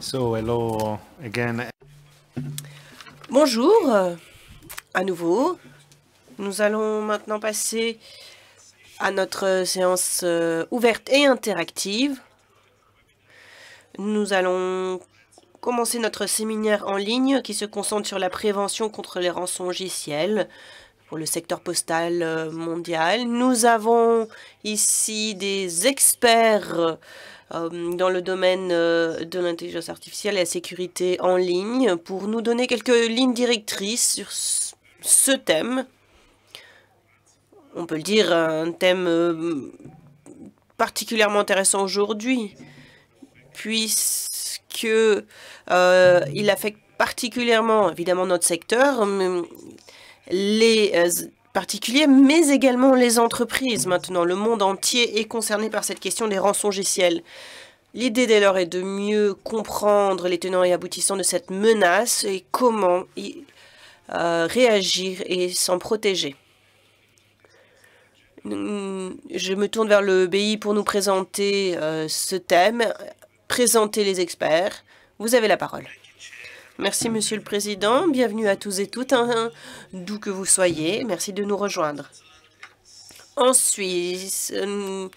So, hello again. Bonjour, à nouveau. Nous allons maintenant passer à notre séance euh, ouverte et interactive. Nous allons commencer notre séminaire en ligne qui se concentre sur la prévention contre les rançongiciels pour le secteur postal euh, mondial. Nous avons ici des experts dans le domaine euh, de l'intelligence artificielle et la sécurité en ligne pour nous donner quelques lignes directrices sur ce thème. On peut le dire, un thème euh, particulièrement intéressant aujourd'hui, puisque il affecte particulièrement, évidemment, notre secteur, les particuliers, mais également les entreprises. Maintenant, le monde entier est concerné par cette question des rançongiciels. L'idée dès lors est de mieux comprendre les tenants et aboutissants de cette menace et comment y, euh, réagir et s'en protéger. Je me tourne vers le BI pour nous présenter euh, ce thème, présenter les experts. Vous avez la parole. Merci, Monsieur le Président. Bienvenue à tous et toutes, hein, d'où que vous soyez. Merci de nous rejoindre. En Suisse, euh,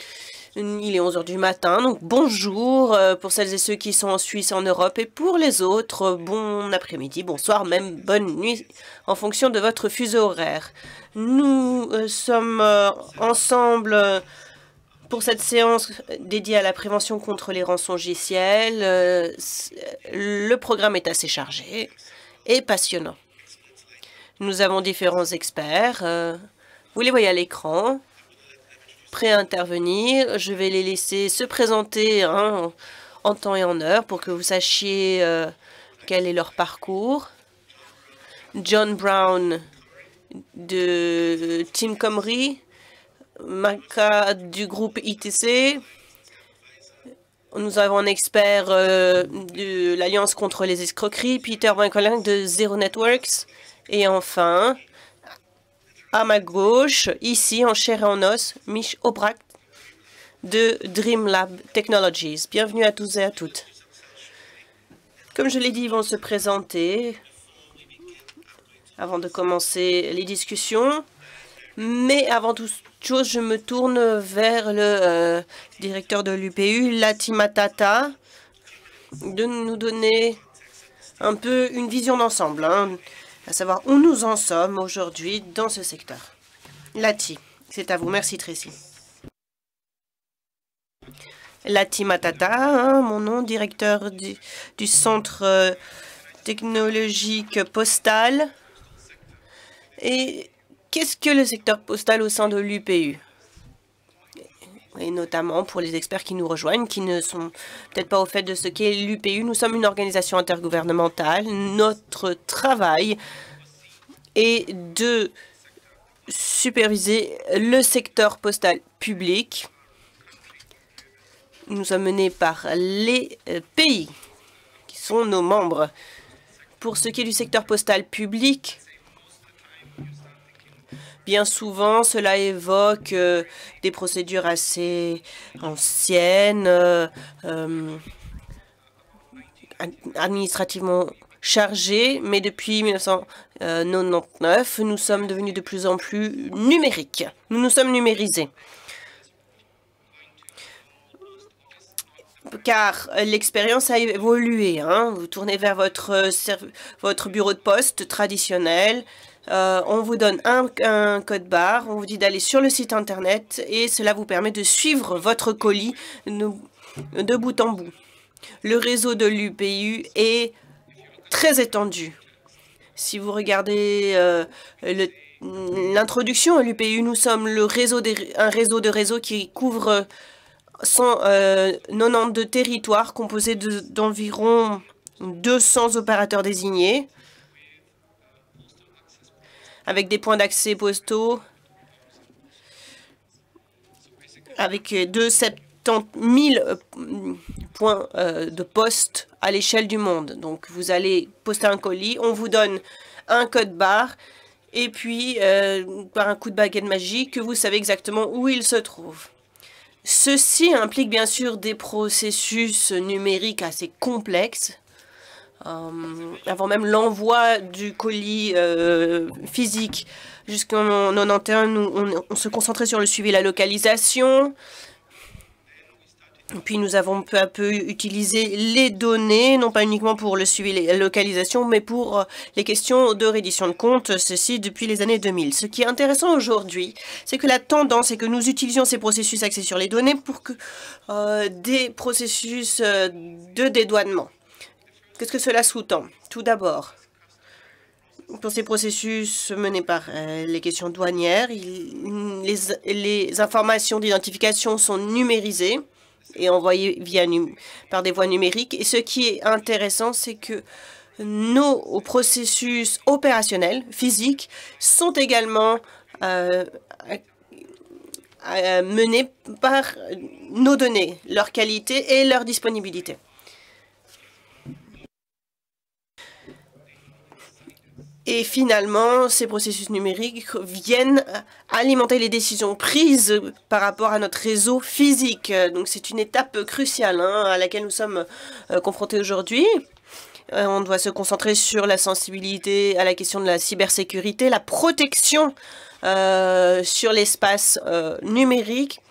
il est 11 heures du matin, donc bonjour euh, pour celles et ceux qui sont en Suisse, en Europe, et pour les autres, bon après-midi, bonsoir, même bonne nuit, en fonction de votre fuseau horaire. Nous euh, sommes ensemble pour cette séance dédiée à la prévention contre les rançongiciels, euh, le programme est assez chargé et passionnant. Nous avons différents experts. Euh, vous les voyez à l'écran, prêts à intervenir. Je vais les laisser se présenter hein, en temps et en heure pour que vous sachiez euh, quel est leur parcours. John Brown de Team Comrie, Maka du groupe ITC. Nous avons un expert euh, de l'Alliance contre les escroqueries, Peter Van de Zero Networks. Et enfin, à ma gauche, ici en chair et en os, Mich Obracht de Dream Lab Technologies. Bienvenue à tous et à toutes. Comme je l'ai dit, ils vont se présenter avant de commencer les discussions. Mais avant toute chose, je me tourne vers le euh, directeur de l'UPU, Lati Matata, de nous donner un peu une vision d'ensemble, hein, à savoir où nous en sommes aujourd'hui dans ce secteur. Lati, c'est à vous. Merci Tracy. Lati Matata, hein, mon nom, directeur du, du centre euh, technologique postal. Et Qu'est-ce que le secteur postal au sein de l'UPU et notamment pour les experts qui nous rejoignent, qui ne sont peut-être pas au fait de ce qu'est l'UPU. Nous sommes une organisation intergouvernementale. Notre travail est de superviser le secteur postal public. Nous sommes menés par les pays qui sont nos membres. Pour ce qui est du secteur postal public, Bien souvent, cela évoque euh, des procédures assez anciennes, euh, euh, administrativement chargées, mais depuis 1999, nous sommes devenus de plus en plus numériques. Nous nous sommes numérisés. car l'expérience a évolué. Hein. Vous tournez vers votre, votre bureau de poste traditionnel, euh, on vous donne un, code barre, on vous dit d'aller sur le site internet et cela vous permet de suivre votre colis de, bout en bout. Le réseau de l'UPU est très étendu. Si vous regardez euh, l'introduction à l'UPU, nous sommes un réseau de réseaux qui couvre 192 euh, territoires composés d'environ 200 opérateurs désignés avec des points d'accès postaux, avec 270 000 euh, points euh, de poste à l'échelle du monde. Donc, vous allez poster un colis, on vous donne un code barre, et puis, euh, par un coup de baguette magique, vous savez exactement où il se trouve. Ceci implique bien sûr des processus numériques assez complexes. Euh, avant même l'envoi du colis euh, physique jusqu'en 91, nous, on, se concentrait sur le suivi et la localisation. Puis nous avons peu à peu utilisé les données, non pas uniquement pour le suivi et la localisation, mais pour euh, les questions de reddition de compte, ceci depuis les années 2000. Ce qui est intéressant aujourd'hui, c'est que la tendance est que nous utilisions ces processus axés sur les données pour que des processus de dédouanement. Qu'est-ce que cela sous-tend? Tout d'abord, pour ces processus menés par euh, les questions douanières, les, informations d'identification sont numérisées et envoyé via par des voies numériques. Et ce qui est intéressant, c'est que nos processus opérationnels, physiques, sont également euh, menés par nos données, leur qualité et leur disponibilité. Et finalement, ces processus numériques viennent alimenter les décisions prises par rapport à notre réseau physique. Donc c'est une étape cruciale hein, à laquelle nous sommes euh, confrontés aujourd'hui. Euh, on doit se concentrer sur la sensibilité à la question de la cybersécurité, la protection euh, sur l'espace numérique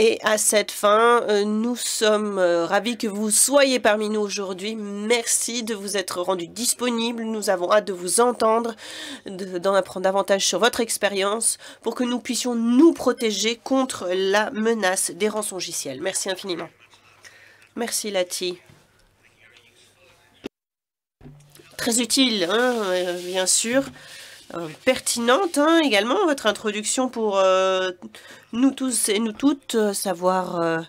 et à cette fin, euh, nous sommes euh, ravis que vous soyez parmi nous aujourd'hui. Merci de vous être rendu disponible. Nous avons hâte de vous entendre, d'en apprendre davantage sur votre expérience pour que nous puissions nous protéger contre la menace des rançongiciels. Merci infiniment. Merci Lati. Très utile, hein, euh, bien sûr. Euh, pertinente hein, également, votre introduction pour euh, nous tous et nous toutes euh, savoir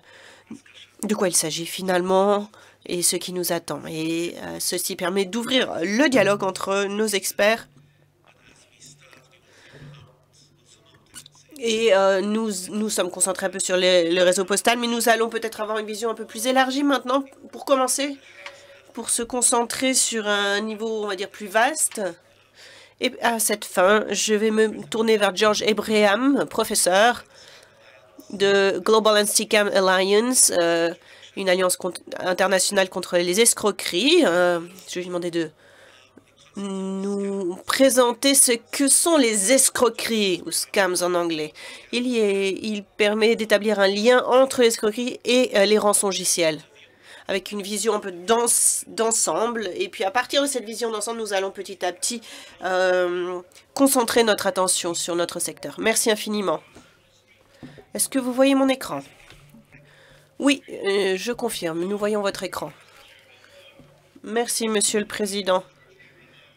de quoi il s'agit finalement et ce qui nous attend. Et ceci permet d'ouvrir le dialogue entre nos experts Et nous nous sommes concentrés un peu sur le réseau postal, mais nous allons peut-être avoir une vision un peu plus élargie maintenant pour commencer, pour se concentrer sur un niveau, on va dire, plus vaste. Et à cette fin, je vais me tourner vers George Abraham, professeur de Global Anti-Scam Alliance, euh, une alliance internationale contre les escroqueries. Euh, je vais lui demander de nous présenter ce que sont les escroqueries, ou scams en anglais. Il, permet d'établir un lien entre l'escroquerie et euh, les rançongiciels avec une vision un peu d'ensemble. Et puis à partir de cette vision d'ensemble, nous allons petit à petit euh, concentrer notre attention sur notre secteur. Merci infiniment. Est-ce que vous voyez mon écran? Oui, euh, je confirme. Nous voyons votre écran. Merci, Monsieur le Président.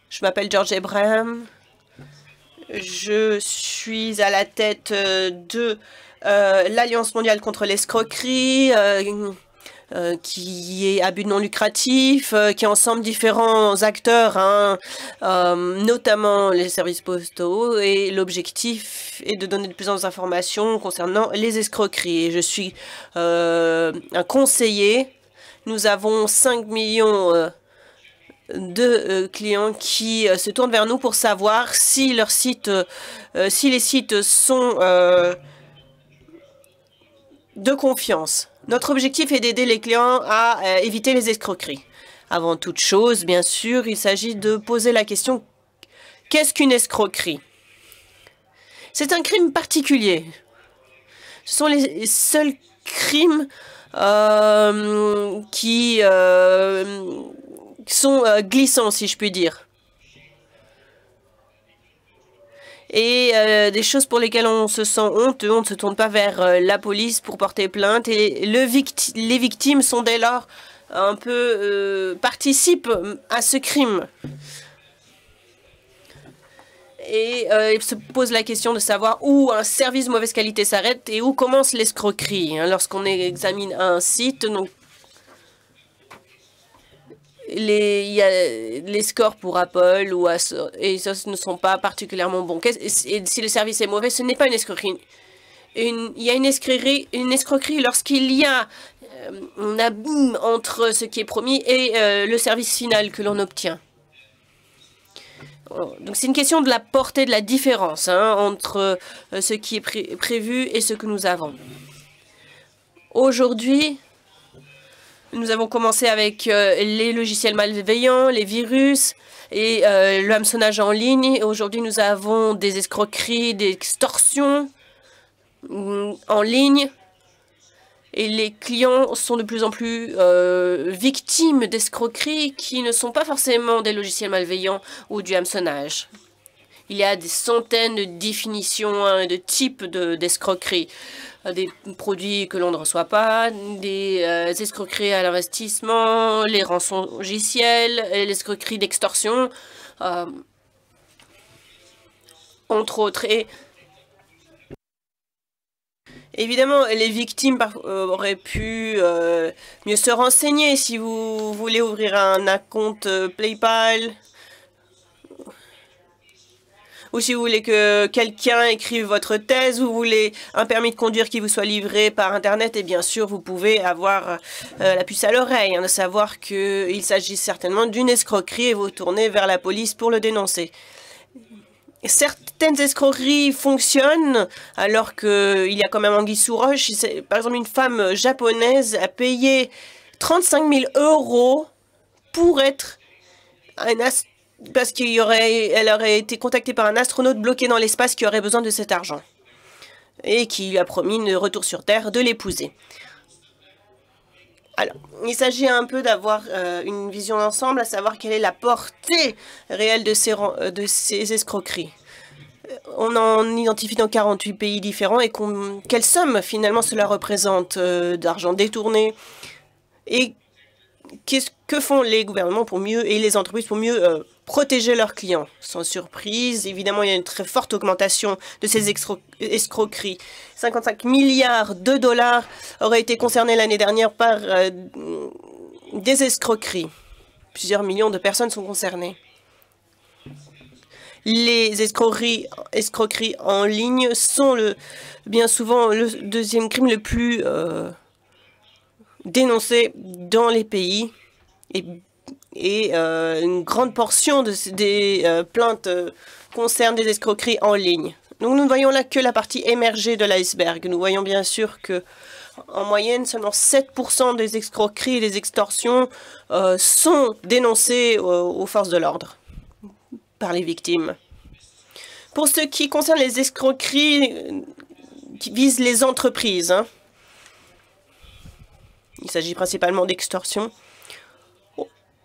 Je m'appelle George Abraham. Je suis à la tête euh, de l'Alliance mondiale contre l'escroquerie, qui est à but non lucratif, euh, qui ensemble différents acteurs, hein, euh, notamment les services postaux, et l'objectif est de donner de plus en plus d'informations concernant les escroqueries. je suis un conseiller. Nous avons 5 millions de clients qui se tournent vers nous pour savoir si leurs sites, si les sites sont de confiance. Notre objectif est d'aider les clients à euh, éviter les escroqueries. Avant toute chose, bien sûr, il s'agit de poser la question qu'est-ce qu'une escroquerie? C'est un crime particulier. Ce sont les seuls crimes euh, qui euh, sont glissants, si je puis dire. Et euh, des choses pour lesquelles on se sent honteux, on ne se tourne pas vers euh, la police pour porter plainte et le les victimes sont dès lors un peu euh, participent à ce crime. Et il se pose la question de savoir où un service de mauvaise qualité s'arrête et où commence l'escroquerie. Hein, lorsqu'on examine un site, donc les, y a les scores pour Apple ou ça ne sont pas particulièrement bons. Et si le service est mauvais, ce n'est pas une escroquerie. Il y a une escroquerie, lorsqu'il y a euh, un abîme entre ce qui est promis et euh, le service final que l'on obtient. Donc c'est une question de la portée de la différence hein, entre euh, ce qui est prévu et ce que nous avons. Aujourd'hui, nous avons commencé avec euh, les logiciels malveillants, les virus et euh, le hameçonnage en ligne. Aujourd'hui, nous avons des escroqueries, des extorsions mm, en ligne. Et les clients sont de plus en plus euh, victimes d'escroqueries qui ne sont pas forcément des logiciels malveillants ou du hameçonnage. Il y a des centaines de définitions et hein, de types d'escroqueries. Des produits que l'on ne reçoit pas, des euh, escroqueries à l'investissement, les rançons logiciels, l'escroquerie d'extorsion, euh, entre autres. Évidemment, les victimes auraient pu mieux se renseigner si vous voulez ouvrir un compte PayPal ou si vous voulez que quelqu'un écrive votre thèse, vous voulez un permis de conduire qui vous soit livré par Internet, et bien sûr, vous pouvez avoir euh, la puce à l'oreille, hein, de savoir qu'il s'agit certainement d'une escroquerie et vous tournez vers la police pour le dénoncer. Certaines escroqueries fonctionnent alors qu'il y a quand même anguille sous roche. Par exemple, une femme japonaise a payé 35 000 euros pour être un, parce qu'elle aurait, aurait été contactée par un astronaute bloqué dans l'espace qui aurait besoin de cet argent et qui lui a promis de retour sur Terre de l'épouser. Alors, il s'agit un peu d'avoir euh, une vision d'ensemble, à savoir quelle est la portée réelle de ces, escroqueries. On en identifie dans 48 pays différents et quelle somme finalement cela représente euh, d'argent détourné et qu'est-ce que font les gouvernements pour mieux et les entreprises pour mieux euh, protéger leurs clients. Sans surprise, évidemment, il y a une très forte augmentation de ces escroqueries. 55 milliards de dollars auraient été concernés l'année dernière par euh, des escroqueries. Plusieurs millions de personnes sont concernées. Les escroqueries, en ligne sont bien souvent le deuxième crime le plus euh, dénoncé dans les pays. Et euh, une grande portion de, des euh, plaintes euh, concernent des escroqueries en ligne. Donc nous ne voyons là que la partie émergée de l'iceberg. Nous voyons bien sûr que en moyenne, seulement 7% des escroqueries et des extorsions sont dénoncées aux forces de l'ordre par les victimes. Pour ce qui concerne les escroqueries qui visent les entreprises, hein, il s'agit principalement d'extorsion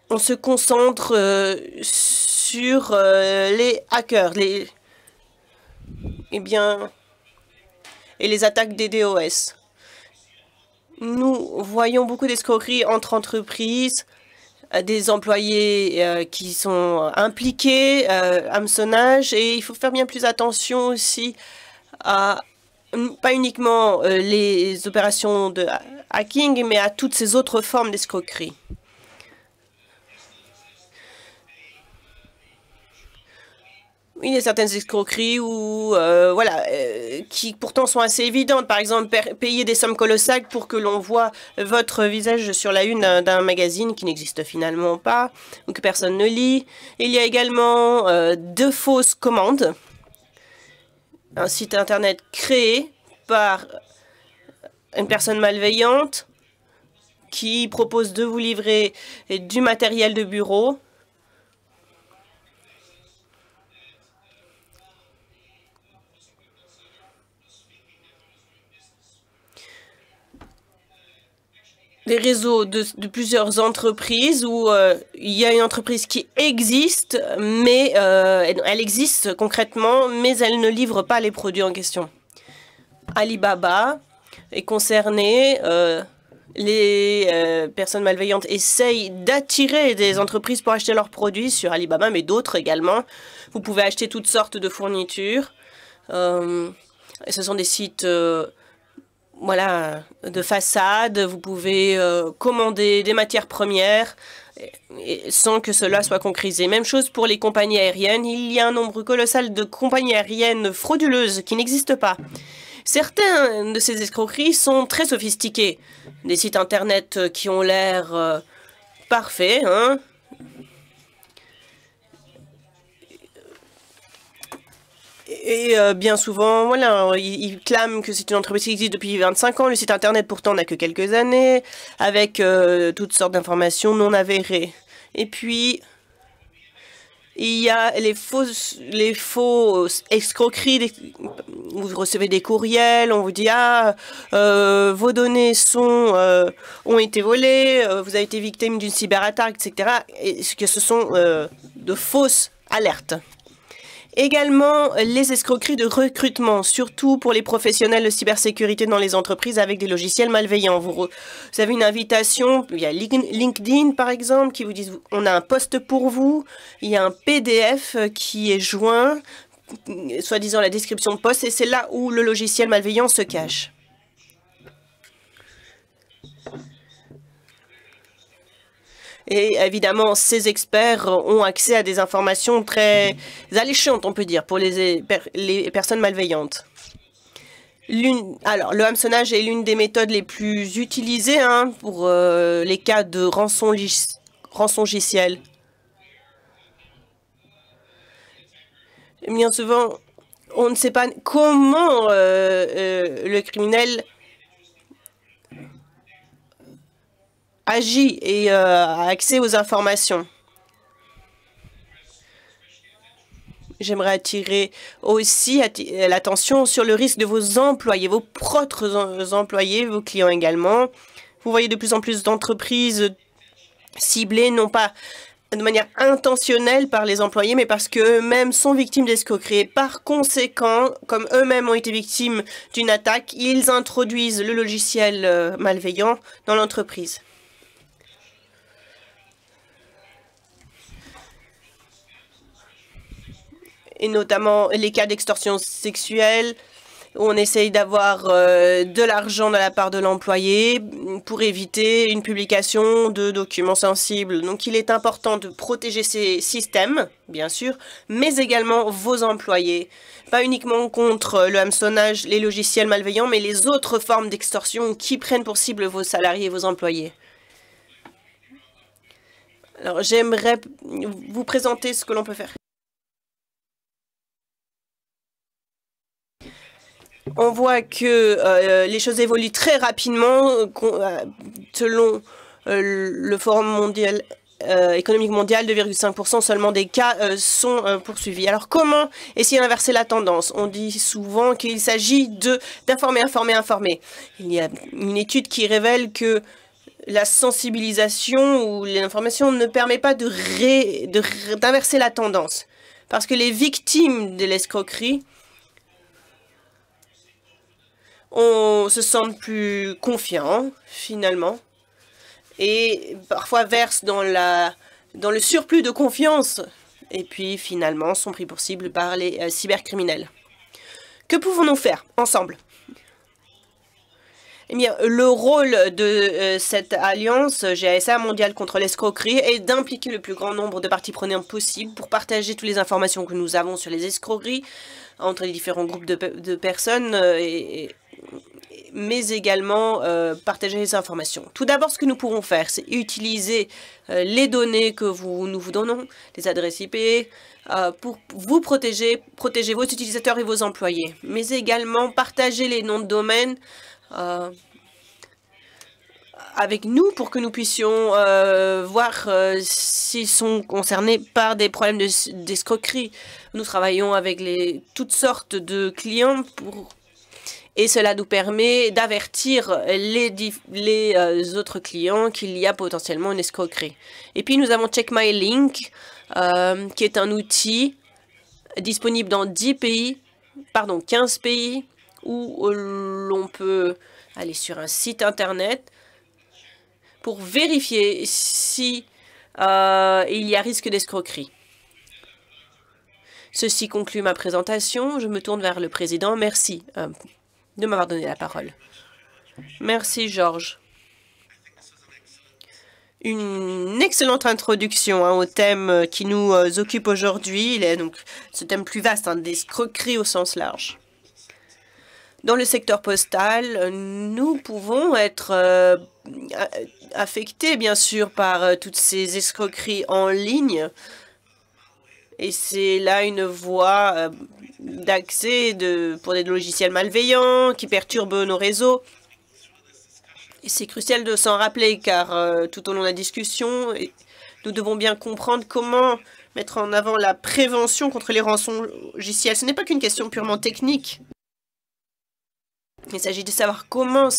on se concentre euh, sur euh, les hackers, eh et les attaques des DOS. Nous voyons beaucoup d'escroqueries entre entreprises, euh, des employés qui sont impliqués, hameçonnage, et il faut faire bien plus attention aussi à pas uniquement les opérations de hacking, mais à toutes ces autres formes d'escroquerie. Il y a certaines escroqueries ou euh, voilà, euh, qui pourtant sont assez évidentes. Par exemple, payer des sommes colossales pour que l'on voit votre visage sur la une d'un magazine qui n'existe finalement pas ou que personne ne lit. Il y a également euh, de fausses commandes. Un site internet créé par une personne malveillante qui propose de vous livrer du matériel de bureau des réseaux de, plusieurs entreprises où euh, il y a une entreprise qui existe, mais euh, elle existe concrètement, mais elle ne livre pas les produits en question. Alibaba est concerné. Euh, les personnes malveillantes essayent d'attirer des entreprises pour acheter leurs produits sur Alibaba, mais d'autres également. Vous pouvez acheter toutes sortes de fournitures. ce sont des sites voilà, de façade. Vous pouvez euh, commander des matières premières sans que cela soit concrétisé. Même chose pour les compagnies aériennes. Il y a un nombre colossal de compagnies aériennes frauduleuses qui n'existent pas. Certains de ces escroqueries sont très sophistiqués. Des sites internet qui ont l'air euh, parfaits, hein. Et euh, bien souvent, voilà, ils, clament que c'est une entreprise qui existe depuis 25 ans. Le site internet, pourtant, n'a que quelques années, avec euh, toutes sortes d'informations non avérées. Et puis, il y a les fausses, les faux escroqueries. Vous recevez des courriels, on vous dit ah euh, vos données sont ont été volées, vous avez été victime d'une cyberattaque, etc. Et que ce sont de fausses alertes. Également, les escroqueries de recrutement, surtout pour les professionnels de cybersécurité dans les entreprises avec des logiciels malveillants. Vous, avez une invitation via LinkedIn, par exemple, qui vous dit on a un poste pour vous. Il y a un PDF qui est joint, soi-disant la description de poste, et c'est là où le logiciel malveillant se cache. Et évidemment, ces experts ont accès à des informations très alléchantes, on peut dire, pour les, personnes malveillantes. Alors, le hameçonnage est l'une des méthodes les plus utilisées hein, pour euh, les cas de rançon, rançongiciel. Bien souvent, on ne sait pas comment euh, euh, le criminel agit et euh, a accès aux informations. J'aimerais attirer aussi l'attention sur le risque de vos employés, vos propres employés, vos clients également. Vous voyez de plus en plus d'entreprises ciblées, non pas de manière intentionnelle par les employés, mais parce qu'eux-mêmes sont victimes d'escroqueries. Par conséquent, comme eux-mêmes ont été victimes d'une attaque, ils introduisent le logiciel euh, malveillant dans l'entreprise. Et notamment les cas d'extorsion sexuelle, on essaye d'avoir euh, de l'argent de la part de l'employé pour éviter une publication de documents sensibles. Donc il est important de protéger ces systèmes, bien sûr, mais également vos employés. Pas uniquement contre le hameçonnage, les logiciels malveillants, mais les autres formes d'extorsion qui prennent pour cible vos salariés et vos employés. Alors j'aimerais vous présenter ce que l'on peut faire. On voit que euh, les choses évoluent très rapidement euh, selon euh, le Forum mondial économique mondial, 2,5% seulement des cas sont poursuivis. Alors comment essayer d'inverser la tendance? On dit souvent qu'il s'agit d'informer, informer, informer. Il y a une étude qui révèle que la sensibilisation ou l'information ne permet pas d'inverser la tendance. Parce que les victimes de l'escroquerie on se sent plus confiant finalement. Et parfois verse dans, la, dans le surplus de confiance. Et puis finalement sont pris pour cible par les euh, cybercriminels. Que pouvons-nous faire ensemble? Eh bien, le rôle de euh, cette alliance GSA mondiale contre l'escroquerie est d'impliquer le plus grand nombre de parties prenantes possible pour partager toutes les informations que nous avons sur les escroqueries entre les différents groupes de, de personnes euh, et, mais également euh, partager les informations. Tout d'abord, ce que nous pourrons faire, c'est utiliser euh, les données que vous, nous vous donnons, les adresses IP, euh, pour vous protéger, protéger vos utilisateurs et vos employés, mais également partager les noms de domaine avec nous pour que nous puissions voir s'ils sont concernés par des problèmes d'escroquerie. nous travaillons avec toutes sortes de clients pour et cela nous permet d'avertir les, euh, autres clients qu'il y a potentiellement une escroquerie. Et puis nous avons Check My Link, euh, qui est un outil disponible dans 10 pays, pardon, 15 pays, où l'on peut aller sur un site internet pour vérifier si euh, il y a risque d'escroquerie. Ceci conclut ma présentation. Je me tourne vers le président. Merci de m'avoir donné la parole. Merci, Georges. Une excellente introduction hein, au thème qui nous euh, occupe aujourd'hui. Ce thème plus vaste, hein, des escroqueries au sens large. Dans le secteur postal, nous pouvons être euh, affectés, bien sûr, par euh, toutes ces escroqueries en ligne Et c'est là une voie euh, d'accès pour des logiciels malveillants qui perturbent nos réseaux. Et c'est crucial de s'en rappeler car euh, tout au long de la discussion, nous devons bien comprendre comment mettre en avant la prévention contre les rançons logiciels. Ce n'est pas qu'une question purement technique. Il s'agit de savoir comment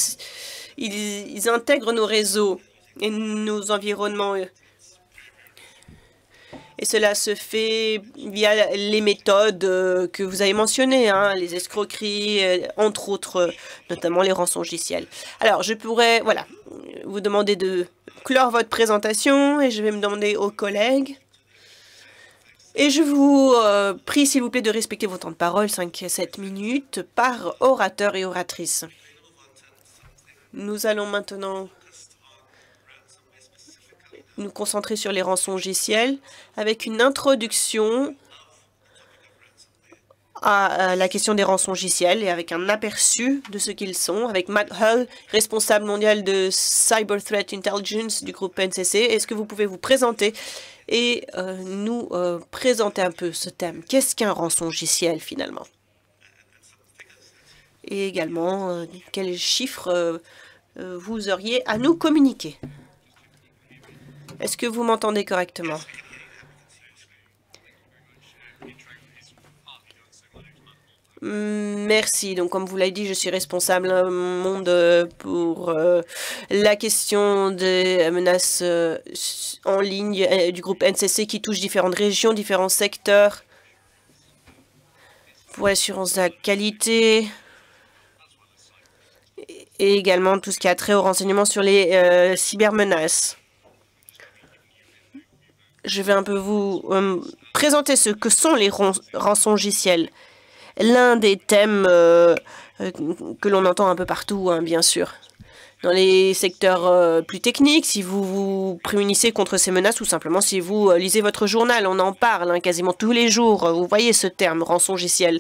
ils intègrent nos réseaux et nos environnements et cela se fait via les méthodes euh, que vous avez mentionnées, hein, les escroqueries, euh, entre autres, euh, notamment les rançongiciels. Alors, je pourrais, voilà, vous demander de clore votre présentation et je vais me demander aux collègues. Et je vous prie, s'il vous plaît, de respecter vos temps de parole, 5 à 7 minutes, par orateur et oratrice. Nous allons maintenant nous concentrer sur les rançongiciels avec une introduction à la question des rançongiciels et avec un aperçu de ce qu'ils sont, avec Matt Hull, responsable mondial de Cyber Threat Intelligence du groupe NCC. Est-ce que vous pouvez vous présenter et euh, nous euh, présenter un peu ce thème? Qu'est-ce qu'un rançongiciel finalement? Et également, euh, quels chiffres vous auriez à nous communiquer? Est-ce que vous m'entendez correctement? Merci. Donc, comme vous l'avez dit, je suis responsable monde pour euh, la question des menaces euh, en ligne euh, du groupe NCC qui touche différentes régions, différents secteurs pour l'assurance de la qualité et également tout ce qui a trait au renseignement sur les cybermenaces je vais un peu vous euh, présenter ce que sont les rançongiciels. L'un des thèmes euh, euh, que l'on entend un peu partout, hein, bien sûr. Dans les secteurs plus techniques, si vous vous prémunissez contre ces menaces ou simplement si vous lisez votre journal, on en parle hein, quasiment tous les jours. Vous voyez ce terme, rançongiciel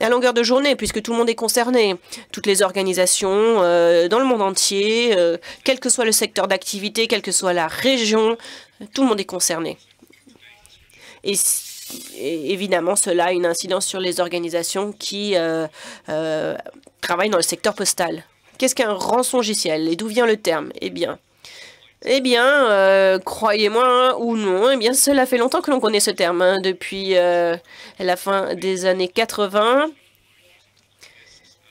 à longueur de journée, puisque tout le monde est concerné. Toutes les organisations dans le monde entier, quel que soit le secteur d'activité, quelle que soit la région, tout le monde est concerné. Et, évidemment, cela a une incidence sur les organisations qui euh, euh, travaillent dans le secteur postal. Qu'est-ce qu'un rançongiciel? Et d'où vient le terme? Eh bien, eh bien, euh, croyez-moi ou non, eh bien, cela fait longtemps que l'on connaît ce terme. Hein, depuis la fin des années 80.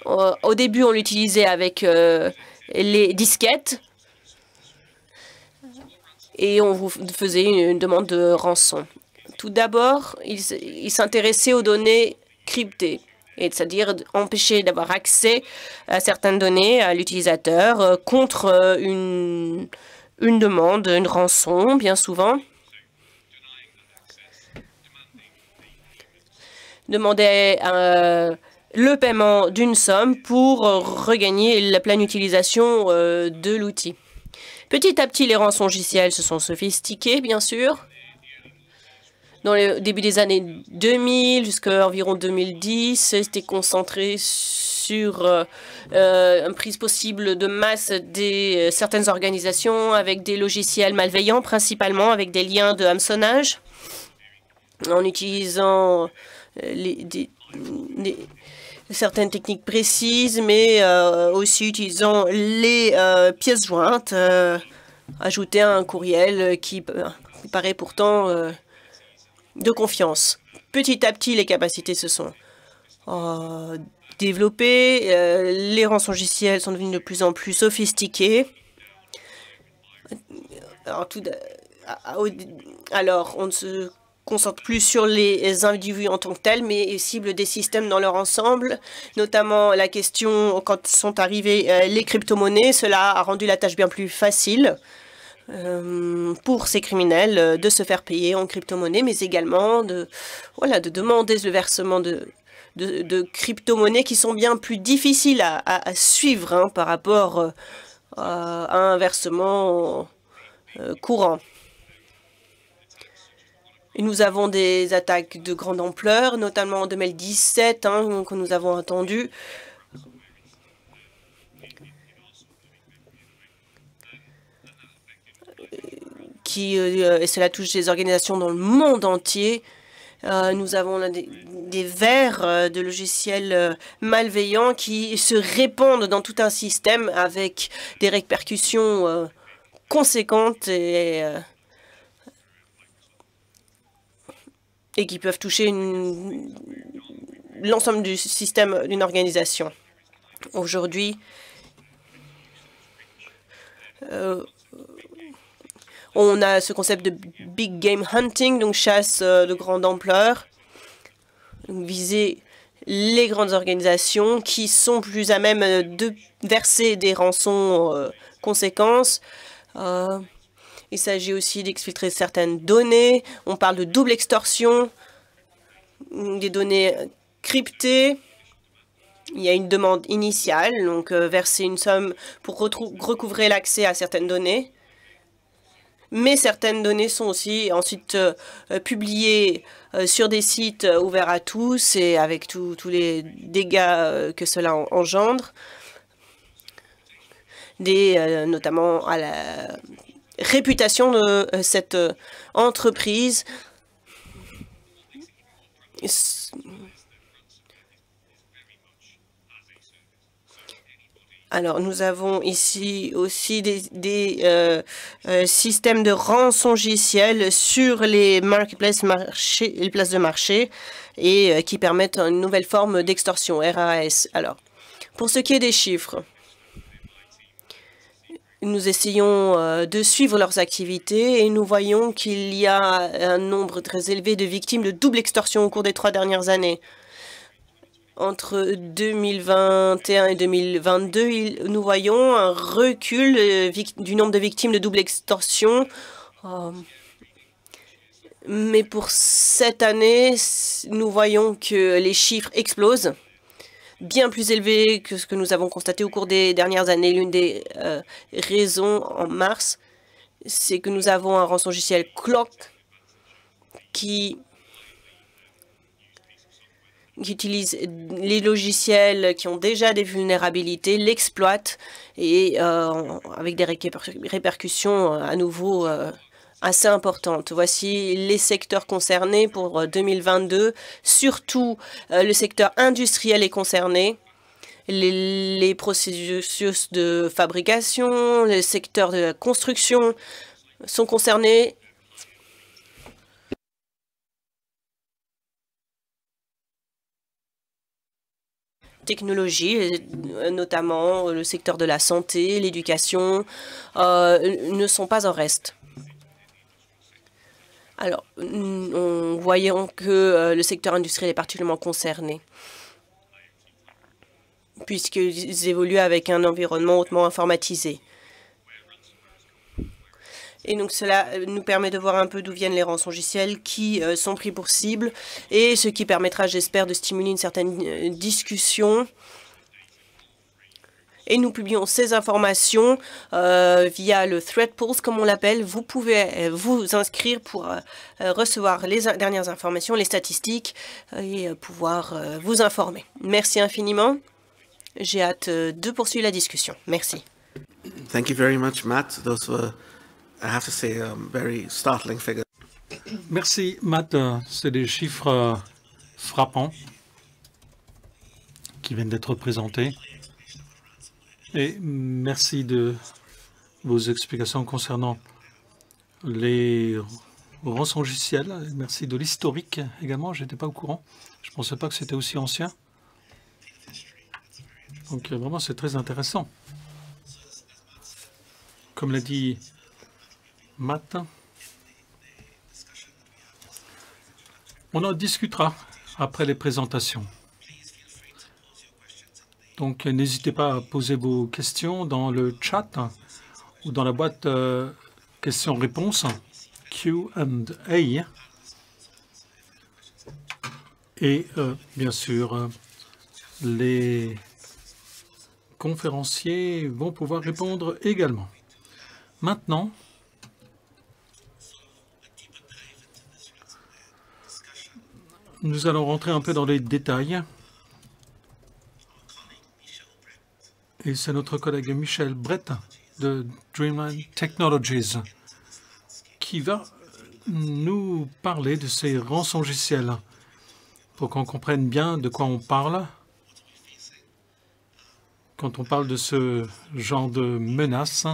au début, on l'utilisait avec les disquettes et on vous faisait une, demande de rançon. Tout d'abord, il, s'intéressait aux données cryptées, c'est-à-dire empêcher d'avoir accès à certaines données à l'utilisateur euh, contre euh, une, une demande, une rançon, bien souvent. Demandait euh, le paiement d'une somme pour regagner la pleine utilisation de l'outil. Petit à petit, les rançongiciels se sont sophistiqués, bien sûr. Dans le début des années 2000 jusqu'à environ 2010, c'était concentré sur euh, euh, une prise possible de masse des euh, certaines organisations avec des logiciels malveillants, principalement avec des liens de hameçonnage, en utilisant les, certaines techniques précises, mais euh, aussi utilisant les euh, pièces jointes, euh, ajouter un courriel qui, paraît pourtant de confiance. Petit à petit, les capacités se sont développées, les rançongiciels sont devenus de plus en plus sophistiqués. Alors, alors on ne se concentre plus sur les individus en tant que tels, mais cible des systèmes dans leur ensemble, notamment la question quand sont arrivées euh, les crypto-monnaies. Cela a rendu la tâche bien plus facile euh, pour ces criminels euh, de se faire payer en crypto-monnaie, mais également de, voilà, de demander le versement de, de, crypto-monnaies qui sont bien plus difficiles à, suivre hein, par rapport à un versement courant nous avons des attaques de grande ampleur, notamment en 2017, hein, que nous avons entendu. Qui, euh, et cela touche des organisations dans le monde entier. Euh, nous avons des, vers euh, de logiciels euh, malveillants qui se répandent dans tout un système avec des répercussions conséquentes et, et qui peuvent toucher l'ensemble du système d'une organisation. Aujourd'hui, on a ce concept de big game hunting, donc chasse euh, de grande ampleur, viser les grandes organisations qui sont plus à même euh, de verser des rançons euh, conséquences. il s'agit aussi d'exfiltrer certaines données. On parle de double extorsion, des données cryptées. Il y a une demande initiale, donc verser une somme pour recouvrer l'accès à certaines données mais certaines données sont aussi ensuite euh, publiées euh, sur des sites euh, ouverts à tous et avec tous les dégâts que cela engendre, des, notamment à la réputation de cette entreprise Alors, nous avons ici aussi des, euh, euh, systèmes de rançongiciel sur les places de marché, et euh, qui permettent une nouvelle forme d'extorsion, RAS. Alors, pour ce qui est des chiffres, nous essayons de suivre leurs activités et nous voyons qu'il y a un nombre très élevé de victimes de double extorsion au cours des trois dernières années entre 2021 et 2022, nous voyons un recul euh, du nombre de victimes de double extorsion. Euh, mais pour cette année, nous voyons que les chiffres explosent, bien plus élevés que ce que nous avons constaté au cours des dernières années. L'une des euh, raisons en mars, c'est que nous avons un rançongiciel Clock qui qui utilisent les logiciels qui ont déjà des vulnérabilités, l'exploitent et euh, avec des répercussions euh, à nouveau euh, assez importantes. Voici les secteurs concernés pour 2022. Surtout, le secteur industriel est concerné. Les, les processus de fabrication, le secteur de la construction sont concernés technologies, euh, notamment le secteur de la santé, l'éducation, euh, ne sont pas en reste. Alors, on voyant que euh, le secteur industriel est particulièrement concerné, puisqu'ils évoluent avec un environnement hautement informatisé. Et donc cela euh, nous permet de voir un peu d'où viennent les rançongiciels qui euh, sont pris pour cible et ce qui permettra, j'espère, de stimuler une certaine euh, discussion. Et nous publions ces informations via le Thread Pulse, comme on l'appelle. Vous pouvez vous inscrire pour recevoir les dernières informations, les statistiques et pouvoir vous informer. Merci infiniment. J'ai hâte de poursuivre la discussion. Merci. Thank you Matt. Merci, Matt. C'est des chiffres euh, frappants qui viennent d'être présentés. Et merci de vos explications concernant les rançongiciels. Merci de l'historique également. Je n'étais pas au courant. Je ne pensais pas que c'était aussi ancien. Donc vraiment, c'est très intéressant. Comme l'a dit matin. On en discutera après les présentations. Donc n'hésitez pas à poser vos questions dans le chat ou dans la boîte euh, questions-réponses Q&A. Et euh, bien sûr, les conférenciers vont pouvoir répondre également. Maintenant, Nous allons rentrer un peu dans les détails. Et c'est notre collègue Michel Brett de Dreamline Technologies qui va nous parler de ces rançongiciels pour qu'on comprenne bien de quoi on parle quand on parle de ce genre de menace,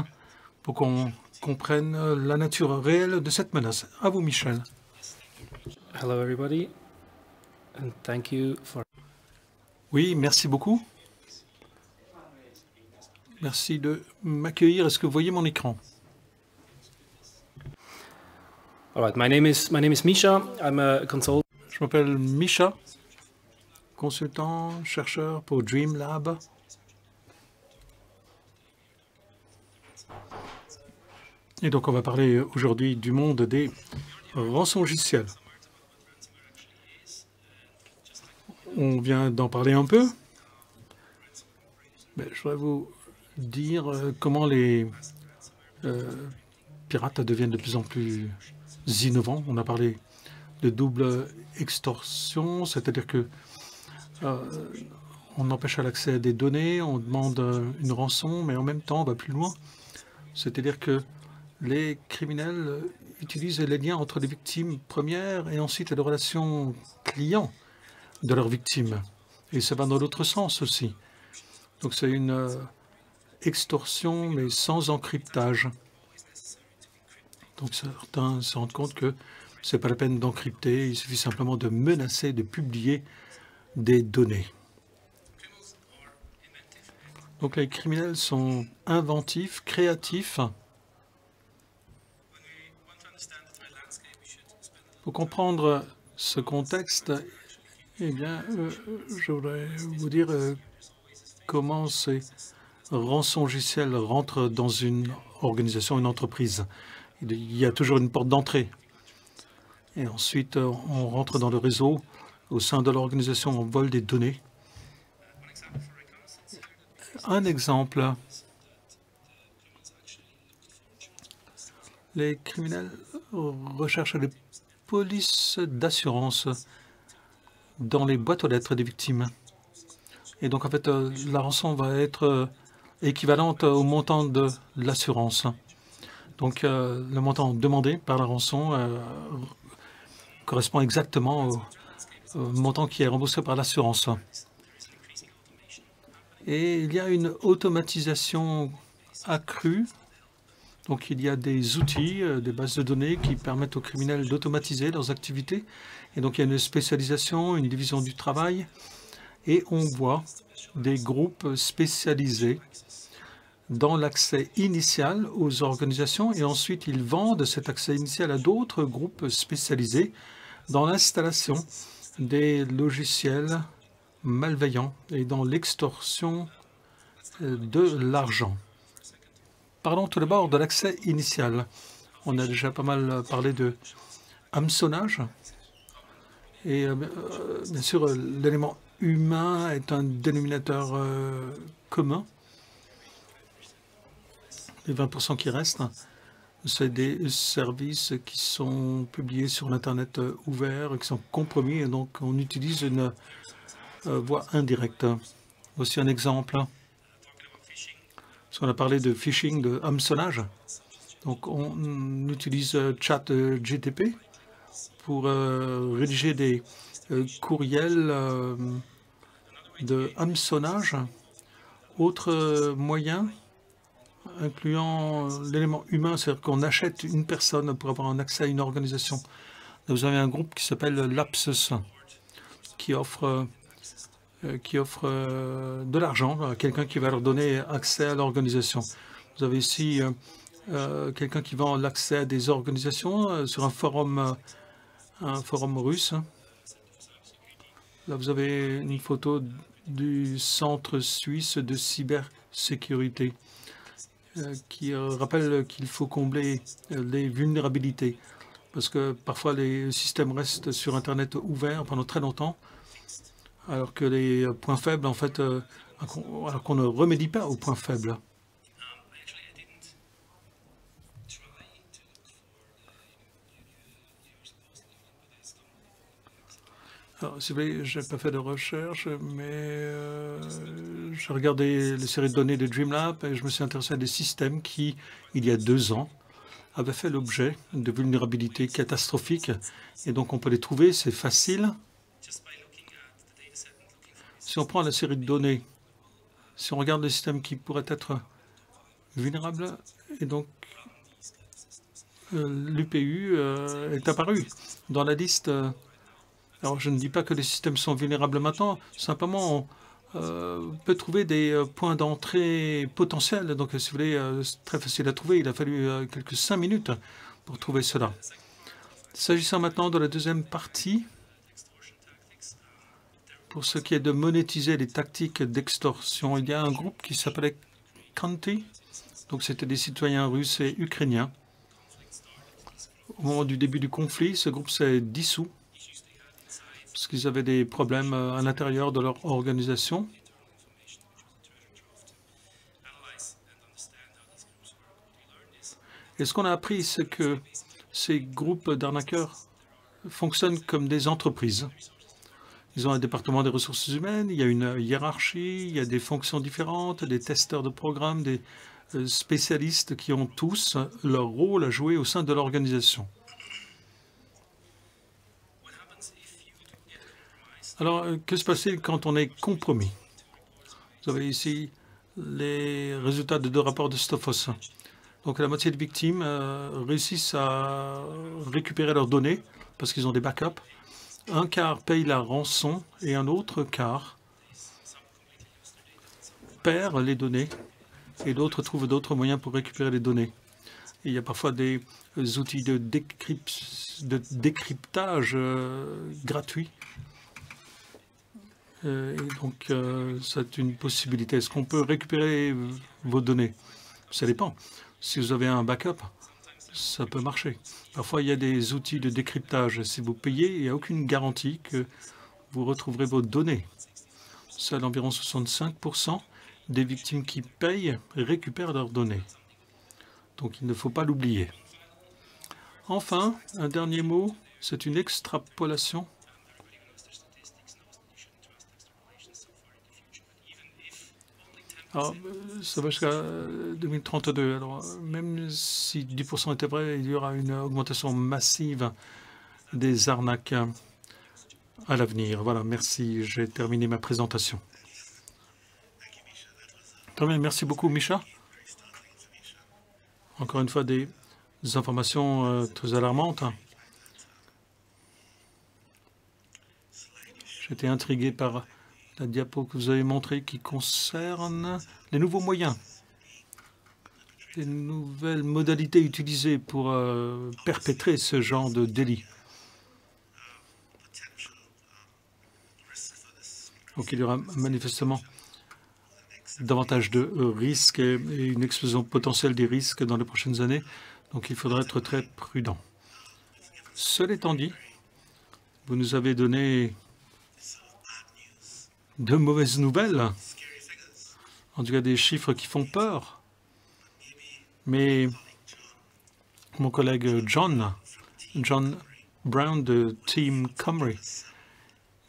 pour qu'on comprenne la nature réelle de cette menace. À vous, Michel. Hello, everybody, and thank you for. Oui, merci beaucoup. Merci de m'accueillir. Est-ce que vous voyez mon écran? All right, my name is my name is Misha. I'm a consultant. Je m'appelle Misha, consultant, chercheur pour Dream Lab. Et donc, on va parler aujourd'hui du monde des rançongiciels. On vient d'en parler un peu. Mais je voudrais vous dire euh, comment les euh, pirates deviennent de plus en plus innovants. On a parlé de double extorsion, c'est-à-dire que euh, on empêche l'accès à des données, on demande une rançon, mais en même temps, on va plus loin. C'est-à-dire que les criminels utilisent les liens entre les victimes premières et ensuite les relations clients de leurs victimes. Et ça va dans l'autre sens aussi. Donc c'est une euh, extorsion, mais sans encryptage. Donc certains se rendent compte que c'est pas la peine d'encrypter, il suffit simplement de menacer, de publier des données. Donc les criminels sont inventifs, créatifs, Pour comprendre ce contexte, eh bien, euh, je voudrais vous dire euh, comment ces rançongiciels rentrent dans une organisation, une entreprise. Il y a toujours une porte d'entrée. Et ensuite, euh, on rentre dans le réseau. Au sein de l'organisation, on vole des données. Un exemple. Les criminels recherchent les police d'assurance dans les boîtes aux lettres des victimes. Et donc, en fait, euh, la rançon va être euh, équivalente au montant de l'assurance. Donc, euh, le montant demandé par la rançon correspond exactement au, montant qui est remboursé par l'assurance. Et il y a une automatisation accrue donc il y a des outils, des bases de données qui permettent aux criminels d'automatiser leurs activités. Et donc il y a une spécialisation, une division du travail. Et on voit des groupes spécialisés dans l'accès initial aux organisations et ensuite ils vendent cet accès initial à d'autres groupes spécialisés dans l'installation des logiciels malveillants et dans l'extorsion euh, de l'argent. Parlons tout d'abord de l'accès initial. On a déjà pas mal parlé de hameçonnage. Et euh, euh, bien sûr, l'élément humain est un dénominateur euh, commun. Les 20% qui restent, c'est des services qui sont publiés sur l'Internet ouvert, qui sont compromis, et donc on utilise une voie indirecte. Aussi un exemple on a parlé de phishing, de hameçonnage. Donc, on utilise chat GTP pour euh, rédiger des courriels de hameçonnage. Autre moyen, incluant l'élément humain, c'est-à-dire qu'on achète une personne pour avoir un accès à une organisation. Vous avez un groupe qui s'appelle Lapsus, qui offre euh, qui offre euh, de l'argent à quelqu'un qui va leur donner accès à l'organisation. Vous avez ici euh, quelqu'un qui vend l'accès à des organisations sur un forum, un forum russe. Là, vous avez une photo du Centre suisse de cybersécurité qui rappelle qu'il faut combler les vulnérabilités parce que parfois les systèmes restent sur Internet ouverts pendant très longtemps alors que les points faibles, en fait, euh, alors qu'on ne remédie pas aux points faibles. Alors, si vous voulez, je n'ai pas fait de recherche, mais euh, j'ai regardé les séries de données de Dreamlab et je me suis intéressé à des systèmes qui, il y a deux ans, avaient fait l'objet de vulnérabilités catastrophiques. Et donc, on peut les trouver, c'est facile. Si on prend la série de données, si on regarde le système qui pourrait être vulnérable, et donc euh, l'UPU euh, est apparu dans la liste. Euh, alors, je ne dis pas que les systèmes sont vulnérables maintenant, simplement on peut trouver des points d'entrée potentiels. Donc, si vous voulez, c'est très facile à trouver. Il a fallu quelques cinq minutes pour trouver cela. S'agissant maintenant de la deuxième partie, pour ce qui est de monétiser les tactiques d'extorsion, il y a un groupe qui s'appelait Kanti. Donc, c'était des citoyens russes et ukrainiens au moment du début du conflit, ce groupe s'est dissous parce qu'ils avaient des problèmes euh, à l'intérieur de leur organisation. Et ce qu'on a appris, c'est que ces groupes d'arnaqueurs fonctionnent comme des entreprises. Ils ont un département des ressources humaines, il y a une hiérarchie, il y a des fonctions différentes, des testeurs de programmes, des euh, spécialistes qui ont tous leur rôle à jouer au sein de l'organisation. Alors, euh, que se passe-t-il quand on est compromis? Vous avez ici les résultats de deux rapports de Stoffos. Donc, la moitié des victimes euh, réussissent à récupérer leurs données parce qu'ils ont des backups. Un quart paye la rançon et un autre quart perd les données et d'autres trouvent d'autres moyens pour récupérer les données. il y a parfois des outils de, de décryptage euh, gratuits. Euh, et donc, euh, c'est une possibilité. Est-ce qu'on peut récupérer vos données? Ça dépend. Si vous avez un backup, ça peut marcher. Parfois, il y a des outils de décryptage. Si vous payez, il n'y a aucune garantie que vous retrouverez vos données. Seul environ 65% des victimes qui payent récupèrent leurs données. Donc il ne faut pas l'oublier. Enfin, un dernier mot, c'est une extrapolation. Alors, ça va jusqu'à 2032. Alors, même si 10% était vrai, il y aura une augmentation massive des arnaques à l'avenir. Voilà, merci. J'ai terminé ma présentation. Merci beaucoup, Micha. Encore une fois, des, informations euh, très alarmantes. J'étais intrigué par la diapo que vous avez montrée qui concerne les nouveaux moyens, les nouvelles modalités utilisées pour euh, perpétrer ce genre de délit. Donc il y aura manifestement davantage de risques et une explosion potentielle des risques dans les prochaines années. Donc il faudra être très prudent. Cela étant dit, vous nous avez donné de mauvaises nouvelles, en tout cas des chiffres qui font peur. Mais mon collègue John, John Brown de Team Comrie,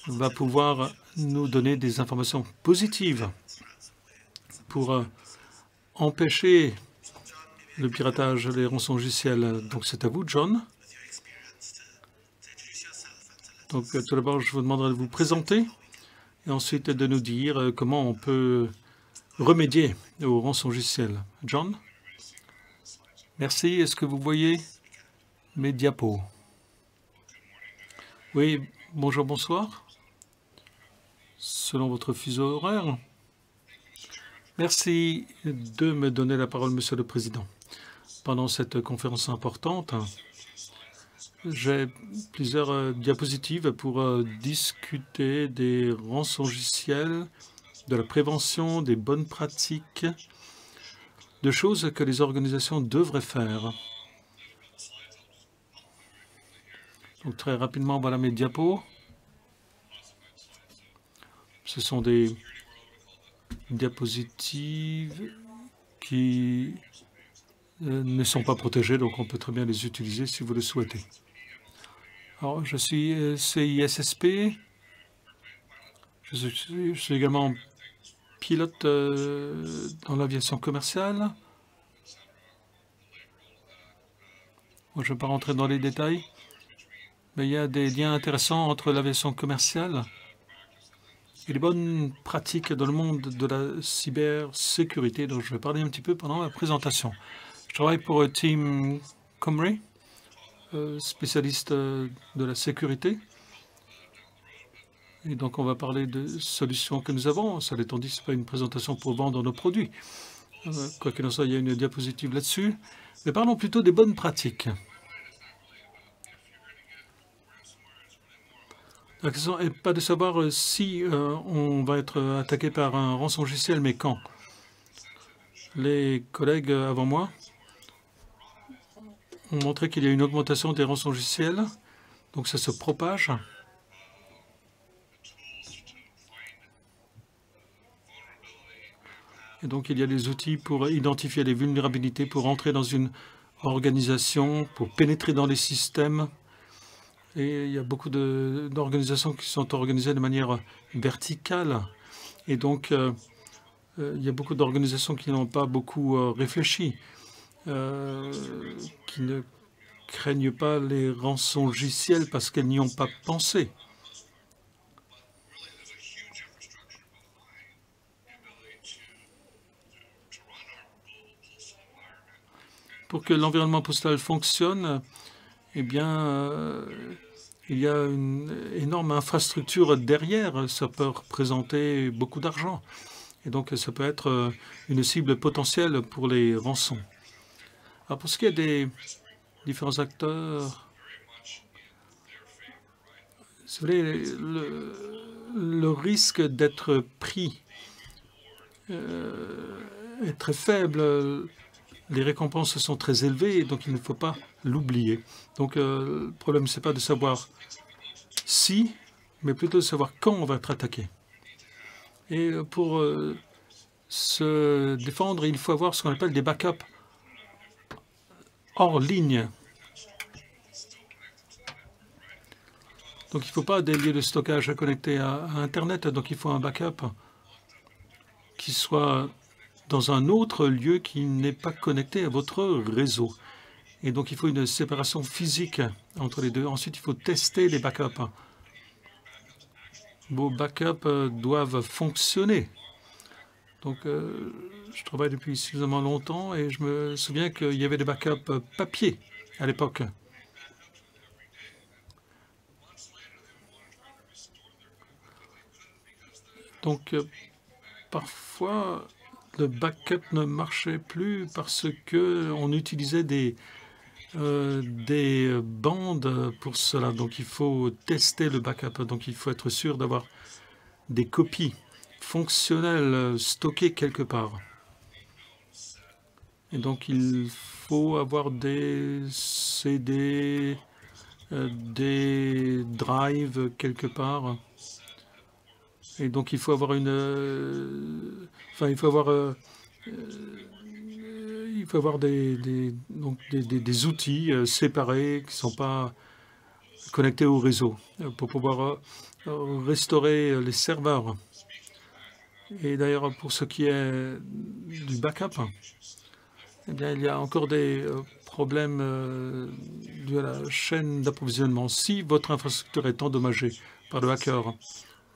va pouvoir nous donner des informations positives pour euh, empêcher le piratage des rançongiciels. Donc c'est à vous, John. Donc tout d'abord, je vous demanderai de vous présenter et ensuite de nous dire euh, comment on peut remédier aux rançongiciels. John? Merci. Est-ce que vous voyez mes diapos? Oui, bonjour, bonsoir. Selon votre fuseau horaire. Merci de me donner la parole, Monsieur le Président. Pendant cette conférence importante, j'ai plusieurs euh, diapositives pour euh, discuter des rançongiciels, de la prévention, des bonnes pratiques, de choses que les organisations devraient faire. Donc très rapidement, voilà mes diapos. Ce sont des diapositives qui euh, ne sont pas protégées, donc on peut très bien les utiliser si vous le souhaitez. Alors, je suis euh, CISSP. Je suis, également pilote euh, dans l'aviation commerciale. Moi, je ne vais pas rentrer dans les détails, mais il y a des liens intéressants entre l'aviation commerciale et les bonnes pratiques dans le monde de la cybersécurité, dont je vais parler un petit peu pendant la présentation. Je travaille pour Team Comrie, euh, spécialiste euh, de la sécurité. Et donc, on va parler de solutions que nous avons. Ça étant dit, ce n'est pas une présentation pour vendre nos produits. Euh, quoi qu'il en soit, il y a une diapositive là-dessus. Mais parlons plutôt des bonnes pratiques. La question n'est pas de savoir si on va être attaqué par un rançon logiciel, mais quand. Les collègues avant moi ont montré qu'il y a une augmentation des rançons logiciels. Donc ça se propage. Et donc, il y a des outils pour identifier les vulnérabilités, pour entrer dans une organisation, pour pénétrer dans les systèmes. Et il y a beaucoup d'organisations qui sont organisées de manière verticale. Et donc, euh, euh, il y a beaucoup d'organisations qui n'ont pas beaucoup euh, réfléchi, qui ne craignent pas les rançons logiciels parce qu'elles n'y ont pas pensé. Pour que l'environnement postal fonctionne, eh bien, euh, il y a une énorme infrastructure derrière. Ça peut représenter beaucoup d'argent. Et donc, ça peut être euh, une cible potentielle pour les rançons. Alors, pour ce qui est des différents acteurs, le, risque d'être pris euh, est très faible les récompenses sont très élevées, donc il ne faut pas l'oublier. Donc euh, le problème, ce n'est pas de savoir si, mais plutôt de savoir quand on va être attaqué. Et pour euh, se défendre, il faut avoir ce qu'on appelle des backups hors ligne. Donc il ne faut pas des lieux de stockage connectés à, à Internet, donc il faut un backup qui soit dans un autre lieu qui n'est pas connecté à votre réseau. Et donc, il faut une séparation physique entre les deux. Ensuite, il faut tester les backups. Vos backups doivent fonctionner. Donc, euh, je travaille depuis suffisamment longtemps et je me souviens qu'il y avait des backups papier à l'époque. Donc, euh, parfois, le backup ne marchait plus parce que on utilisait des, euh, des bandes pour cela. Donc il faut tester le backup. Donc il faut être sûr d'avoir des copies fonctionnelles stockées quelque part. Et donc il faut avoir des CD, euh, des drives quelque part. Et donc il faut avoir une, euh, enfin il faut avoir, euh, il faut avoir des, des donc des, outils séparés qui ne sont pas connectés au réseau pour pouvoir restaurer les serveurs. Et d'ailleurs pour ce qui est du backup, eh bien il y a encore des problèmes de la chaîne d'approvisionnement. Si votre infrastructure est endommagée par le hacker,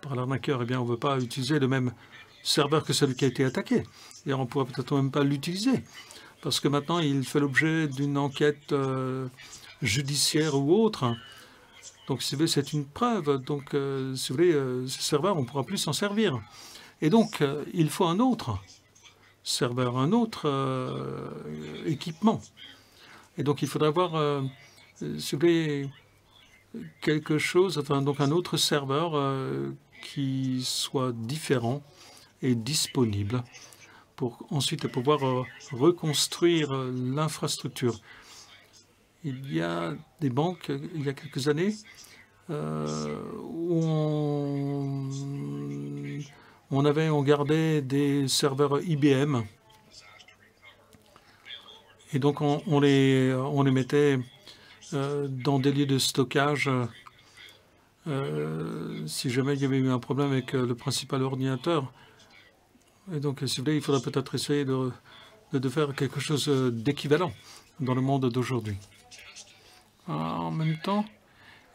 par l'arnaqueur, eh bien, on ne veut pas utiliser le même serveur que celui qui a été attaqué. Et on ne pourra peut-être même pas l'utiliser. Parce que maintenant, il fait l'objet d'une enquête euh, judiciaire ou autre. Donc, si vous voulez, c'est une preuve. Donc, euh, si vous voulez, euh, ce serveur, on ne pourra plus s'en servir. Et donc, il faut un autre serveur, un autre équipement. Et donc, il faudra avoir, si vous voulez, quelque chose, enfin, donc un autre serveur qui soit différent et disponible pour ensuite pouvoir euh, reconstruire euh, l'infrastructure. Il y a des banques, il y a quelques années, euh, où on, avait, on gardait des serveurs IBM. Et donc, on, les, on mettait dans des lieux de stockage euh, si jamais il y avait eu un problème avec euh, le principal ordinateur. Et donc, si vous voulez, il faudrait peut-être essayer de, faire quelque chose euh, d'équivalent dans le monde d'aujourd'hui. en même temps,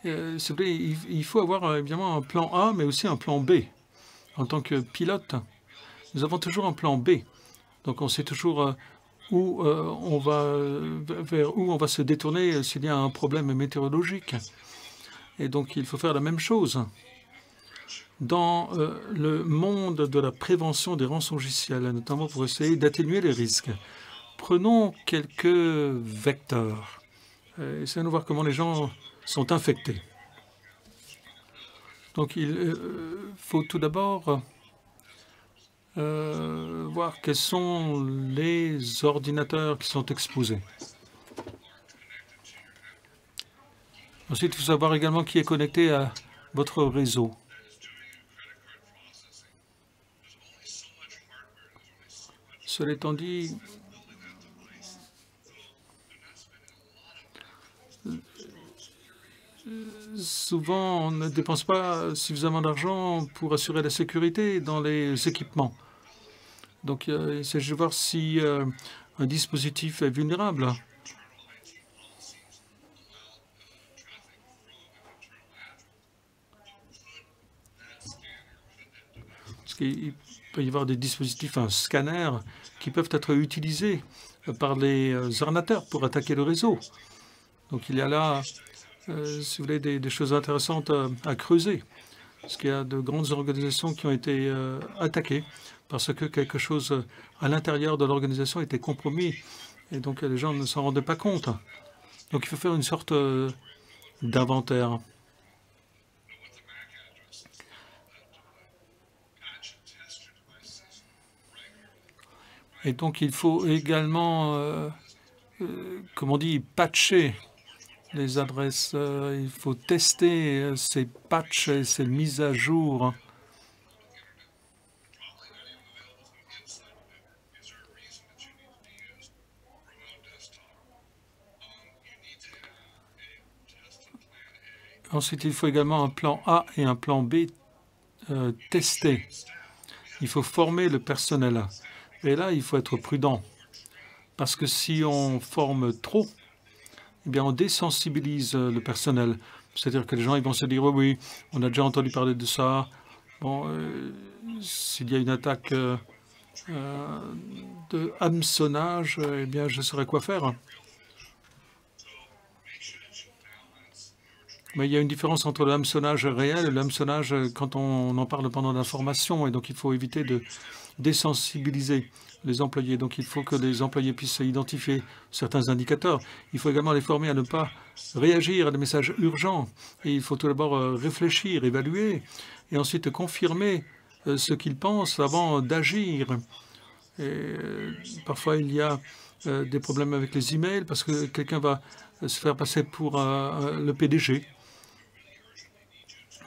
euh, il faut avoir évidemment un plan A, mais aussi un plan B. En tant que pilote, nous avons toujours un plan B. Donc on sait toujours où on va vers où on va se détourner s'il y a un problème météorologique. Et donc il faut faire la même chose dans euh, le monde de la prévention des rançongiciels, notamment pour essayer d'atténuer les risques. Prenons quelques vecteurs. Euh, essayons de voir comment les gens sont infectés. Donc il euh, faut tout d'abord voir quels sont les ordinateurs qui sont exposés. Ensuite, il faut savoir également qui est connecté à votre réseau. Cela étant dit, souvent on ne dépense pas suffisamment d'argent pour assurer la sécurité dans les équipements. Donc il s'agit de voir si euh, un dispositif est vulnérable. Qu'il peut y avoir des dispositifs, un scanner, qui peuvent être utilisés par les euh, arnateurs pour attaquer le réseau. Donc il y a là, euh, si vous voulez, des, choses intéressantes à, creuser. Parce qu'il y a de grandes organisations qui ont été euh, attaquées parce que quelque chose à l'intérieur de l'organisation était compromis. Et donc les gens ne s'en rendaient pas compte. Donc il faut faire une sorte d'inventaire. Et donc, il faut également, euh, euh, comme on dit, patcher les adresses. Euh, il faut tester ces patchs et ces mises à jour. Ensuite, il faut également un plan A et un plan B testé. Il faut former le personnel. Et là, il faut être prudent. Parce que si on forme trop, eh on désensibilise le personnel. C'est-à-dire que les gens vont se dire, oui, oui, on a déjà entendu parler de ça. Euh, s'il y a une attaque euh, euh, de hameçonnage, eh bien, je saurais quoi faire. Mais il y a une différence entre le hameçonnage réel et le hameçonnage quand on en parle pendant l'information. Et donc, il faut éviter de désensibiliser les employés. Donc il faut que les employés puissent identifier certains indicateurs. Il faut également les former à ne pas réagir à des messages urgents. Et il faut tout d'abord euh, réfléchir, évaluer, et ensuite confirmer euh, ce qu'ils pensent avant d'agir. Euh, parfois, il y a des problèmes avec les emails parce que quelqu'un va se faire passer pour le PDG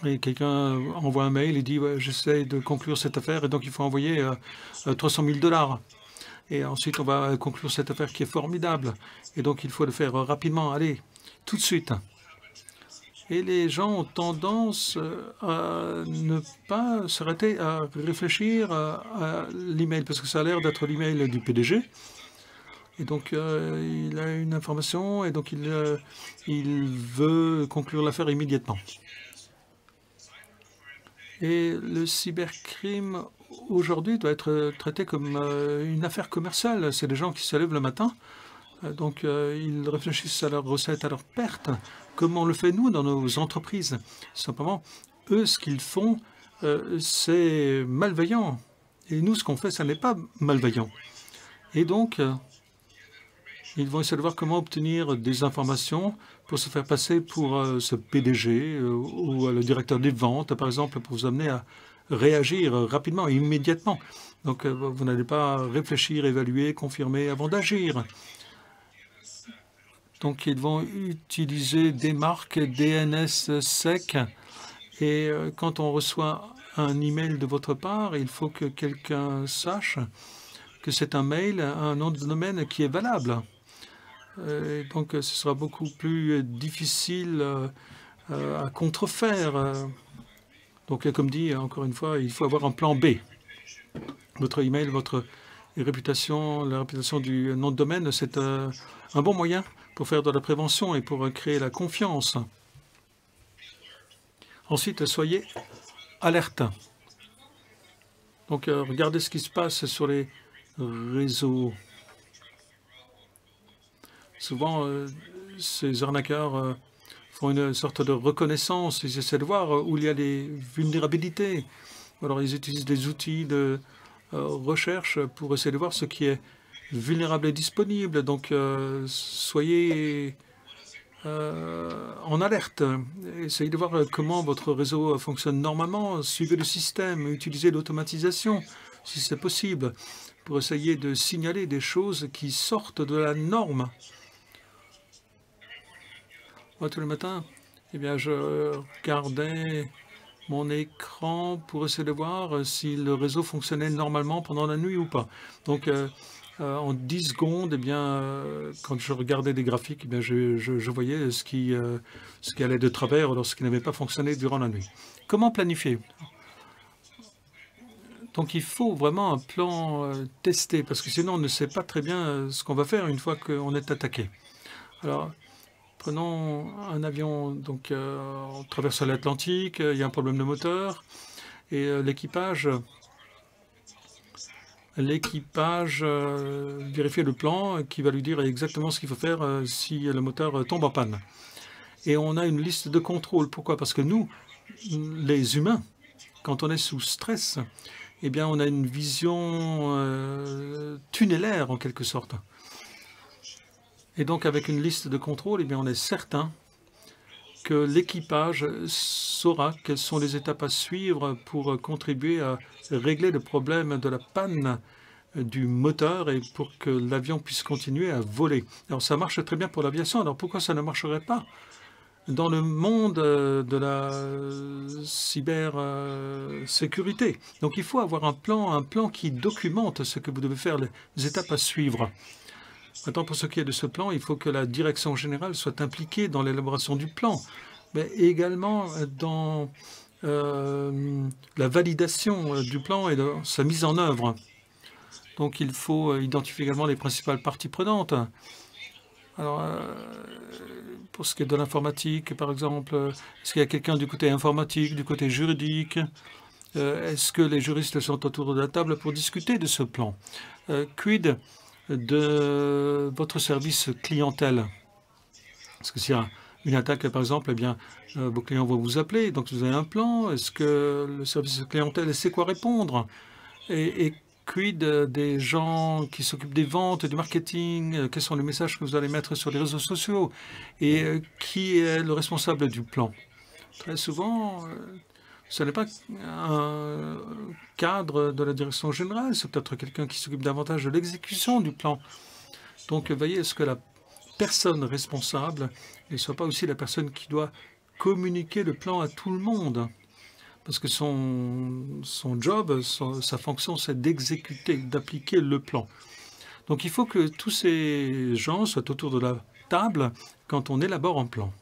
et quelqu'un envoie un mail et dit j'essaie de conclure cette affaire et donc il faut envoyer 300 000 dollars. Et ensuite, on va conclure cette affaire qui est formidable. Et donc, il faut le faire rapidement, allez, tout de suite. Et les gens ont tendance à ne pas s'arrêter à réfléchir à, l'email, parce que ça a l'air d'être l'email du PDG. Et donc, euh, il a une information et donc euh, il veut conclure l'affaire immédiatement. Et le cybercrime aujourd'hui doit être traité comme euh, une affaire commerciale. C'est des gens qui se lèvent le matin, euh, donc euh, ils réfléchissent à leurs recettes, à leurs pertes, comme on le fait nous dans nos entreprises. Simplement, eux, ce qu'ils font, c'est malveillant. Et nous, ce qu'on fait, ça n'est pas malveillant. Et donc, ils vont essayer de voir comment obtenir des informations pour se faire passer pour euh, ce PDG euh, ou le directeur des ventes, par exemple, pour vous amener à réagir rapidement immédiatement. Donc, euh, vous n'allez pas réfléchir, évaluer, confirmer avant d'agir. Donc, ils vont utiliser des marques DNS sec. Et quand on reçoit un email de votre part, il faut que quelqu'un sache que c'est un mail, un nom de domaine qui est valable. Euh, donc, ce sera beaucoup plus difficile euh, à contrefaire. Donc, comme dit, encore une fois, il faut avoir un plan B. Votre email, votre réputation, la réputation du nom de domaine, c'est euh, un bon moyen pour faire de la prévention et pour créer la confiance. Ensuite, soyez alerte. Donc, euh, regardez ce qui se passe sur les réseaux. Souvent, euh, ces arnaqueurs euh, font une sorte de reconnaissance. Ils essaient de voir où il y a des vulnérabilités. Alors, ils utilisent des outils de recherche pour essayer de voir ce qui est vulnérable et disponible. Donc, soyez en alerte. Essayez de voir comment votre réseau fonctionne normalement. Suivez le système, utilisez l'automatisation si c'est possible, pour essayer de signaler des choses qui sortent de la norme. Moi, tous les matins, eh bien, je regardais mon écran pour essayer de voir si le réseau fonctionnait normalement pendant la nuit ou pas. Donc, euh, euh, en 10 secondes, eh bien, euh, quand je regardais des graphiques, eh bien, je, voyais ce qui, ce qui allait de travers lorsqu'il n'avait pas fonctionné durant la nuit. Comment planifier? Donc il faut vraiment un plan testé, parce que sinon on ne sait pas très bien ce qu'on va faire une fois qu'on est attaqué. Alors, prenons un avion, donc euh, on traverse l'Atlantique, il y a un problème de moteur, et l'équipage l'équipage vérifie le plan qui va lui dire exactement ce qu'il faut faire si le moteur tombe en panne. Et on a une liste de contrôle. Pourquoi? Parce que nous, les humains, quand on est sous stress, eh bien, on a une vision euh, en quelque sorte. Et donc, avec une liste de contrôle, eh bien, on est certain que l'équipage saura quelles sont les étapes à suivre pour contribuer à régler le problème de la panne du moteur et pour que l'avion puisse continuer à voler. Alors ça marche très bien pour l'aviation, alors pourquoi ça ne marcherait pas dans le monde euh, de la cybersécurité. Donc il faut avoir un plan, un plan qui documente ce que vous devez faire, les étapes à suivre. Maintenant, pour ce qui est de ce plan, il faut que la direction générale soit impliquée dans l'élaboration du plan, mais également dans euh, la validation euh, du plan et de sa mise en œuvre. Donc il faut identifier également les principales parties prenantes. Alors, pour ce qui est de l'informatique, par exemple, est-ce qu'il y a quelqu'un du côté informatique, du côté juridique? Euh, Est-ce que les juristes sont autour de la table pour discuter de ce plan? Euh, Quid de votre service clientèle. Parce que s'il y a une attaque, par exemple, eh bien, euh, vos clients vont vous appeler, donc vous avez un plan. Est-ce que le service clientèle sait quoi répondre et quid des gens qui s'occupent des ventes, du marketing? Euh, Quels sont les messages que vous allez mettre sur les réseaux sociaux? Et euh, qui est le responsable du plan? Très souvent, ce n'est pas un cadre de la direction générale, c'est peut-être quelqu'un qui s'occupe davantage de l'exécution du plan. Donc, veillez à ce que la personne responsable ne soit pas aussi la personne qui doit communiquer le plan à tout le monde parce que son, son job, sa fonction, c'est d'exécuter, d'appliquer le plan. Donc il faut que tous ces gens soient autour de la table quand on élabore un plan.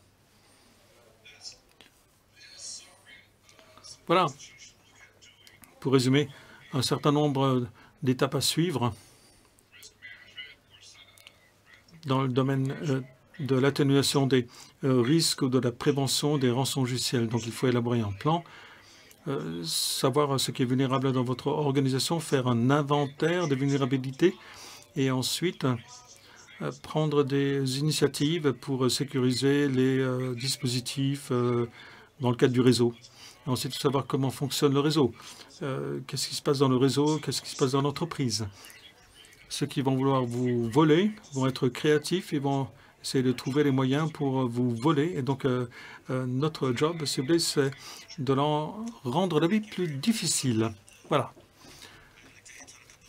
Voilà, pour résumer, un certain nombre d'étapes à suivre dans le domaine euh, de l'atténuation des euh, risques ou de la prévention des rançongiciels. Donc il faut élaborer un plan euh, savoir ce qui est vulnérable dans votre organisation, faire un inventaire des vulnérabilités et ensuite prendre des initiatives pour sécuriser les dispositifs dans le cadre du réseau. Et ensuite, savoir comment fonctionne le réseau. Qu'est-ce qui se passe dans le réseau? Qu'est-ce qui se passe dans l'entreprise? Ceux qui vont vouloir vous voler vont être créatifs et vont essayer de trouver les moyens pour vous voler. Et donc, notre job, c'est de leur rendre la vie plus difficile. Voilà.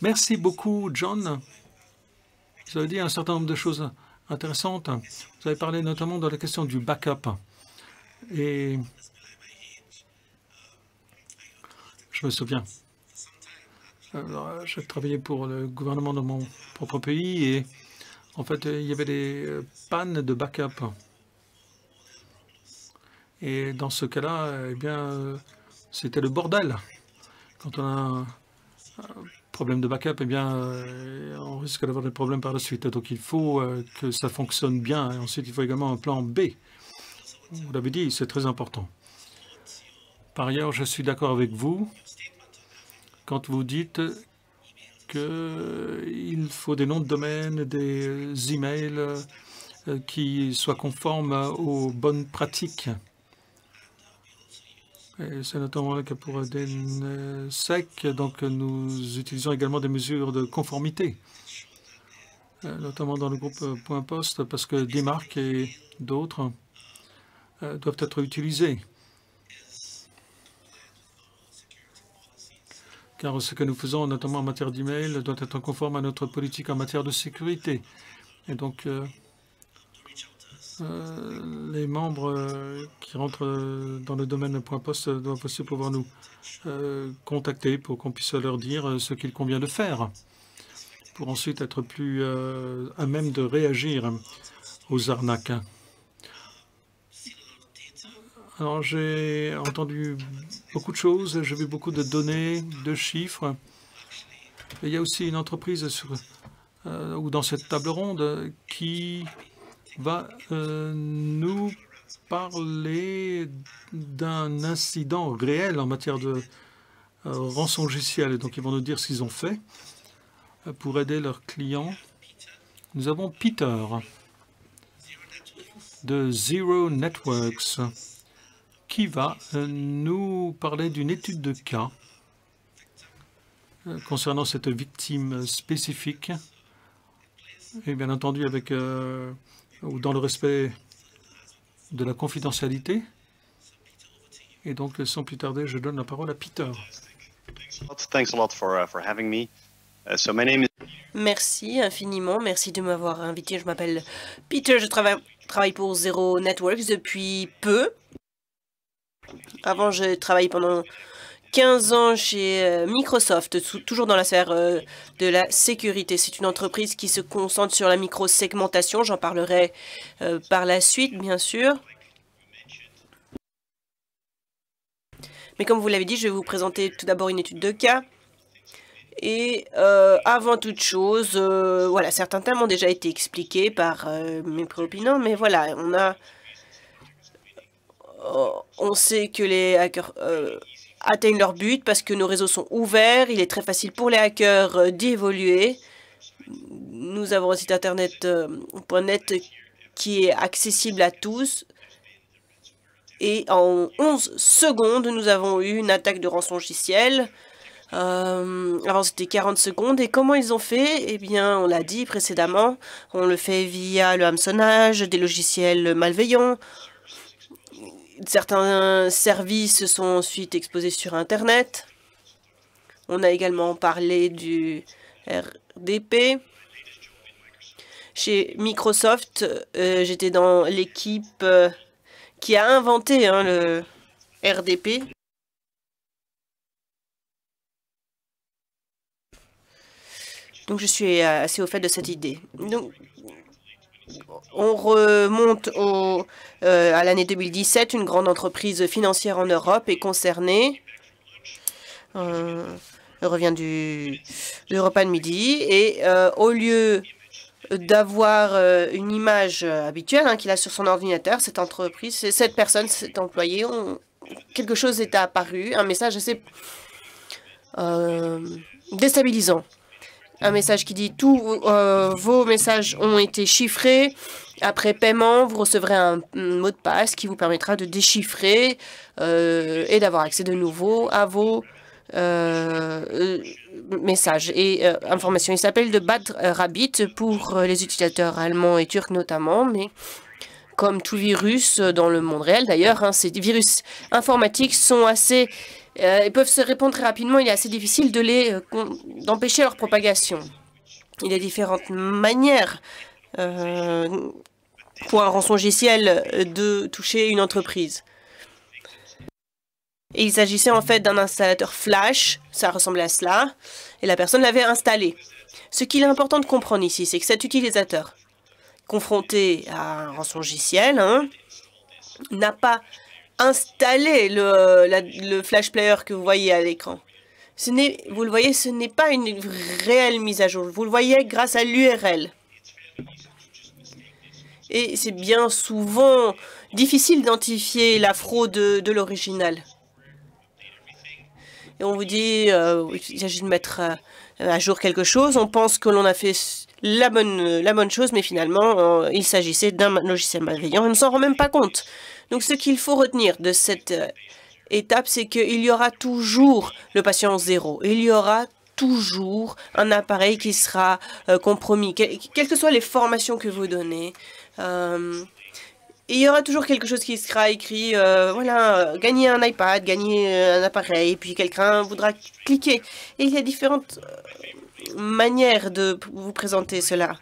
Merci beaucoup, John. Vous avez dit un certain nombre de choses intéressantes. Vous avez parlé notamment de la question du backup. Et je me souviens, j'ai travaillé pour le gouvernement de mon propre pays et en fait, il y avait des pannes de backup. Et dans ce cas-là, eh bien, c'était le bordel. Quand on a un problème de backup, eh bien, euh, on risque d'avoir des problèmes par la suite. Donc, il faut euh, que ça fonctionne bien. Et ensuite, il faut également un plan B. Vous l'avez dit, c'est très important. Par ailleurs, je suis d'accord avec vous quand vous dites qu'il faut des noms de domaine, des emails euh, qui soient conformes aux bonnes pratiques. C'est notamment le cas pour DNSEC. Donc, nous utilisons également des mesures de conformité, euh, notamment dans le groupe euh, Point Poste, parce que des marques et d'autres doivent être utilisés. Car ce que nous faisons, notamment en matière d'email, doit être conforme à notre politique en matière de sécurité. Et donc, euh, euh, les membres euh, qui rentrent dans le domaine point poste doivent aussi pouvoir nous contacter pour qu'on puisse leur dire ce qu'il convient de faire, pour ensuite être plus à même de réagir aux arnaques. Alors, j'ai entendu beaucoup de choses, j'ai vu beaucoup de données, de chiffres. il y a aussi une entreprise sur, euh, ou dans cette table ronde qui va euh, nous parler d'un incident réel en matière de euh, rançon logiciel. Donc, ils vont nous dire ce qu'ils ont fait pour aider leurs clients. Nous avons Peter de Zero Networks qui va euh, nous parler d'une étude de cas euh, concernant cette victime spécifique et bien entendu avec euh, ou dans le respect de la confidentialité. Et donc, sans plus tarder, je donne la parole à Peter. Merci infiniment. Merci de m'avoir invité. Je m'appelle Peter. Je travaille, travaille pour Zero Networks depuis peu. Avant, j'ai travaillé pendant 15 ans chez euh, Microsoft, toujours dans la sphère euh, de la sécurité. C'est une entreprise qui se concentre sur la micro-segmentation. J'en parlerai euh, par la suite, bien sûr. Mais comme vous l'avez dit, je vais vous présenter tout d'abord une étude de cas. Et avant toute chose, voilà, certains thèmes ont déjà été expliqués par mes préopinants, mais voilà, on a on sait que les hackers euh, atteignent leur but parce que nos réseaux sont ouverts. Il est très facile pour les hackers euh, d'évoluer. Nous avons un site internet .net qui est accessible à tous. Et en 11 secondes, nous avons eu une attaque de rançon logiciel. avant, c'était 40 secondes. Et comment ils ont fait? Eh bien, on l'a dit précédemment, on le fait via le hameçonnage, des logiciels malveillants. Certains services sont ensuite exposés sur Internet. On a également parlé du RDP. Chez Microsoft, euh, j'étais dans l'équipe euh, qui a inventé hein, le RDP. Donc je suis assez au fait de cette idée. On remonte au, euh, à l'année 2017. Une grande entreprise financière en Europe est concernée. Euh, elle revient du, repas de midi. Et euh, au lieu d'avoir une image habituelle hein, qu'il a sur son ordinateur, cette entreprise, cette personne, cet employé, quelque chose est apparu, un message assez déstabilisant un message qui dit tous euh, vos messages ont été chiffrés. Après paiement, vous recevrez un, mot de passe qui vous permettra de déchiffrer euh, et d'avoir accès de nouveau à vos euh, messages et informations. Il s'appelle de Bad Rabbit pour les utilisateurs allemands et turcs notamment, mais comme tout virus dans le monde réel d'ailleurs, hein, ces virus informatiques sont assez euh, ils peuvent se répandre très rapidement. Il est assez difficile de les euh, d'empêcher leur propagation. Il y a différentes manières euh, pour un rançon logiciel de toucher une entreprise. Il s'agissait en fait d'un installateur flash, ça ressemblait à cela, et la personne l'avait installé. Ce qu'il est important de comprendre ici, c'est que cet utilisateur, confronté à un rançon logiciel, hein, n'a pas installer le, le Flash Player que vous voyez à l'écran. Vous le voyez, ce n'est pas une réelle mise à jour. Vous le voyez grâce à l'URL. Et c'est bien souvent difficile d'identifier la fraude de, l'original. Et on vous dit, euh, il s'agit de mettre euh, à jour quelque chose. On pense que l'on a fait la bonne, la bonne chose, mais finalement, il s'agissait d'un logiciel malveillant. On ne s'en rend même pas compte. Donc, ce qu'il faut retenir de cette euh, étape, c'est qu'il y aura toujours le patient zéro. Il y aura toujours un appareil qui sera compromis, quelles que soient les formations que vous donnez. Euh, il y aura toujours quelque chose qui sera écrit, euh, voilà, gagner un iPad, gagner un appareil, puis quelqu'un voudra cliquer. Et il y a différentes euh, manières de vous présenter cela.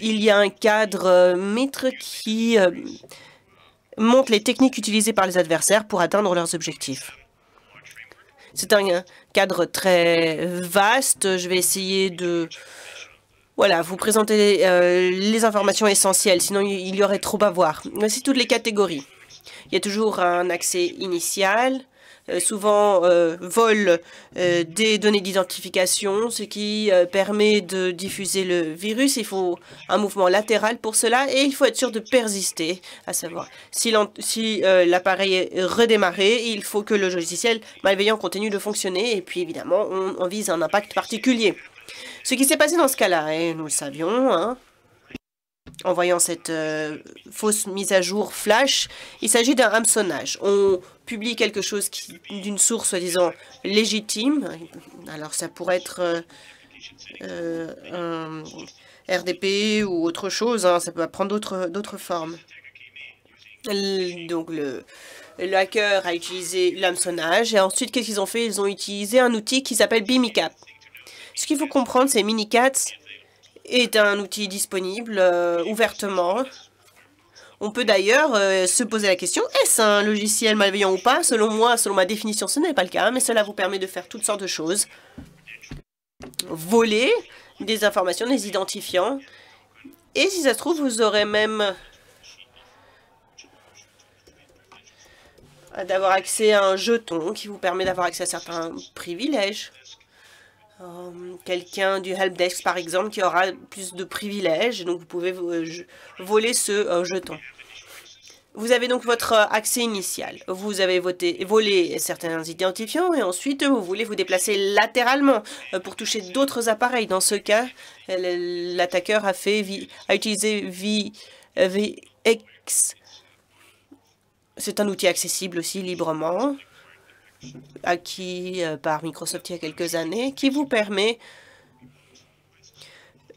Il y a un cadre maître qui montre les techniques utilisées par les adversaires pour atteindre leurs objectifs. C'est un cadre très vaste. Je vais essayer de voilà, vous présenter euh, les informations essentielles, sinon il y aurait trop à voir. Voici toutes les catégories. Il y a toujours un accès initial, euh, souvent euh, vol des données d'identification, ce qui permet de diffuser le virus. Il faut un mouvement latéral pour cela et il faut être sûr de persister, à savoir si l'appareil est redémarré, il faut que le logiciel malveillant continue de fonctionner et puis évidemment on vise un impact particulier. Ce qui s'est passé dans ce cas-là, et nous le savions, hein, en voyant cette euh, fausse mise à jour flash, il s'agit d'un hameçonnage. On publie quelque chose d'une source soi-disant légitime. Alors ça pourrait être euh, euh, un RDP ou autre chose, hein, ça peut prendre d'autres formes. Donc le, hacker a utilisé l'hameçonnage et ensuite qu'est-ce qu'ils ont fait? Ils ont utilisé un outil qui s'appelle Bimicap. Ce qu'il faut comprendre, c'est Minicats est un outil disponible euh, ouvertement. On peut d'ailleurs euh, se poser la question, est-ce un logiciel malveillant ou pas? Selon moi, selon ma définition, ce n'est pas le cas, mais cela vous permet de faire toutes sortes de choses. Voler des informations, des identifiants. Et si ça se trouve, vous aurez même d'avoir accès à un jeton qui vous permet d'avoir accès à certains privilèges. Euh, quelqu'un du helpdesk, par exemple, qui aura plus de privilèges. Donc, vous pouvez euh, voler ce euh, jeton. Vous avez donc votre accès initial. Vous avez voté, volé certains identifiants et ensuite vous voulez vous déplacer latéralement pour toucher d'autres appareils. Dans ce cas, l'attaqueur a, fait, a utilisé VX. C'est un outil accessible aussi librement acquis euh, par Microsoft il y a quelques années, qui vous permet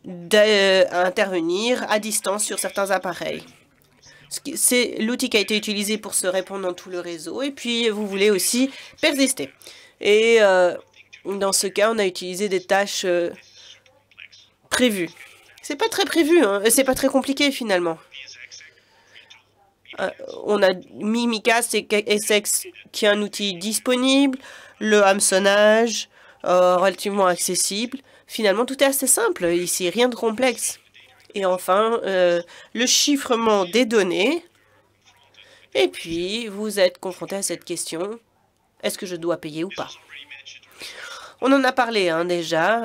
d'intervenir à distance sur certains appareils. C'est l'outil qui a été utilisé pour se répondre dans tout le réseau. Et puis, vous voulez aussi persister. Et euh, dans ce cas, on a utilisé des tâches euh, prévues. C'est pas très prévu, hein, c'est pas très compliqué finalement. Euh, on a Mimica, c'est SX qui est un outil disponible, le hameçonnage, euh, relativement accessible. Finalement, tout est assez simple ici, rien de complexe. Et enfin, euh, le chiffrement des données. Et puis, vous êtes confronté à cette question, est-ce que je dois payer ou pas? On en a parlé hein, déjà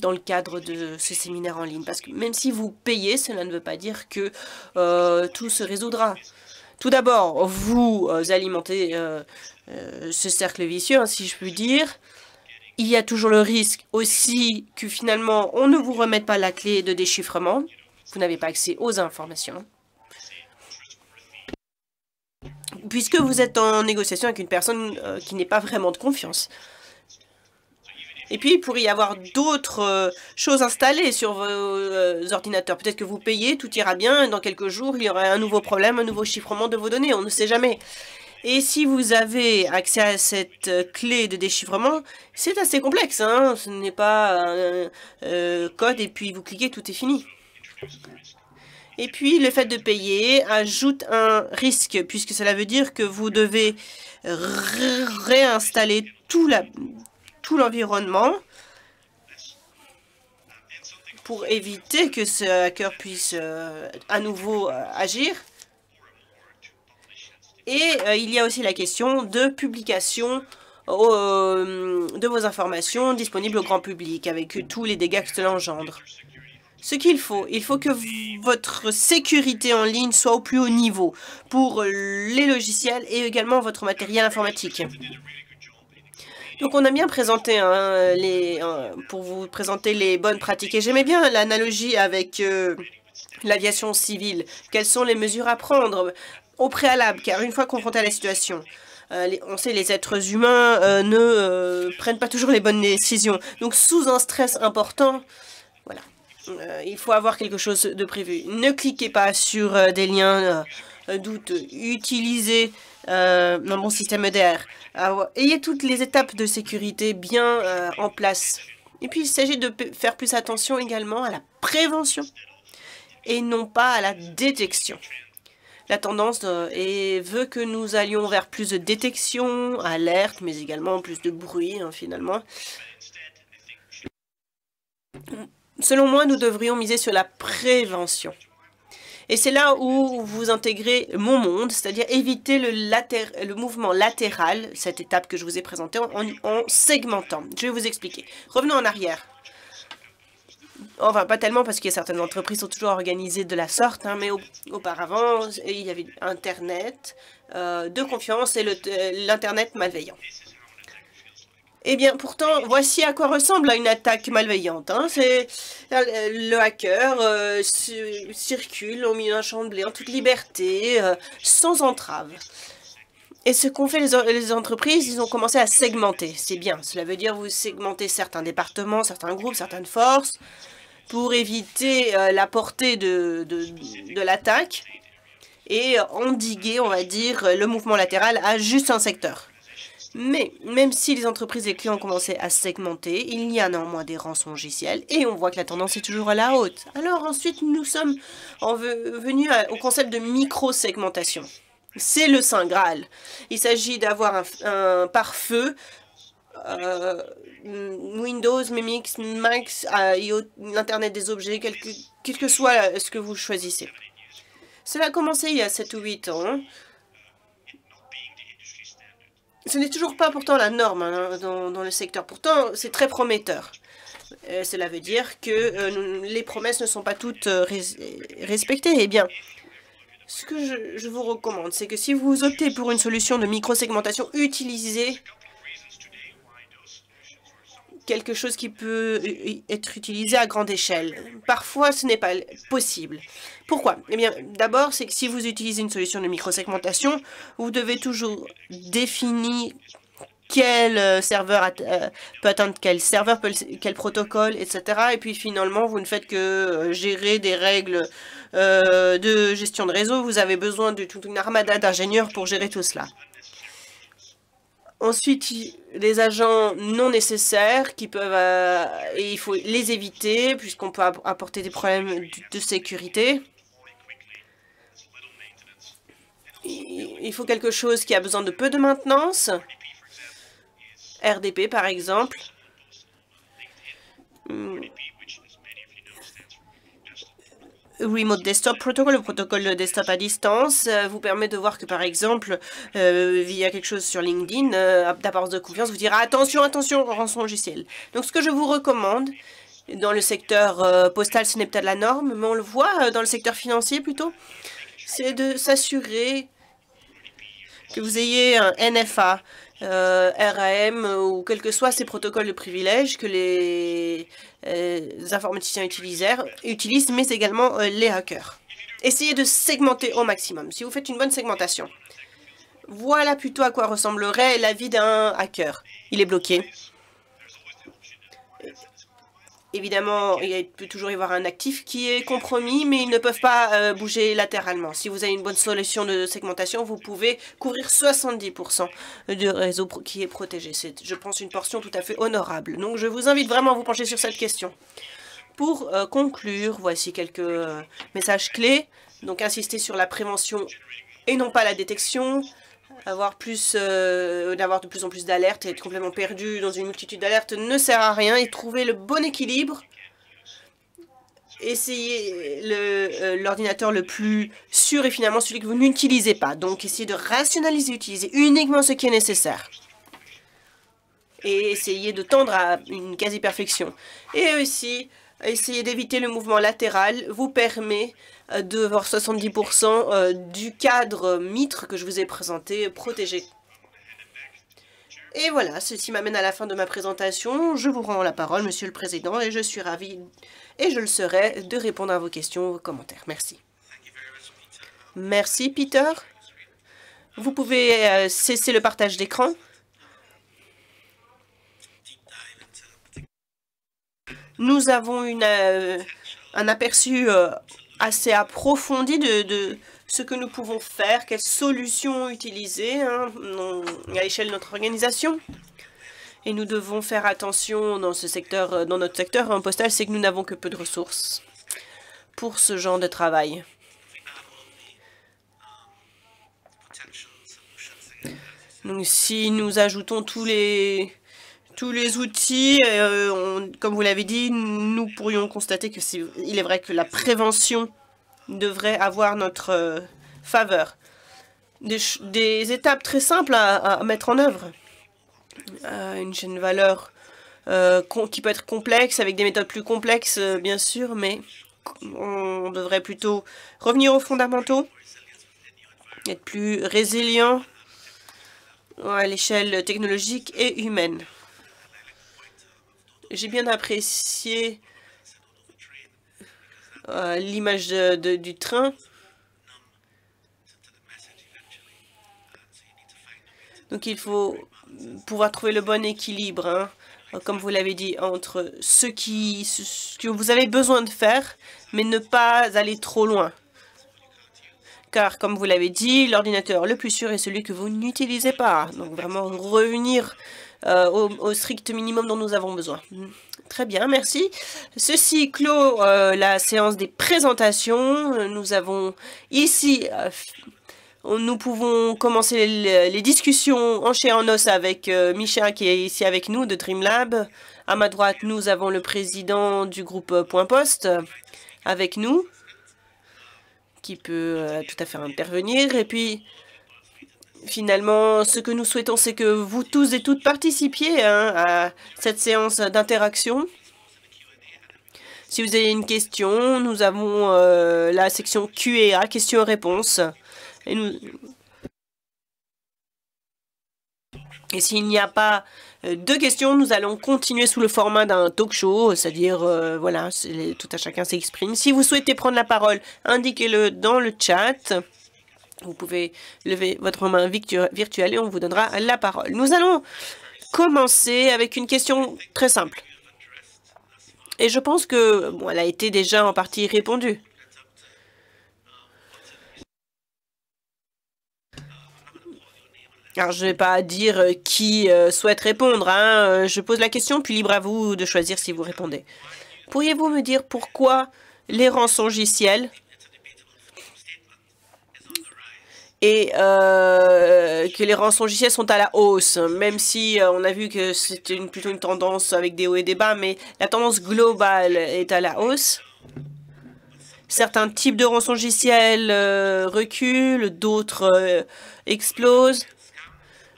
dans le cadre de ce séminaire en ligne. Parce que même si vous payez, cela ne veut pas dire que euh, tout se résoudra. Tout d'abord, vous euh, alimentez euh, ce cercle vicieux, hein, si je puis dire. Il y a toujours le risque aussi que finalement, on ne vous remette pas la clé de déchiffrement. Vous n'avez pas accès aux informations. Puisque vous êtes en négociation avec une personne qui n'est pas vraiment de confiance. Et puis, il pourrait y avoir d'autres euh, choses installées sur vos euh, ordinateurs. Peut-être que vous payez, tout ira bien, et dans quelques jours, il y aura un nouveau problème, un nouveau chiffrement de vos données, on ne sait jamais. Et si vous avez accès à cette euh, clé de déchiffrement, c'est assez complexe. Hein Ce n'est pas un code et puis vous cliquez, tout est fini. Et puis, le fait de payer ajoute un risque, puisque cela veut dire que vous devez réinstaller tout, la, l'environnement pour éviter que ce hacker puisse euh, à nouveau euh, agir. Et il y a aussi la question de publication de vos informations disponibles au grand public avec tous les dégâts que cela engendre. Ce qu'il faut, il faut que votre sécurité en ligne soit au plus haut niveau pour les logiciels et également votre matériel informatique. Donc on a bien présenté hein, les, pour vous présenter les bonnes pratiques. Et j'aimais bien l'analogie avec euh, l'aviation civile. Quelles sont les mesures à prendre au préalable? Car une fois confronté à la situation, euh, on sait les êtres humains euh, ne prennent pas toujours les bonnes décisions. Donc sous un stress important, voilà, il faut avoir quelque chose de prévu. Ne cliquez pas sur des liens douteux. Utilisez euh, dans mon système EDR. ayez toutes les étapes de sécurité bien euh, en place. Et puis, il s'agit de faire plus attention également à la prévention et non pas à la détection. La tendance euh, veut que nous allions vers plus de détection, alerte, mais également plus de bruit, hein, finalement. Selon moi, nous devrions miser sur la prévention. Et c'est là où vous intégrez mon monde, c'est-à-dire éviter le, mouvement latéral, cette étape que je vous ai présentée, en, segmentant. Je vais vous expliquer. Revenons en arrière. Enfin, pas tellement parce que certaines entreprises sont toujours organisées de la sorte, hein, mais auparavant, il y avait Internet euh, de confiance et l'Internet malveillant. Eh bien, pourtant, voici à quoi ressemble une attaque malveillante. Hein. C'est le hacker euh, circule au milieu d'un champ de en toute liberté, euh, sans entrave. Et ce qu'ont fait les, entreprises, ils ont commencé à segmenter. C'est bien. Cela veut dire vous segmentez certains départements, certains groupes, certaines forces pour éviter euh, la portée de l'attaque et endiguer, on va dire, le mouvement latéral à juste un secteur. Mais même si les entreprises et clients ont commencé à segmenter, il y a néanmoins des rançongiciels et on voit que la tendance est toujours à la haute. Alors ensuite, nous sommes venus au concept de micro-segmentation. C'est le Saint Graal. Il s'agit d'avoir un, pare-feu euh, Windows, Mimix, Mac, euh, l'Internet des objets, quel que, soit ce que vous choisissez. Cela a commencé il y a 7 ou 8 ans. Ce n'est toujours pas pourtant la norme hein, dans, le secteur. Pourtant, c'est très prometteur. Euh, cela veut dire que euh, les promesses ne sont pas toutes euh, respectées. Eh bien, ce que je, je vous recommande, c'est que si vous optez pour une solution de micro-segmentation, utilisez quelque chose qui peut être utilisé à grande échelle. Parfois, ce n'est pas possible. Pourquoi? Eh bien, d'abord, c'est que si vous utilisez une solution de micro-segmentation, vous devez toujours définir quel euh, serveur euh, peut atteindre quel serveur, quel protocole, etc. Et puis finalement, vous ne faites que euh, gérer des règles de gestion de réseau. Vous avez besoin de toute armada d'ingénieurs pour gérer tout cela. Ensuite, les agents non nécessaires qui peuvent euh, et il faut les éviter puisqu'on peut apporter des problèmes de sécurité. Il faut quelque chose qui a besoin de peu de maintenance. RDP par exemple. Remote Desktop Protocol, le protocole de desktop à distance, euh, vous permet de voir que, par exemple, euh, via quelque chose sur LinkedIn, euh, d'apparence de confiance, vous dira « Attention, attention, rançon logiciel ». Donc, ce que je vous recommande, dans le secteur postal, ce n'est peut-être la norme, mais on le voit dans le secteur financier plutôt, c'est de s'assurer que vous ayez un NFA, euh, RAM ou quels que soient ces protocoles de privilèges que les, euh, informaticiens utilisent, mais également euh, les hackers. Essayez de segmenter au maximum. Si vous faites une bonne segmentation, voilà plutôt à quoi ressemblerait la vie d'un hacker. Il est bloqué. Évidemment, il peut toujours y avoir un actif qui est compromis, mais ils ne peuvent pas euh, bouger latéralement. Si vous avez une bonne solution de segmentation, vous pouvez couvrir 70% du réseau qui est protégé. C'est, je pense, une portion tout à fait honorable. Donc, je vous invite vraiment à vous pencher sur cette question. Pour euh, conclure, voici quelques euh, messages clés. Donc, insister sur la prévention et non pas la détection avoir plus, euh, d'avoir de plus en plus d'alertes et être complètement perdu dans une multitude d'alertes ne sert à rien et trouver le bon équilibre essayez l'ordinateur le, plus sûr et finalement celui que vous n'utilisez pas. Donc, essayez de rationaliser, utiliser uniquement ce qui est nécessaire. Et essayez de tendre à une quasi-perfection. Et aussi, essayez d'éviter le mouvement latéral vous permet de voir 70% du cadre mitre que je vous ai présenté protégé. Et voilà, ceci m'amène à la fin de ma présentation. Je vous rends la parole, Monsieur le Président, et je suis ravi, et je le serai, de répondre à vos questions, vos commentaires. Merci. Merci, Peter. Vous pouvez euh, cesser le partage d'écran. Nous avons une, euh, un aperçu euh, assez approfondi de ce que nous pouvons faire, quelles solutions utiliser hein, à l'échelle de notre organisation. Et nous devons faire attention dans ce secteur, euh, dans notre secteur un postal, c'est que nous n'avons que peu de ressources pour ce genre de travail. Donc si nous ajoutons tous les tous les outils, euh, comme vous l'avez dit, nous pourrions constater que il est vrai que la prévention devrait avoir notre euh, faveur. Des, étapes très simples à, mettre en œuvre. Euh, une chaîne de valeur qui peut être complexe, avec des méthodes plus complexes, bien sûr, mais on devrait plutôt revenir aux fondamentaux, être plus résilient à l'échelle technologique et humaine. J'ai bien apprécié euh, l'image du train. Donc il faut pouvoir trouver le bon équilibre, hein, comme vous l'avez dit, entre ce, qui, ce que vous avez besoin de faire, mais ne pas aller trop loin. Car, comme vous l'avez dit, l'ordinateur le plus sûr est celui que vous n'utilisez pas. Donc vraiment revenir euh, au, strict minimum dont nous avons besoin. Très bien, merci. Ceci clôt euh, la séance des présentations. Nous avons ici, euh, nous pouvons commencer les, discussions en chair en os avec Micha qui est ici avec nous de Dreamlab. À ma droite, nous avons le président du groupe Point Poste avec nous qui peut tout à fait intervenir. Et puis, Finalement, ce que nous souhaitons, c'est que vous tous et toutes participiez hein, à cette séance d'interaction. Si vous avez une question, nous avons euh, la section Q&A, questions-réponses. Et, et s'il n'y a pas euh, de questions, nous allons continuer sous le format d'un talk show, c'est-à-dire, euh, voilà, tout à chacun s'exprime. Si vous souhaitez prendre la parole, indiquez-le dans le chat. Vous pouvez lever votre main virtuelle et on vous donnera la parole. Nous allons commencer avec une question très simple. Et je pense que bon, elle a été déjà en partie répondue. Alors, je ne vais pas dire qui euh, souhaite répondre. Hein. Je pose la question, puis libre à vous de choisir si vous répondez. Pourriez-vous me dire pourquoi les rançongiciels et euh, que les rançongiciels sont à la hausse, même si euh, on a vu que c'était plutôt une tendance avec des hauts et des bas, mais la tendance globale est à la hausse. Certains types de rançongiciels euh, reculent, d'autres explosent.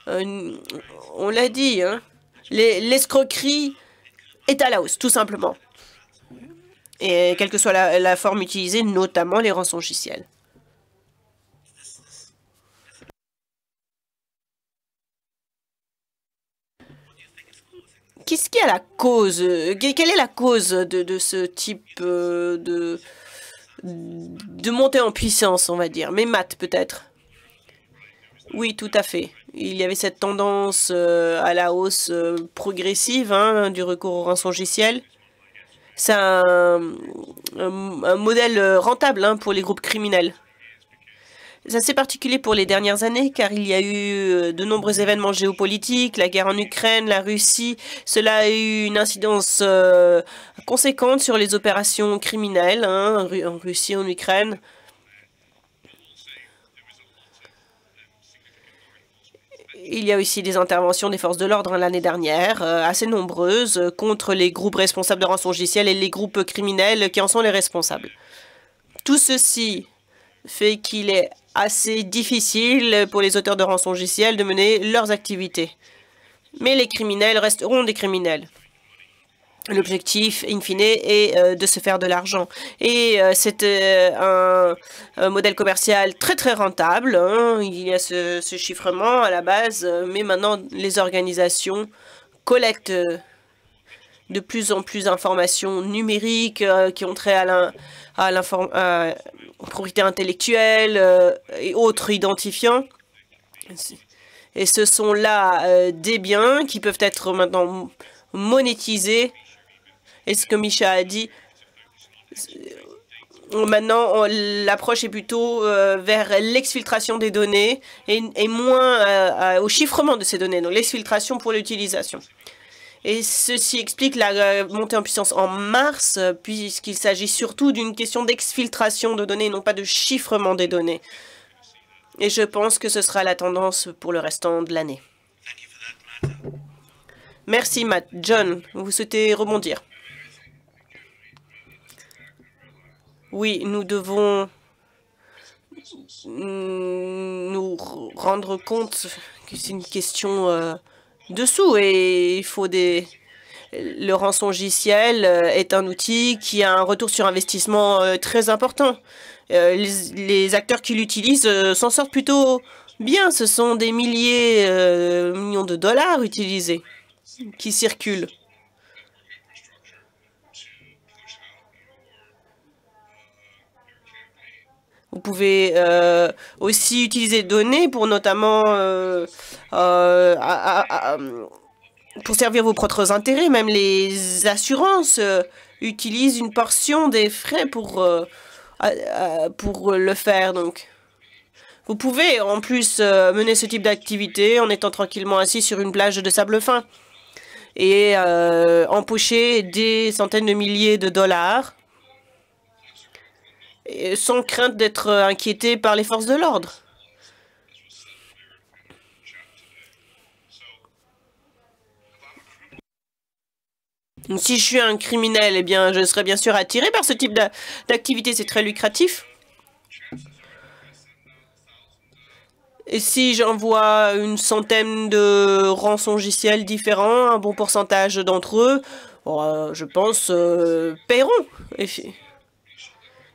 on l'a dit, hein, l'escroquerie est à la hausse, tout simplement. Et quelle que soit la, forme utilisée, notamment les rançongiciels. Qu'est-ce qui est la cause Quelle est la cause de, ce type euh, de, de montée en puissance, on va dire? Mais maths, peut-être? Oui, tout à fait. Il y avait cette tendance euh, à la hausse euh, progressive hein, du recours au rançongiciel. C'est un, modèle rentable hein, pour les groupes criminels. C'est assez particulier pour les dernières années car il y a eu euh, de nombreux événements géopolitiques, la guerre en Ukraine, la Russie. Cela a eu une incidence euh, conséquente sur les opérations criminelles hein, en Russie, en Ukraine. il y a aussi des interventions des forces de l'ordre l'année dernière, euh, assez nombreuses, contre les groupes responsables de rançongiciel et les groupes criminels qui en sont les responsables. Tout ceci fait qu'il est assez difficile pour les auteurs de rançongiciel de mener leurs activités. Mais les criminels resteront des criminels. L'objectif, in fine, est euh, de se faire de l'argent. Et euh, c'est euh, un, modèle commercial très, très rentable. Hein. Il y a ce, chiffrement à la base, mais maintenant, les organisations collectent de plus en plus d'informations numériques qui ont trait à la propriété intellectuelle et autres identifiants. Et ce sont là des biens qui peuvent être maintenant monétisés et ce que Micha a dit, maintenant, l'approche est plutôt euh, vers l'exfiltration des données et, moins euh, au chiffrement de ces données, donc l'exfiltration pour l'utilisation. Et ceci explique la euh, montée en puissance en mars, puisqu'il s'agit surtout d'une question d'exfiltration de données, non pas de chiffrement des données. Et je pense que ce sera la tendance pour le restant de l'année. Merci, Matt. John, vous souhaitez rebondir? Oui, nous devons nous rendre compte que c'est une question euh, de sous et il faut des... Le rançongiciel euh, est un outil qui a un retour sur investissement euh, très important. Les, les, acteurs qui l'utilisent s'en sortent plutôt bien. Ce sont des milliers, millions de dollars utilisés qui circulent. Vous pouvez euh, aussi utiliser des données pour notamment euh, euh, pour servir vos propres intérêts. Même les assurances utilisent une portion des frais pour, pour le faire. Donc, vous pouvez en plus mener ce type d'activité en étant tranquillement assis sur une plage de sable fin et empocher des centaines de milliers de dollars sans crainte d'être inquiété par les forces de l'ordre. Si je suis un criminel, eh bien, je serais bien sûr attiré par ce type d'activité. C'est très lucratif. Et si j'envoie une centaine de rançongiciels différents, un bon pourcentage d'entre eux, euh, je pense, euh, paieront.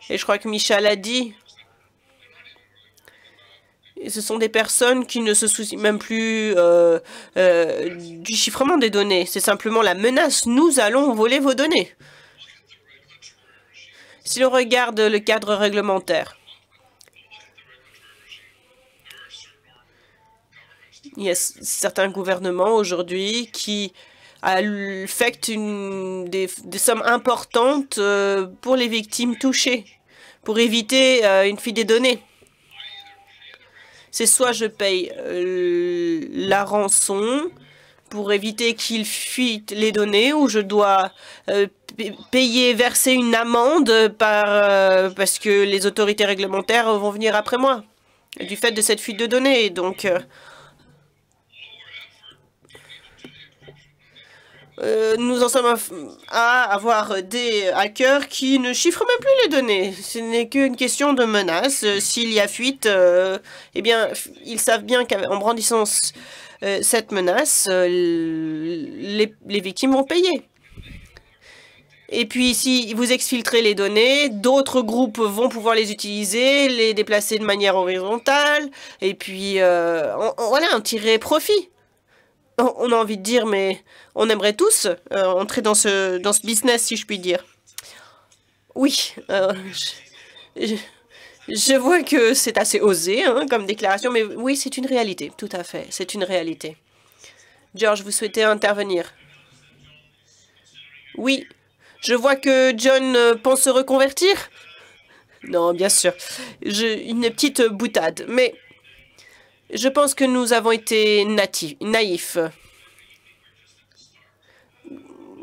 Et, je crois que Michel a dit. Ce sont des personnes qui ne se soucient même plus euh, euh, du chiffrement des données. C'est simplement la menace. Nous allons voler vos données. Si l'on regarde le cadre réglementaire, il y a certains gouvernements aujourd'hui qui affectent des, sommes importantes euh, pour les victimes touchées pour éviter euh, une fuite des données. C'est soit je paye euh, la rançon pour éviter qu'il fuite les données ou je dois euh, payer, verser une amende par, parce que les autorités réglementaires vont venir après moi du fait de cette fuite de données. Donc, euh, nous en sommes à avoir des hackers qui ne chiffrent même plus les données. Ce n'est qu'une question de menace. Euh, s'il y a fuite, euh, eh bien, ils savent bien qu'en brandissant cette menace, les, les, victimes vont payer. Et puis, si vous exfiltrez les données, d'autres groupes vont pouvoir les utiliser, les déplacer de manière horizontale, et puis, on, on, voilà, en tirer profit on a envie de dire, mais on aimerait tous euh, entrer dans ce, dans ce business, si je puis dire. Oui, euh, je, vois que c'est assez osé hein, comme déclaration, mais oui, c'est une réalité, tout à fait, c'est une réalité. George, vous souhaitez intervenir? Oui, je vois que John euh, pense se reconvertir? Non, bien sûr, une petite boutade, mais je pense que nous avons été naïfs.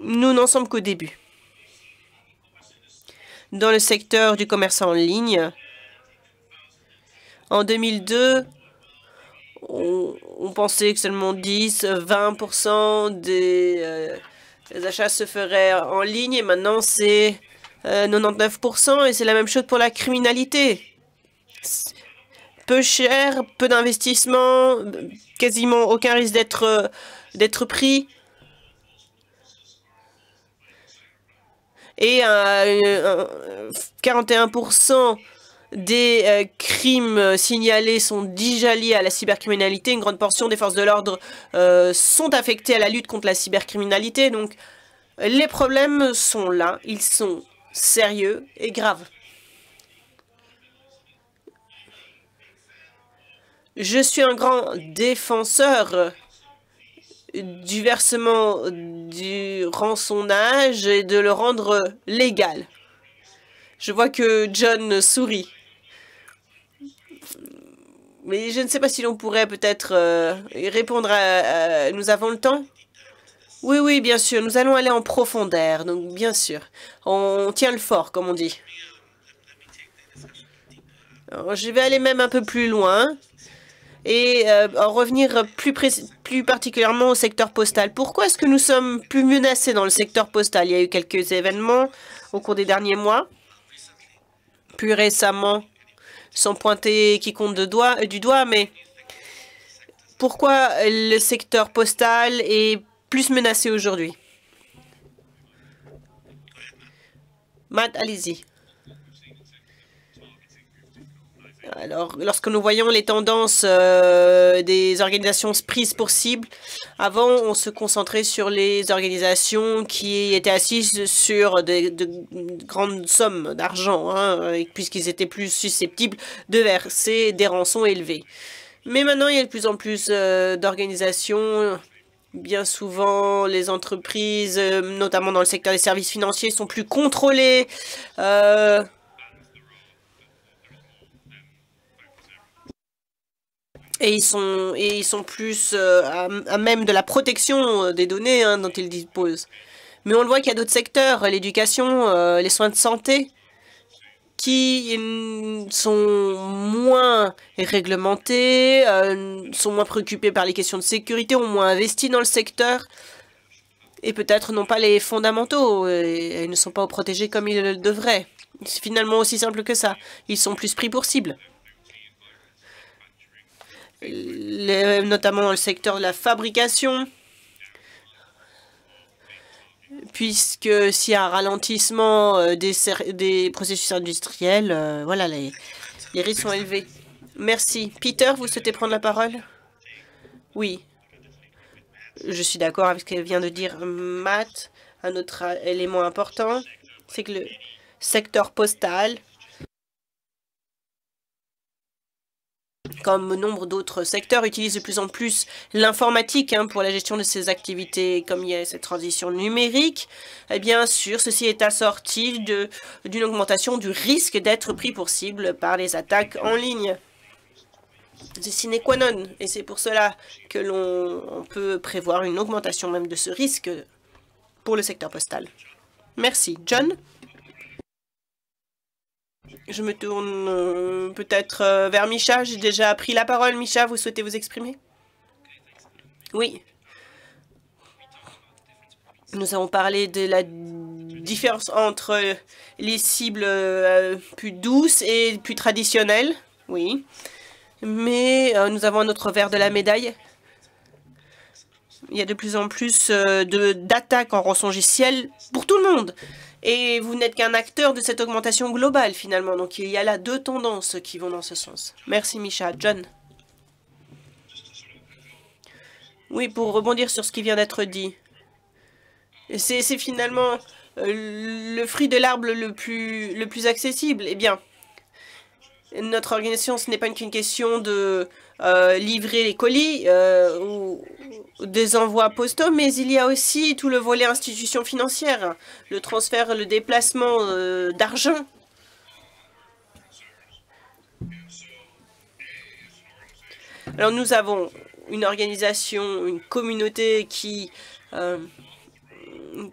Nous n'en sommes qu'au début. Dans le secteur du commerce en ligne, en 2002, on, pensait que seulement 10, 20% des, euh, des, achats se feraient en ligne et maintenant c'est 99% et c'est la même chose pour la criminalité. Peu cher, peu d'investissement, quasiment aucun risque d'être d'être pris. Et 41% des euh, crimes signalés sont déjà liés à la cybercriminalité. Une grande portion des forces de l'ordre euh, sont affectées à la lutte contre la cybercriminalité. Donc, les problèmes sont là. Ils sont sérieux et graves. Je suis un grand défenseur du versement du rançonnage et de le rendre légal. Je vois que John sourit. Mais je ne sais pas si l'on pourrait peut-être euh, répondre à, Nous avons le temps Oui, oui, bien sûr. Nous allons aller en profondeur. Donc, bien sûr. On tient le fort, comme on dit. je vais aller même un peu plus loin et euh, en revenir plus, plus particulièrement au secteur postal. Pourquoi est-ce que nous sommes plus menacés dans le secteur postal? Il y a eu quelques événements au cours des derniers mois. Plus récemment, sans pointer quiconque de doigt, du doigt, mais pourquoi le secteur postal est plus menacé aujourd'hui? Matt, allez-y. Alors, lorsque nous voyons les tendances euh, des organisations prises pour cible, avant, on se concentrait sur les organisations qui étaient assises sur de, grandes sommes d'argent, hein, puisqu'ils étaient plus susceptibles de verser des rançons élevées. Mais maintenant, il y a de plus en plus euh, d'organisations Bien souvent, les entreprises, euh, notamment dans le secteur des services financiers, sont plus contrôlées. Et ils sont, et ils sont plus euh, à, même de la protection euh, des données hein, dont ils disposent. Mais on le voit qu'il y a d'autres secteurs, l'éducation, euh, les soins de santé, qui sont moins réglementés, sont moins préoccupés par les questions de sécurité, ont moins investi dans le secteur et peut-être n'ont pas les fondamentaux et, et ne sont pas protégés comme ils le devraient. C'est finalement aussi simple que ça. Ils sont plus pris pour cible notamment dans le secteur de la fabrication, puisque s'il y a un ralentissement euh, des, processus industriels, euh, voilà, les, les risques sont élevés. Merci. Peter, vous souhaitez prendre la parole? Oui. Je suis d'accord avec ce qu'elle vient de dire Matt. Un autre élément important, c'est que le secteur postal comme nombre d'autres secteurs, utilisent de plus en plus l'informatique hein, pour la gestion de ces activités. Comme il y a cette transition numérique, eh bien sûr, ceci est assorti d'une augmentation du risque d'être pris pour cible par les attaques en ligne. C'est sine qua non, et c'est pour cela que l'on peut prévoir une augmentation même de ce risque pour le secteur postal. Merci. John? Je me tourne euh, peut-être euh, vers Micha. J'ai déjà pris la parole. Micha, vous souhaitez vous exprimer? Oui. Nous avons parlé de la différence entre les cibles euh, plus douces et plus traditionnelles. Oui. Mais nous avons un autre verre de la médaille. Il y a de plus en plus d'attaques en rançongiciel pour tout le monde. Et vous n'êtes qu'un acteur de cette augmentation globale, finalement. Donc, il y a là deux tendances qui vont dans ce sens. Merci, Micha. John Oui, pour rebondir sur ce qui vient d'être dit. C'est finalement euh, le fruit de l'arbre le plus, le plus accessible. Eh bien, notre organisation, ce n'est pas qu'une question de euh, livrer les colis euh, ou, des envois postaux, mais il y a aussi tout le volet institution financière, le transfert, le déplacement euh, d'argent. Alors nous avons une organisation, une communauté qui,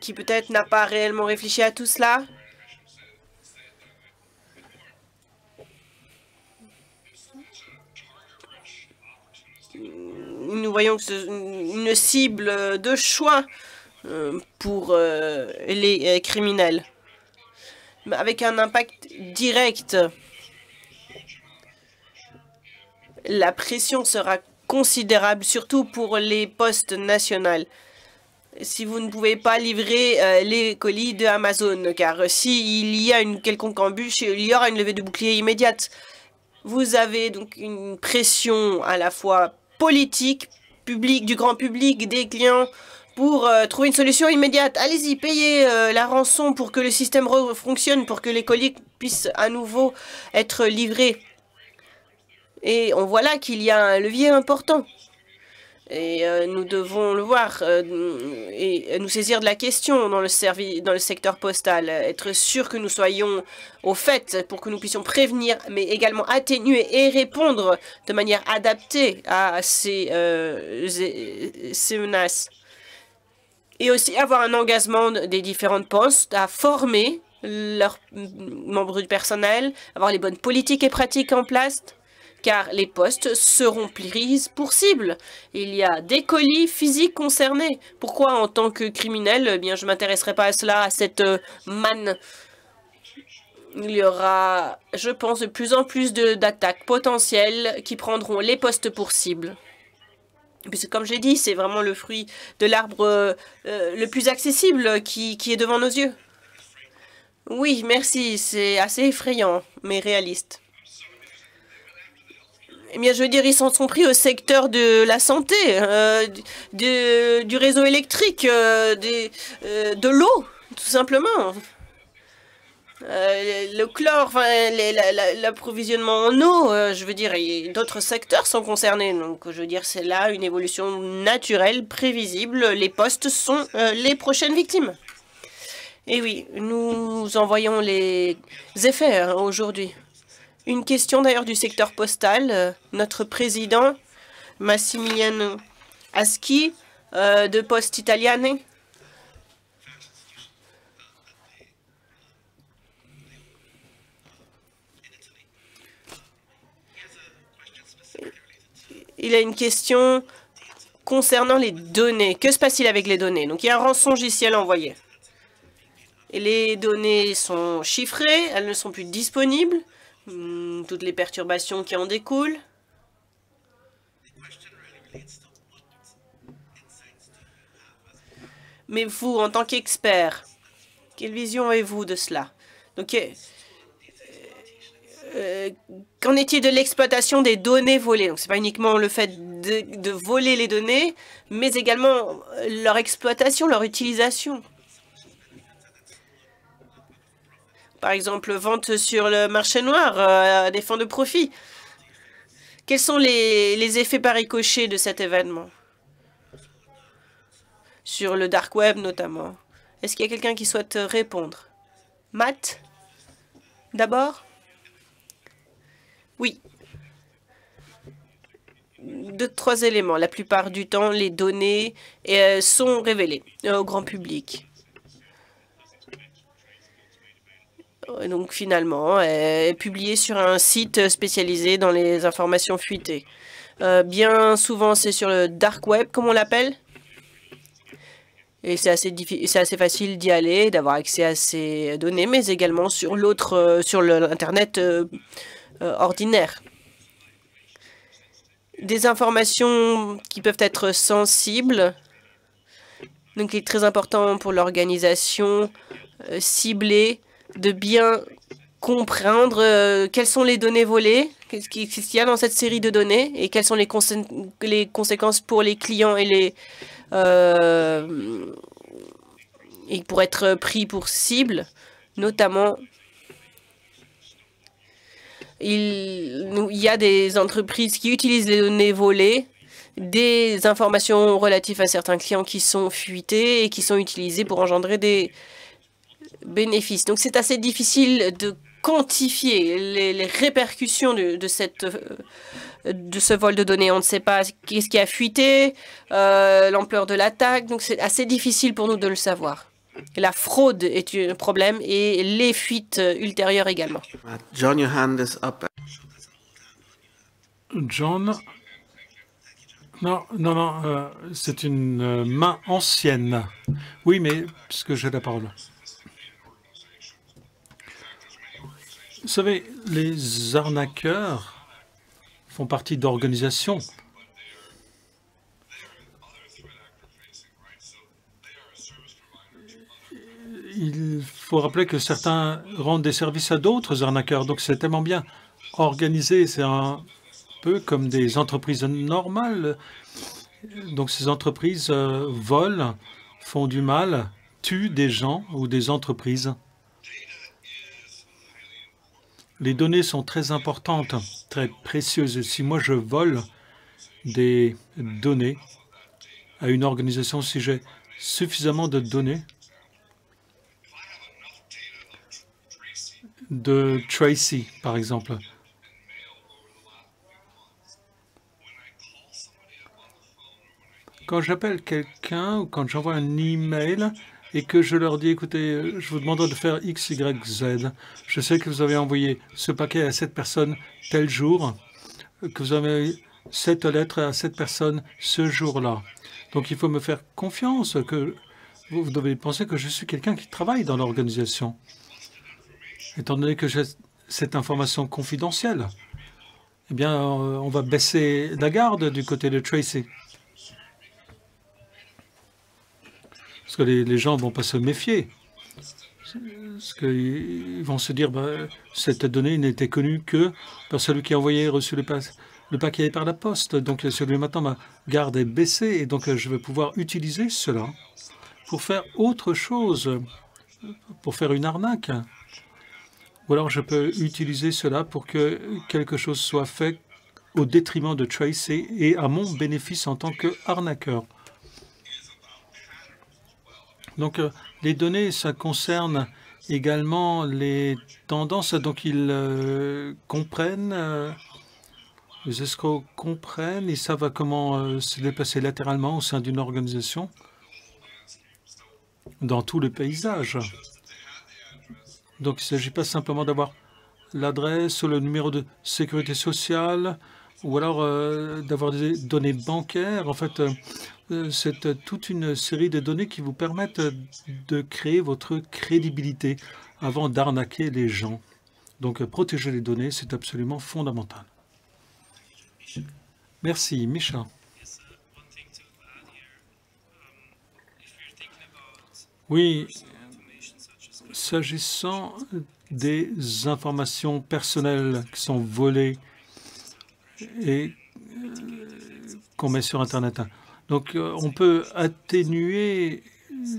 qui peut-être n'a pas réellement réfléchi à tout cela, nous voyons que une cible de choix euh, pour euh, les criminels, avec un impact direct. La pression sera considérable, surtout pour les postes nationaux si vous ne pouvez pas livrer euh, les colis de Amazon, car s'il y a une quelconque embûche, il y aura une levée de bouclier immédiate. Vous avez donc une pression à la fois politique, publique, du grand public, des clients, pour euh, trouver une solution immédiate. Allez-y, payez euh, la rançon pour que le système fonctionne, pour que les colis puissent à nouveau être livrés. Et on voit là qu'il y a un levier important. Et euh, nous devons le voir euh, et nous saisir de la question dans le, dans le secteur postal, être sûr que nous soyons au fait pour que nous puissions prévenir, mais également atténuer et répondre de manière adaptée à ces, euh, ces menaces. Et aussi avoir un engagement des différentes postes à former leurs membres du personnel, avoir les bonnes politiques et pratiques en place car les postes seront pris pour cible. Il y a des colis physiques concernés. Pourquoi, en tant que criminel, eh bien, je m'intéresserai pas à cela, à cette euh, manne? Il y aura, je pense, de plus en plus d'attaques potentielles qui prendront les postes pour cible. Puisque, comme j'ai dit, c'est vraiment le fruit de l'arbre euh, le plus accessible qui est devant nos yeux. Oui, merci, c'est assez effrayant, mais réaliste. Eh bien, je veux dire, ils s'en sont pris au secteur de la santé, euh, du réseau électrique, euh, euh, de l'eau, tout simplement. le chlore, l'approvisionnement en eau, je veux dire, d'autres secteurs sont concernés. Donc, je veux dire, c'est là une évolution naturelle, prévisible. Les postes sont les prochaines victimes. Et oui, nous envoyons les effets hein, aujourd'hui. Une question d'ailleurs du secteur postal. Euh, notre président, Massimiliano Aschi, euh, de Poste Italiane, il a une question concernant les données. Que se passe-t-il avec les données? Donc, il y a un rançongiciel envoyé. Et les données sont chiffrées, elles ne sont plus disponibles. Hmm, toutes les perturbations qui en découlent. Mais vous, en tant qu'expert, quelle vision avez-vous de cela? Donc, euh, euh, qu'en est-il de l'exploitation des données volées? Donc, c'est pas uniquement le fait de, de voler les données, mais également leur exploitation, leur utilisation. Par exemple, vente sur le marché noir euh, des fins de profit. Quels sont les, effets par ricochet de cet événement? Sur le dark web notamment. Est-ce qu'il y a quelqu'un qui souhaite répondre? Matt? D'abord? Oui. Deux, trois éléments. La plupart du temps, les données euh, sont révélées au grand public. Donc finalement, est publié sur un site spécialisé dans les informations fuitées. Euh, bien souvent, c'est sur le dark web, comme on l'appelle. Et c'est assez, facile d'y aller, d'avoir accès à ces données, mais également sur l'autre, euh, sur l'Internet euh, ordinaire. Des informations qui peuvent être sensibles, donc il est très important pour l'organisation ciblée de bien comprendre euh, quelles sont les données volées, qu'est-ce qu'il y a dans cette série de données et quelles sont les, les conséquences pour les clients et les euh, et pour être pris pour cible, notamment il y a des entreprises qui utilisent les données volées des informations relatives à certains clients qui sont fuitées et qui sont utilisées pour engendrer des bénéfices. Donc c'est assez difficile de quantifier les, répercussions de, cette, euh, de ce vol de données. On ne sait pas qu'est-ce qui a fuité, euh, l'ampleur de l'attaque, donc c'est assez difficile pour nous de le savoir. La fraude est un problème et les fuites ultérieures également. John, your hand is up. John, Non, non, non, euh, c'est une main ancienne. Oui, mais puisque j'ai la parole. Vous savez, les arnaqueurs font partie d'organisations. Il faut rappeler que certains rendent des services à d'autres arnaqueurs, donc c'est tellement bien organisé, c'est un peu comme des entreprises normales. Donc ces entreprises euh, volent, font du mal, tuent des gens ou des entreprises. Les données sont très importantes, très précieuses. Si moi je vole des données à une organisation, si j'ai suffisamment de données de Tracy, par exemple, Quand j'appelle quelqu'un ou quand j'envoie un email et que je leur dis, écoutez, je vous demanderai de faire X, Y, Z. Je sais que vous avez envoyé ce paquet à cette personne tel jour, que vous avez cette lettre à cette personne ce jour-là. Donc il faut me faire confiance, que vous devez penser que je suis quelqu'un qui travaille dans l'organisation. Étant donné que j'ai cette information confidentielle, eh bien, euh, on va baisser la garde du côté de Tracy. Parce que les, gens ne vont pas se méfier. Parce qu'ils vont se dire, bah, cette donnée n'était connue que par celui qui a envoyé et reçu le, paquet par la poste. Donc celui maintenant, ma garde est baissée et donc je vais pouvoir utiliser cela pour faire autre chose, pour faire une arnaque. Ou alors je peux utiliser cela pour que quelque chose soit fait au détriment de Tracy et à mon bénéfice en tant qu'arnaqueur. Donc, euh, les données, ça concerne également les tendances. Donc, ils euh, comprennent, euh, les escrocs comprennent, ils savent comment se déplacer latéralement au sein d'une organisation dans tout le paysage. Donc, il ne s'agit pas simplement d'avoir l'adresse, le numéro de sécurité sociale, ou alors d'avoir des données bancaires. En fait, c'est toute une série de données qui vous permettent de créer votre crédibilité avant d'arnaquer les gens. Donc, protéger les données, c'est absolument fondamental. Merci. Micha. Oui, s'agissant des informations personnelles qui sont volées et euh, qu'on met sur Internet, donc, euh, on peut atténuer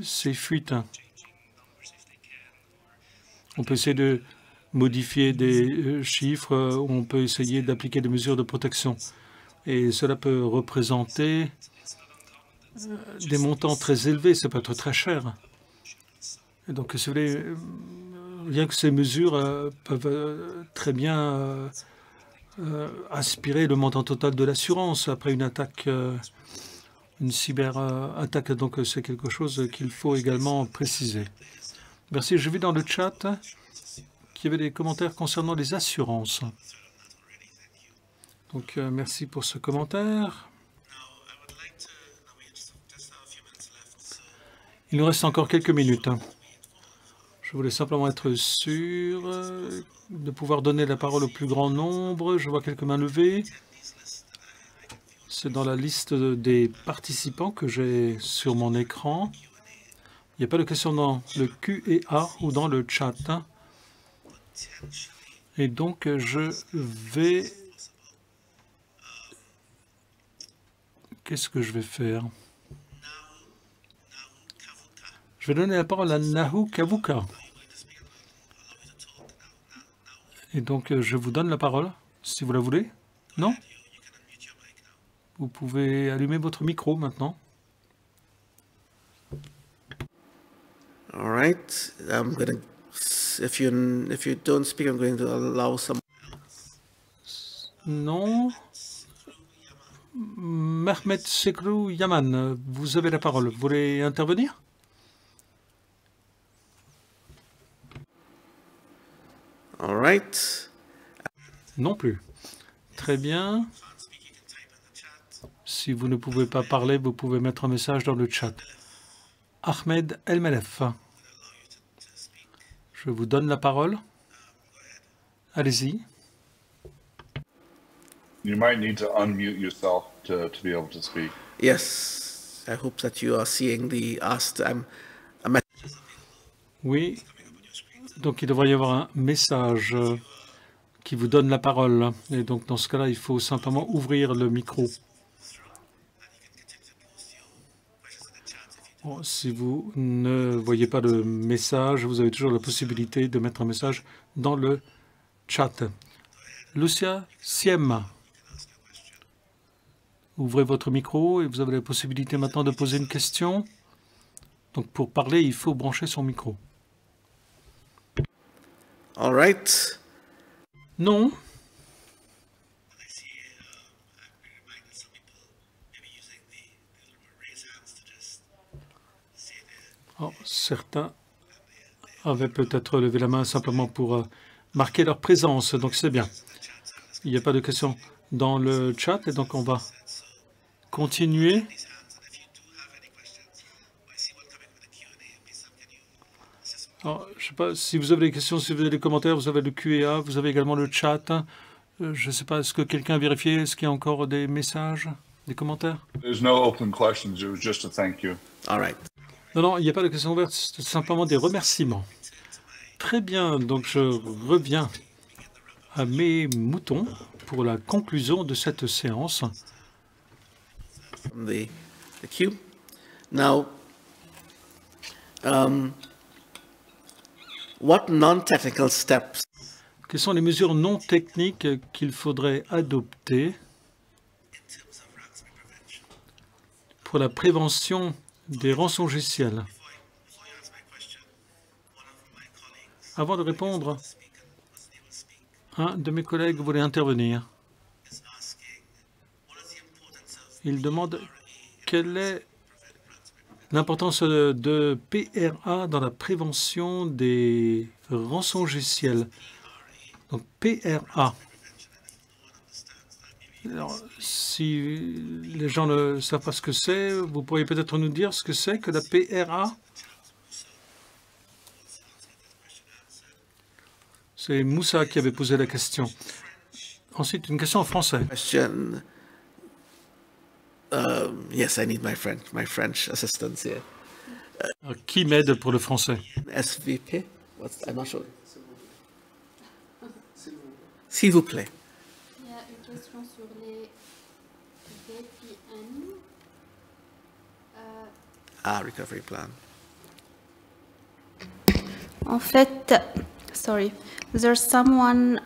ces fuites. On peut essayer de modifier des euh, chiffres, on peut essayer d'appliquer des mesures de protection. Et cela peut représenter euh, des montants très élevés, ça peut être très cher. Et donc, si vous voulez, rien que ces mesures peuvent très bien aspirer le montant total de l'assurance après une attaque une cyberattaque. Donc, c'est quelque chose qu'il faut également préciser. Merci. Je vu dans le chat qu'il y avait des commentaires concernant les assurances. Donc, euh, merci pour ce commentaire. Il nous reste encore quelques minutes. Je voulais simplement être sûr de pouvoir donner la parole au plus grand nombre. Je vois quelques mains levées. C'est dans la liste des participants que j'ai sur mon écran. Il n'y a pas de question dans le Q et A ou dans le chat. Et donc, je vais... Qu'est-ce que je vais faire? Je vais donner la parole à Nahu Kavuka. Et donc, je vous donne la parole, si vous la voulez. Non? Vous pouvez allumer votre micro maintenant. All right. I'm going to, if you, if you don't speak, I'm going to allow some. Non. Mehmet Sekrou Yaman, vous avez la parole. Vous voulez intervenir? All right. Non plus. Très bien. Si vous ne pouvez pas parler, vous pouvez mettre un message dans le chat. Ahmed Elmelef. Je vous donne la parole. Allez-y. You might need to unmute yourself to, to be able to speak. Yes, I hope that you are seeing the asked. Um, a Oui. Donc il devrait y avoir un message euh, qui vous donne la parole. Et donc dans ce cas-là, il faut simplement ouvrir le micro. Bon, si vous ne voyez pas de message, vous avez toujours la possibilité de mettre un message dans le chat. Lucia Siem. Ouvrez votre micro et vous avez la possibilité maintenant de poser une question. Donc pour parler, il faut brancher son micro. All right. Non. Oh, certains avaient peut-être levé la main simplement pour euh, marquer leur présence, donc c'est bien. Il n'y a pas de questions dans le chat et donc on va continuer. Alors, je ne sais pas si vous avez des questions, si vous avez des commentaires, vous avez le Q&A, vous avez également le chat. Euh, Je ne sais pas, est-ce que quelqu'un a vérifié Est-ce qu'il y a encore des messages, des commentaires? There's no open questions. It was just a thank you. All right. Non, non, il n'y a pas de questions ouvertes, c'est simplement des remerciements. Très bien, donc je reviens à mes moutons pour la conclusion de cette séance. From the the queue. Now, um, what non-technical steps? Quelles sont les mesures non techniques qu'il faudrait adopter pour la prévention des rançongiciels Avant de répondre, un de mes collègues voulait intervenir. Il demande quelle est l'importance de PRA dans la prévention des rançongiciels. Donc PRA. Alors, si les gens ne savent pas ce que c'est, vous pourriez peut-être nous dire ce que c'est que la PRA C'est Moussa qui avait posé la question. Ensuite, une question en français. question? Um, yes, I need my French, my French assistance here. Alors, Qui m'aide pour le français? SVP? What's I'm not sure. S'il vous plaît. Il y a une question sur les Euh, Ah, recovery plan. en fait, sorry, there's someone,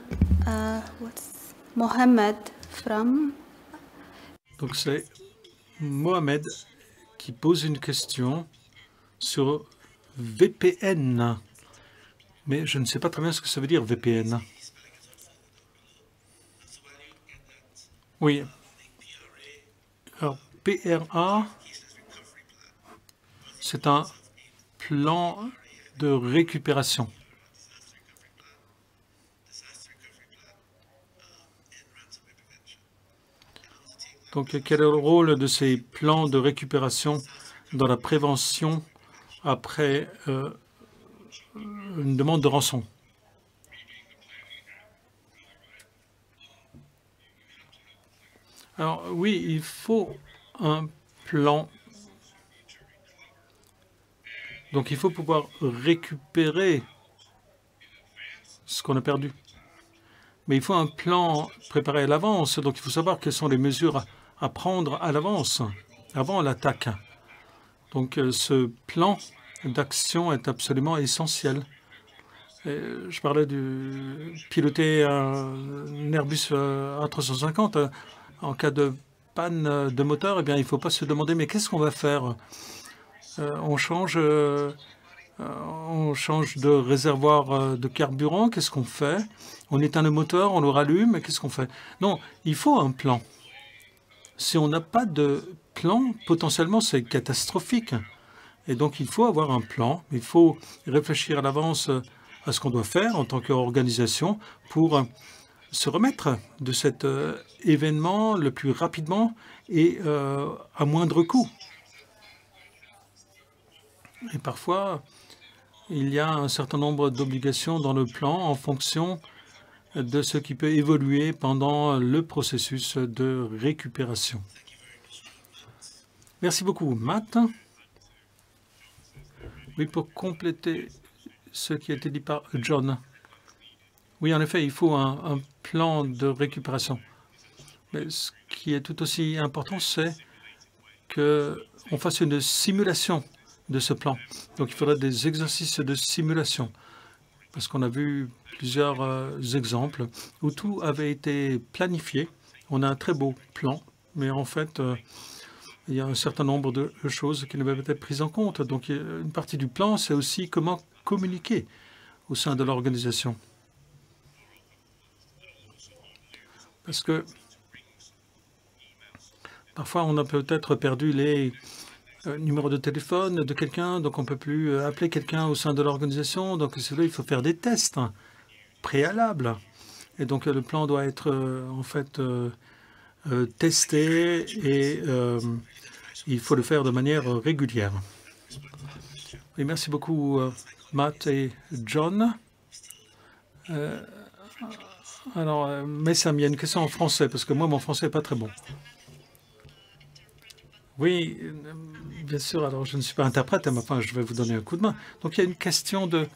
uh, what's Mohammed from, Donc c'est Mohamed qui pose une question sur VPN. Mais je ne sais pas très bien ce que ça veut dire VPN. Oui. PRA, c'est un plan de récupération. Donc, quel est le rôle de ces plans de récupération dans la prévention après euh, une demande de rançon? Alors, oui, il faut un plan. Donc, il faut pouvoir récupérer ce qu'on a perdu. Mais il faut un plan préparé à l'avance. Donc, il faut savoir quelles sont les mesures à- prendre à l'avance, avant l'attaque. Donc, euh, ce plan d'action est absolument essentiel. Et je parlais du piloter un Airbus euh, A350 euh, en cas de panne euh, de moteur. Eh bien, il ne faut pas se demander mais qu'est-ce qu'on va faire? Euh, On change. euh, on change de réservoir de carburant, qu'est-ce qu'on fait? On éteint le moteur, on le rallume, qu'est-ce qu'on fait? Non, il faut un plan. Si on n'a pas de plan, potentiellement c'est catastrophique. Et donc il faut avoir un plan, il faut réfléchir à l'avance à ce qu'on doit faire en tant qu'organisation pour se remettre de cet événement le plus rapidement et à moindre coût. Et parfois, il y a un certain nombre d'obligations dans le plan en fonction de ce qui peut évoluer pendant le processus de récupération. Merci beaucoup, Matt. Oui, pour compléter ce qui a été dit par John. Oui, en effet, il faut un, plan de récupération. Mais ce qui est tout aussi important, c'est qu'on fasse une simulation de ce plan. Donc, il faudrait des exercices de simulation parce qu'on a vu plusieurs euh, exemples où tout avait été planifié. On a un très beau plan, mais en fait, euh, il y a un certain nombre de choses qui ne peuvent être prises en compte. Donc, une partie du plan, c'est aussi comment communiquer au sein de l'organisation. Parce que parfois, on a peut-être perdu les euh, numéro de téléphone de quelqu'un, donc on ne peut plus euh, appeler quelqu'un au sein de l'organisation. Donc c'est là, il faut faire des tests hein, préalables. Et donc le plan doit être euh, en fait testé et il faut le faire de manière régulière. Merci beaucoup Matt et John. Alors, mais ça il y a une question en français, parce que moi, mon français n'est pas très bon. Oui, bien sûr. Alors, je ne suis pas interprète, mais enfin, je vais vous donner un coup de main. Donc, il y a une question de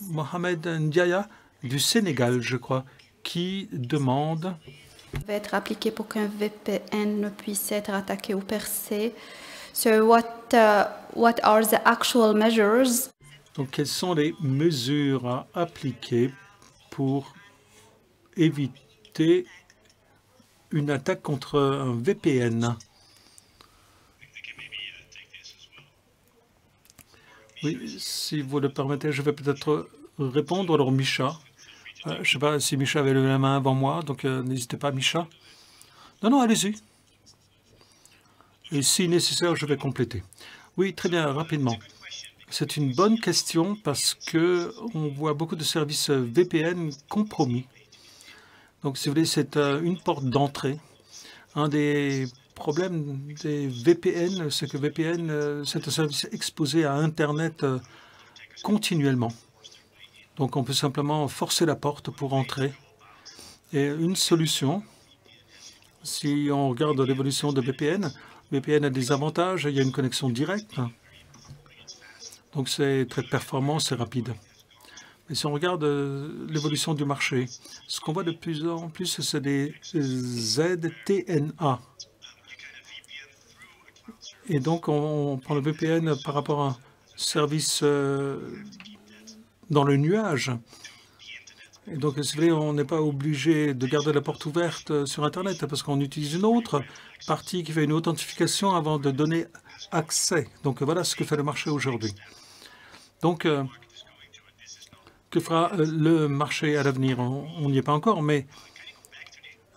Mohamed Ndiaye du Sénégal, je crois, qui demande va être appliqué pour qu'un VPN ne puisse être attaqué ou percé. So what, uh, what are the actual measures? Donc, quelles sont les mesures à appliquer pour éviter une attaque contre un VPN Oui, si vous le permettez, je vais peut-être répondre. Alors, Micha, euh, je ne sais pas si Micha avait levé la main avant moi, donc euh, n'hésitez pas, Micha. Non, non, allez-y. Et si nécessaire, je vais compléter. Oui, très bien, rapidement. C'est une bonne question parce que on voit beaucoup de services VPN compromis. Donc, si vous voulez, c'est euh, une porte d'entrée. Un des problème des VPN, c'est que VPN, euh, c'est un service exposé à Internet euh, continuellement. Donc on peut simplement forcer la porte pour entrer. Et une solution, si on regarde l'évolution de VPN, VPN a des avantages, il y a une connexion directe. Donc c'est très performant, c'est rapide. Mais si on regarde euh, l'évolution du marché, ce qu'on voit de plus en plus, c'est des ZTNA. Et donc, on, prend le VPN par rapport à un service euh, dans le nuage. Et donc, si vous voulez, on n'est pas obligé de garder la porte ouverte sur Internet parce qu'on utilise une autre partie qui fait une authentification avant de donner accès. Donc, voilà ce que fait le marché aujourd'hui. Donc, euh, que fera euh, le marché à l'avenir? On n'y est pas encore, mais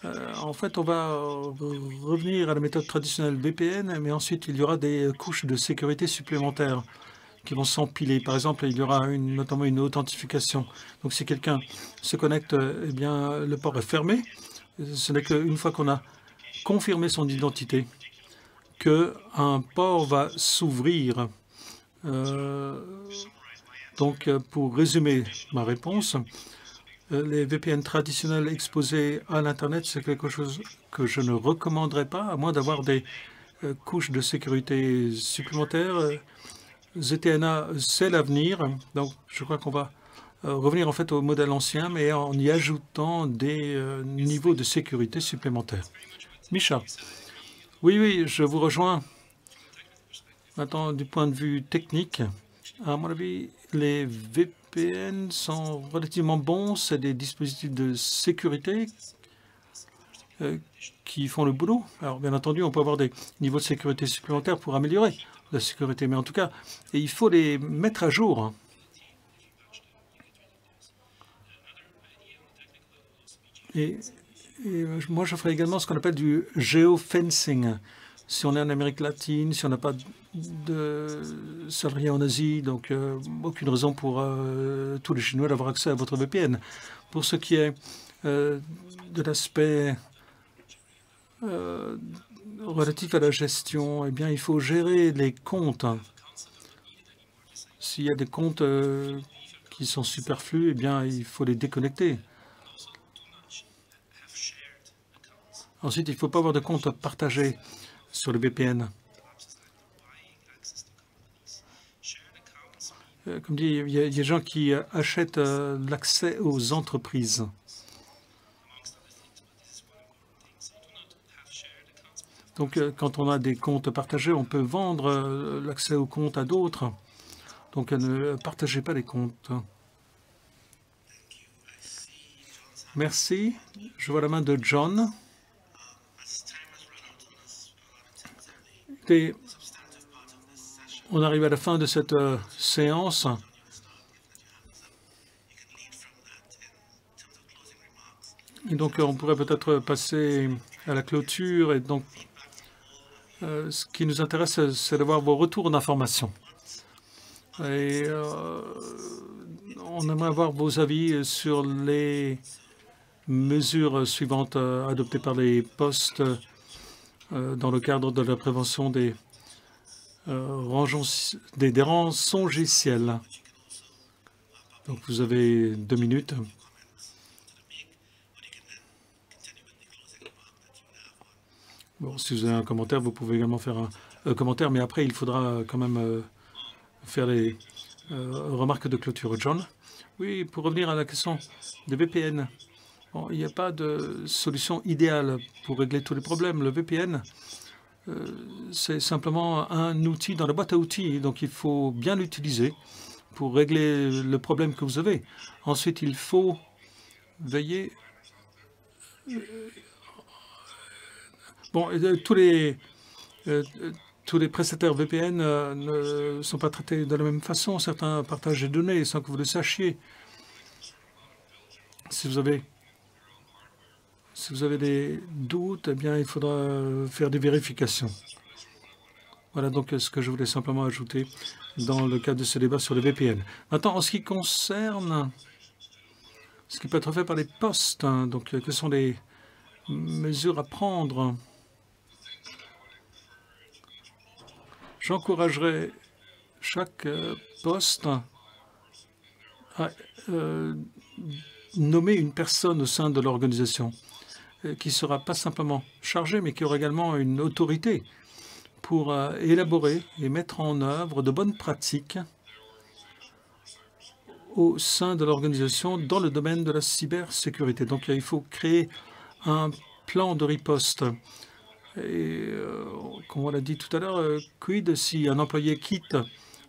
euh, en fait, on va revenir à la méthode traditionnelle VPN, mais ensuite, il y aura des couches de sécurité supplémentaires qui vont s'empiler. Par exemple, il y aura notamment une authentification. Donc, si quelqu'un se connecte, eh bien, le port est fermé. Ce n'est qu'une fois qu'on a confirmé son identité qu'un port va s'ouvrir. Euh, donc, pour résumer ma réponse, euh, les VPN traditionnels exposés à l'Internet, c'est quelque chose que je ne recommanderais pas, à moins d'avoir des euh, couches de sécurité supplémentaires. Euh, ZTNA, c'est l'avenir. Donc, je crois qu'on va revenir en fait au modèle ancien, mais en y ajoutant des niveaux de sécurité supplémentaires. Micha. Oui, oui, je vous rejoins. Maintenant, du point de vue technique, à mon avis, les VPN sont relativement bons. C'est des dispositifs de sécurité euh, qui font le boulot. Alors, bien entendu, on peut avoir des niveaux de sécurité supplémentaires pour améliorer la sécurité. Mais en tout cas, il faut les mettre à jour. Et, et, moi, je ferai également ce qu'on appelle du geofencing si on est en Amérique latine, si on n'a pas de salariés en Asie, donc euh, aucune raison pour euh, tous les Chinois d'avoir accès à votre VPN. Pour ce qui est de l'aspect relatif à la gestion, eh bien, il faut gérer les comptes. S'il y a des comptes qui sont superflus, eh bien, il faut les déconnecter. Ensuite, il ne faut pas avoir de compte partagé sur le VPN. Euh, comme dit, il y, a des gens qui achètent euh, l'accès aux entreprises. Donc, euh, quand on a des comptes partagés, on peut vendre l'accès aux comptes à d'autres. Donc, ne partagez pas les comptes. Merci. Je vois la main de John. On arrive à la fin de cette euh, séance. Et donc, on pourrait peut-être passer à la clôture. Et donc, euh, ce qui nous intéresse, c'est d'avoir vos retours d'information. Et euh, on aimerait avoir vos avis sur les mesures suivantes adoptées par les postes euh, dans le cadre de la prévention des, euh, des, des. Donc vous avez deux minutes. Bon, si vous avez un commentaire, vous pouvez également faire un commentaire, mais après, il faudra quand même euh, faire les remarques de clôture. John Oui, pour revenir à la question des VPN, il n'y a pas de solution idéale pour régler tous les problèmes. Le VPN, euh, c'est simplement un outil dans la boîte à outils, donc il faut bien l'utiliser pour régler le problème que vous avez. Ensuite, il faut veiller... Euh, bon, euh, tous les, tous les prestataires VPN ne sont pas traités de la même façon. Certains partagent des données sans que vous le sachiez. Si vous avez si vous avez des doutes, eh bien, il faudra faire des vérifications. Voilà donc ce que je voulais simplement ajouter dans le cadre de ce débat sur les VPN. Maintenant, en ce qui concerne ce qui peut être fait par les postes, hein, donc quelles sont les mesures à prendre? J'encouragerais chaque euh, poste à euh, nommer une personne au sein de l'organisation. Euh, qui sera pas simplement chargé, mais qui aura également une autorité pour euh, élaborer et mettre en œuvre de bonnes pratiques au sein de l'organisation dans le domaine de la cybersécurité. Donc il faut créer un plan de riposte. Et euh, comme on l'a dit tout à l'heure, quid si un employé quitte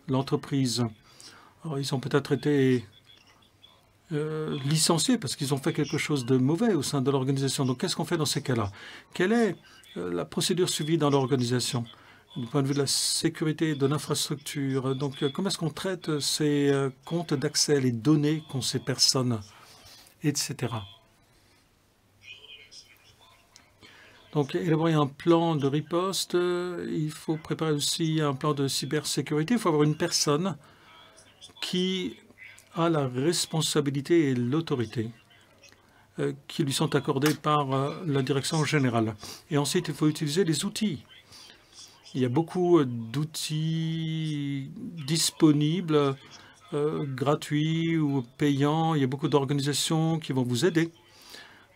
l'entreprise? Ils ont peut-être été euh, licenciés parce qu'ils ont fait quelque chose de mauvais au sein de l'organisation. Donc, qu'est-ce qu'on fait dans ces cas-là? Quelle est euh, la procédure suivie dans l'organisation? Du point de vue de la sécurité de l'infrastructure Donc, euh, comment est-ce qu'on traite ces comptes d'accès, les données qu'ont ces personnes, etc. Donc, élaborer un plan de riposte, il faut préparer aussi un plan de cybersécurité. Il faut avoir une personne qui a la responsabilité et l'autorité euh, qui lui sont accordées par euh, la direction générale. Et ensuite, il faut utiliser les outils. Il y a beaucoup euh, d'outils disponibles, gratuits ou payants. Il y a beaucoup d'organisations qui vont vous aider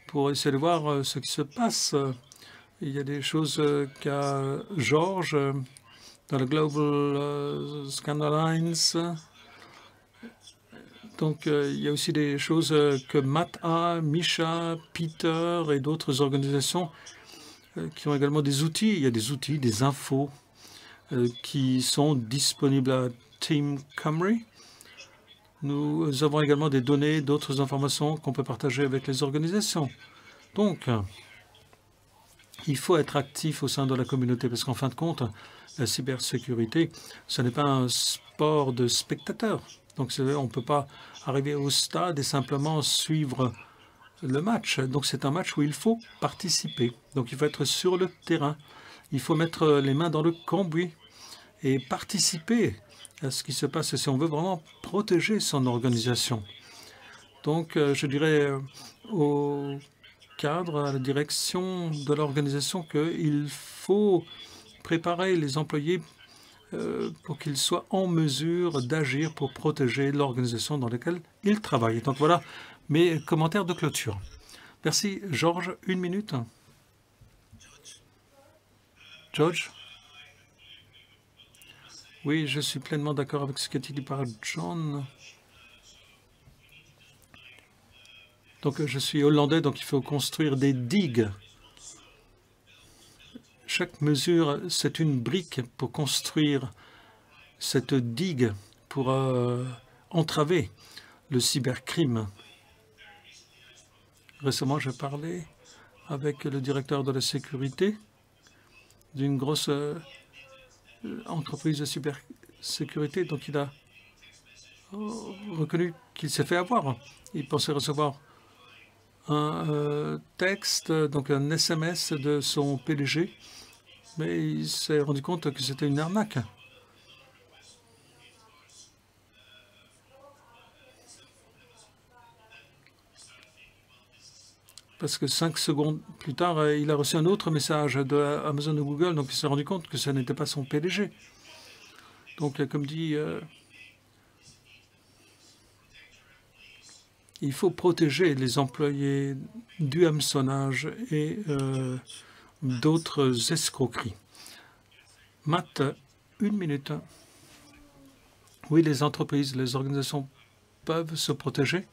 pour essayer de voir ce qui se passe. Il y a des choses qu'a Georges dans le Global Scan Alliance donc, euh, il y a aussi des choses euh, que Matt a, Misha, Peter et d'autres organisations euh, qui ont également des outils. Il y a des outils, des infos qui sont disponibles à Team Camry. Nous avons également des données, d'autres informations qu'on peut partager avec les organisations. Donc, il faut être actif au sein de la communauté parce qu'en fin de compte, la cybersécurité, ce n'est pas un sport de spectateurs. Donc, on ne peut pas arriver au stade et simplement suivre le match. Donc, c'est un match où il faut participer. Donc, il faut être sur le terrain. Il faut mettre les mains dans le cambouis et participer à ce qui se passe si on veut vraiment protéger son organisation. Donc, euh, je dirais euh, au cadre, à la direction de l'organisation qu'il faut préparer les employés euh, pour qu'ils soient en mesure d'agir pour protéger l'organisation dans laquelle ils travaillent. Donc voilà mes commentaires de clôture. Merci. Georges, une minute. George Oui, je suis pleinement d'accord avec ce qui a été dit par John. Donc je suis hollandais, donc il faut construire des digues. Chaque mesure, c'est une brique pour construire cette digue, pour euh, entraver le cybercrime. Récemment, j'ai parlé avec le directeur de la sécurité d'une grosse euh, entreprise de cybersécurité. Donc, il a reconnu qu'il s'est fait avoir. Il pensait recevoir un euh, texte, donc un SMS de son PDG, mais il s'est rendu compte que c'était une arnaque. Parce que cinq secondes plus tard, euh, il a reçu un autre message de Amazon ou Google, donc il s'est rendu compte que ce n'était pas son PDG. Donc, comme dit euh, il faut protéger les employés du hameçonnage et euh, d'autres escroqueries. Matt, une minute. Oui, les entreprises, les organisations peuvent se protéger.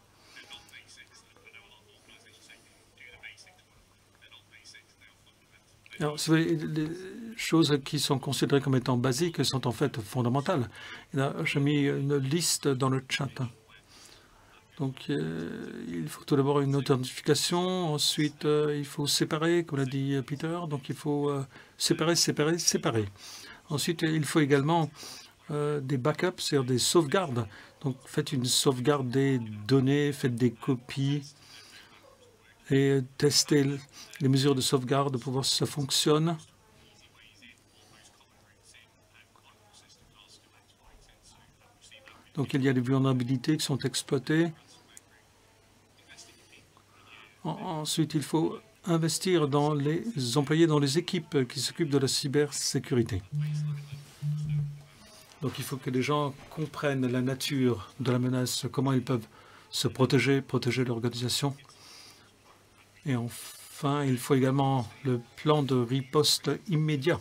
Alors, les choses qui sont considérées comme étant basiques sont en fait fondamentales. J'ai mis une liste dans le chat. Donc, euh, il faut tout d'abord une authentification. Ensuite, euh, il faut séparer, comme l'a dit Peter. Donc, il faut euh, séparer, séparer, séparer. Ensuite, il faut également des backups, c'est-à-dire des sauvegardes. Donc, faites une sauvegarde des données, faites des copies et testez les mesures de sauvegarde pour voir si ça fonctionne. Donc, il y a des vulnérabilités qui sont exploitées. Ensuite, il faut investir dans les employés, dans les équipes qui s'occupent de la cybersécurité. Donc il faut que les gens comprennent la nature de la menace, comment ils peuvent se protéger, protéger l'organisation. Et enfin, il faut également le plan de riposte immédiat.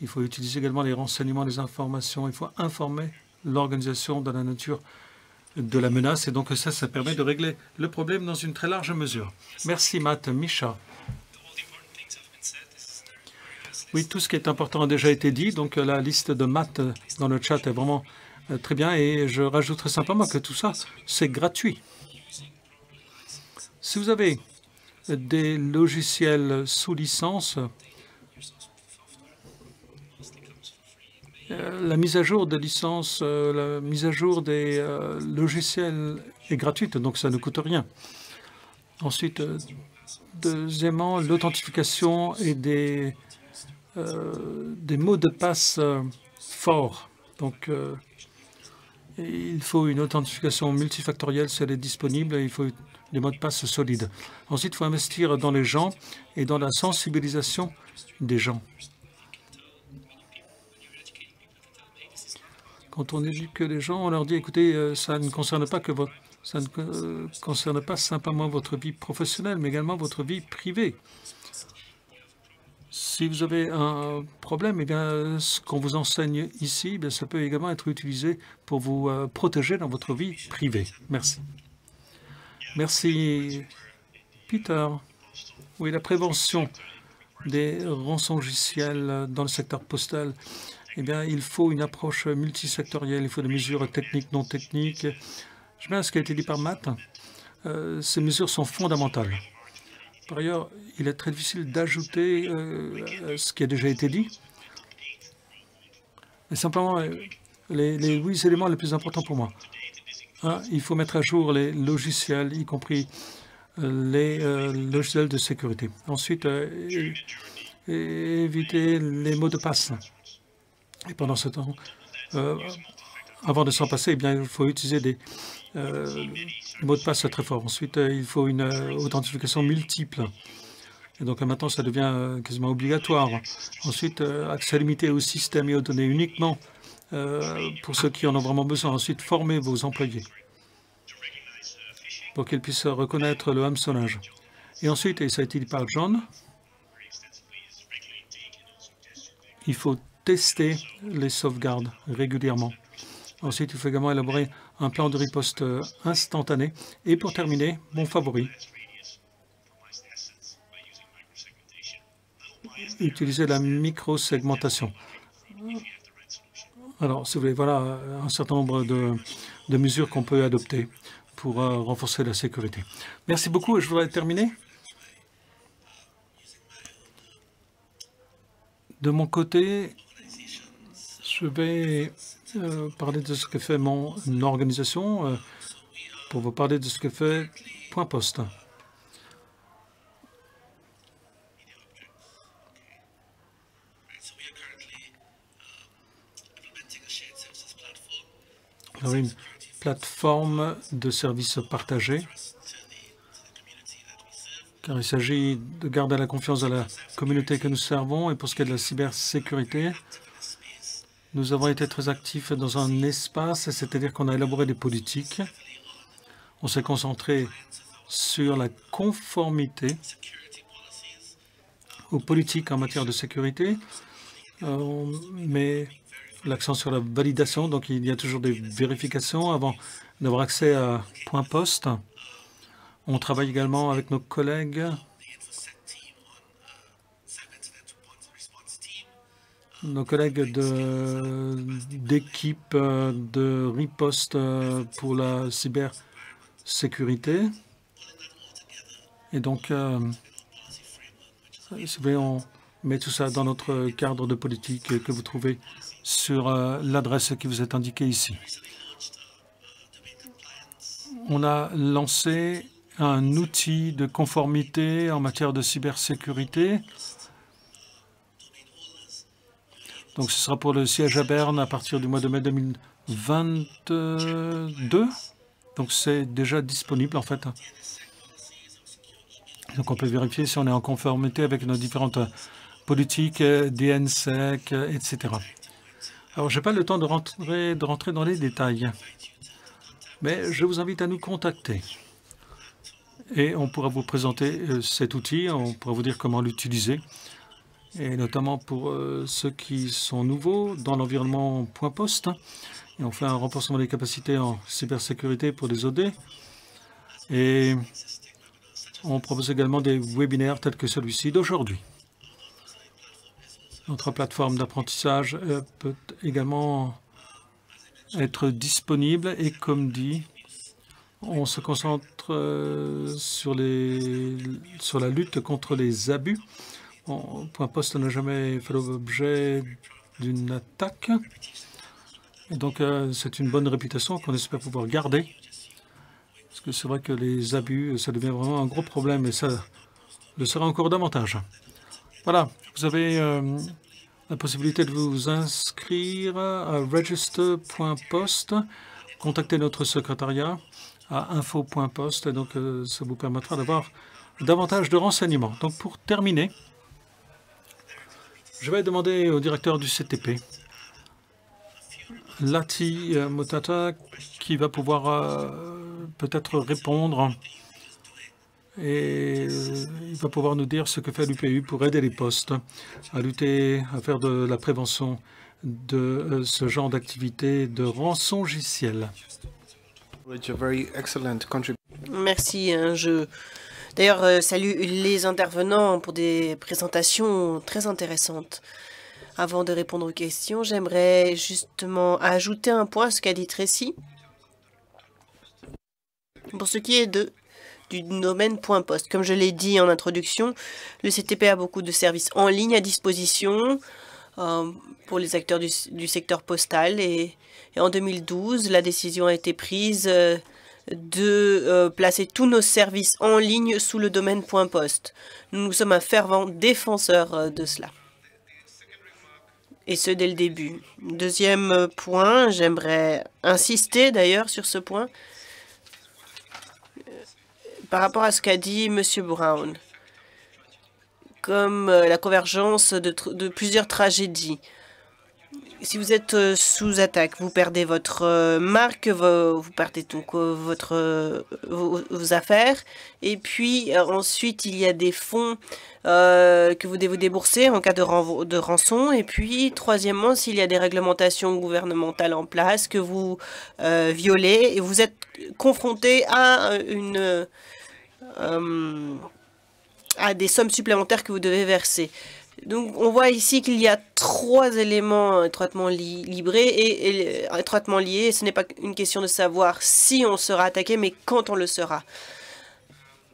Il faut utiliser également les renseignements, les informations. Il faut informer l'organisation de la nature de la menace. Et donc ça, ça permet de régler le problème dans une très large mesure. Merci Matt. Misha. Oui, tout ce qui est important a déjà été dit. Donc la liste de Matt dans le chat est vraiment euh, très bien. Et je rajouterai simplement que tout ça, c'est gratuit. Si vous avez des logiciels sous licence, la mise à jour de licence, euh, la mise à jour des euh, logiciels est gratuite, donc ça ne coûte rien. Ensuite, deuxièmement, l'authentification et des, des mots de passe forts. Donc, il faut une authentification multifactorielle si elle est disponible. Il faut des mots de passe solides. Ensuite, il faut investir dans les gens et dans la sensibilisation des gens. Quand on éduque les gens, on leur dit, écoutez, euh, ça ne concerne pas que votre, ça ne euh, concerne pas simplement votre vie professionnelle, mais également votre vie privée. Si vous avez un problème, eh bien, ce qu'on vous enseigne ici, eh ça peut également être utilisé pour vous euh, protéger dans votre vie privée. Merci. Merci, Peter. Oui, la prévention des rançongiciels dans le secteur postal eh bien, il faut une approche multisectorielle, il faut des mesures techniques, non techniques. Je viens à ce qui a été dit par Matt. Euh, ces mesures sont fondamentales. Par ailleurs, il est très difficile d'ajouter euh, ce qui a déjà été dit. Mais simplement, euh, les, huit éléments les plus importants pour moi. Un, il faut mettre à jour les logiciels, y compris les logiciels de sécurité. Ensuite, éviter les mots de passe. Et pendant ce temps, euh, avant de s'en passer, eh bien, il faut utiliser des le mot de passe très fort. Ensuite, il faut une authentification multiple. Et donc maintenant, ça devient quasiment obligatoire. Ensuite, accès limité au système et aux données uniquement pour ceux qui en ont vraiment besoin. Ensuite, former vos employés pour qu'ils puissent reconnaître le hameçonnage. Et ensuite, et ça a été dit par John, il faut tester les sauvegardes régulièrement. Ensuite, il faut également élaborer un plan de riposte instantané. Et pour terminer, mon favori, utiliser la micro-segmentation. Alors, si vous voulez, voilà un certain nombre de, mesures qu'on peut adopter pour euh, renforcer la sécurité. Merci beaucoup je voudrais terminer. De mon côté, je vais euh, parler de ce que fait mon organisation euh, pour vous parler de ce que fait Point Poste. une plateforme de services partagés, car il s'agit de garder la confiance de la communauté que nous servons. Et pour ce qui est de la cybersécurité, nous avons été très actifs dans un espace, c'est-à-dire qu'on a élaboré des politiques. On s'est concentré sur la conformité aux politiques en matière de sécurité, euh, mais l'accent sur la validation. Donc, il y a toujours des vérifications avant d'avoir accès à Point Poste. On travaille également avec nos collègues nos collègues d'équipe de, de, riposte pour la cybersécurité. Et donc, euh, on met tout ça dans notre cadre de politique que vous trouvez sur euh, l'adresse qui vous est indiquée ici. On a lancé un outil de conformité en matière de cybersécurité. Donc, ce sera pour le siège à Berne à partir du mois de mai 2022. Donc, c'est déjà disponible, en fait. Donc, on peut vérifier si on est en conformité avec nos différentes politiques, DNSEC, etc. Alors, je n'ai pas le temps de rentrer, de rentrer dans les détails, mais je vous invite à nous contacter. Et on pourra vous présenter euh, cet outil, on pourra vous dire comment l'utiliser, et notamment pour euh, ceux qui sont nouveaux dans l'environnement point poste. Et on fait un renforcement des capacités en cybersécurité pour les OD. Et on propose également des webinaires tels que celui-ci d'aujourd'hui. Notre plateforme d'apprentissage euh, peut également être disponible et comme dit, on se concentre euh, sur, les, sur la lutte contre les abus. Point Poste n'a jamais fait l'objet d'une attaque. donc, euh, c'est une bonne réputation qu'on espère pouvoir garder. Parce que c'est vrai que les abus, ça devient vraiment un gros problème et ça le sera encore davantage. Voilà, vous avez euh, la possibilité de vous inscrire à register.post, contacter notre secrétariat à info.post, et donc euh, ça vous permettra d'avoir davantage de renseignements. Donc pour terminer, je vais demander au directeur du CTP, Lati euh, Motata, qui va pouvoir peut-être répondre et euh, il va pouvoir nous dire ce que fait l'UPU pour aider les postes à lutter, à faire de la prévention de euh, ce genre d'activité de rançongiciel. Merci. Hein, je d'ailleurs euh, salue les intervenants pour des présentations très intéressantes. Avant de répondre aux questions, j'aimerais justement ajouter un point à ce qu'a dit Tracy. Pour ce qui est du domaine point poste. Comme je l'ai dit en introduction, le CTP a beaucoup de services en ligne à disposition euh, pour les acteurs du, secteur postal. Et, en 2012, la décision a été prise euh, de euh, placer tous nos services en ligne sous le domaine point poste. Nous sommes un fervent défenseur de cela. Et ce, dès le début. Deuxième point, j'aimerais insister d'ailleurs sur ce point, par rapport à ce qu'a dit M. Brown, comme euh, la convergence de plusieurs tragédies, si vous êtes euh, sous attaque, vous perdez votre euh, marque, vous, perdez donc euh, votre, vos, affaires. Et puis ensuite, il y a des fonds que vous devez débourser en cas de, de rançon. Et puis, troisièmement, s'il y a des réglementations gouvernementales en place que vous violez et vous êtes confronté à une à des sommes supplémentaires que vous devez verser. Donc, on voit ici qu'il y a trois éléments étroitement librés et, étroitement liés. Ce n'est pas une question de savoir si on sera attaqué, mais quand on le sera.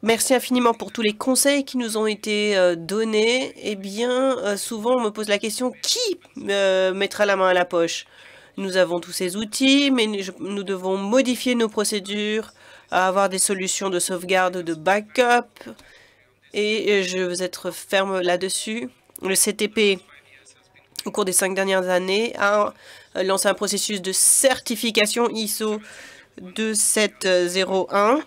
Merci infiniment pour tous les conseils qui nous ont été euh, donnés. Eh bien, euh, souvent, on me pose la question, qui euh, mettra la main à la poche? Nous avons tous ces outils, mais nous devons modifier nos procédures, avoir des solutions de sauvegarde, de backup. Et je veux être ferme là-dessus. Le CTP, au cours des cinq dernières années, a lancé un processus de certification ISO 2701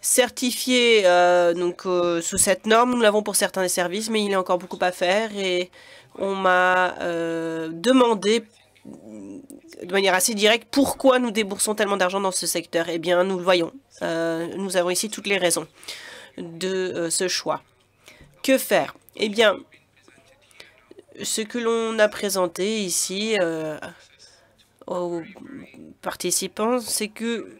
certifié euh, donc euh, sous cette norme. Nous l'avons pour certains des services, mais il y a encore beaucoup à faire et on m'a euh, demandé de manière assez directe pourquoi nous déboursons tellement d'argent dans ce secteur. Eh bien, nous le voyons. nous avons ici toutes les raisons de ce choix. Que faire? Eh bien, ce que l'on a présenté ici euh, aux participants, c'est que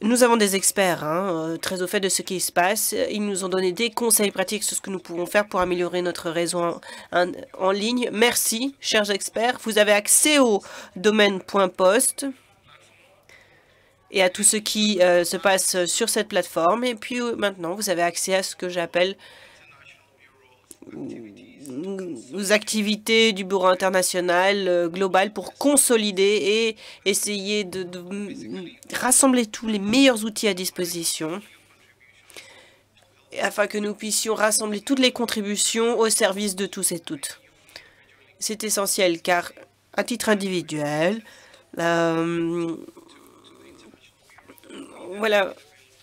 nous avons des experts hein, euh, très au fait de ce qui se passe. Ils nous ont donné des conseils pratiques sur ce que nous pouvons faire pour améliorer notre réseau en, ligne. Merci, chers experts. Vous avez accès au domaine .post et à tout ce qui euh, se passe sur cette plateforme. Et puis maintenant, vous avez accès à ce que j'appelle activités du Bureau international euh, global pour consolider et essayer de, rassembler tous les meilleurs outils à disposition afin que nous puissions rassembler toutes les contributions au service de tous et toutes. C'est essentiel car, à titre individuel, euh, voilà,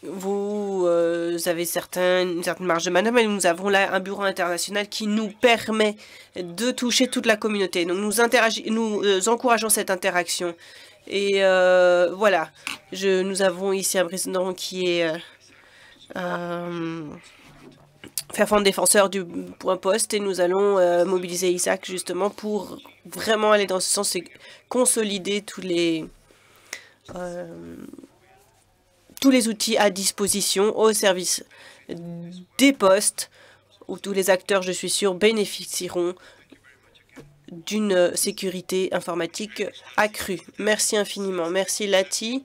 vous euh, avez certaines, une certaine marge de manœuvre, mais nous avons là un bureau international qui nous permet de toucher toute la communauté. Donc nous, nous euh, encourageons cette interaction. Et euh, voilà, nous avons ici un président qui est fervent défenseur du point poste et nous allons mobiliser Isaac justement pour vraiment aller dans ce sens et consolider tous les tous les outils à disposition au service des postes où tous les acteurs, je suis sûr, bénéficieront d'une sécurité informatique accrue. Merci infiniment. Merci Lati.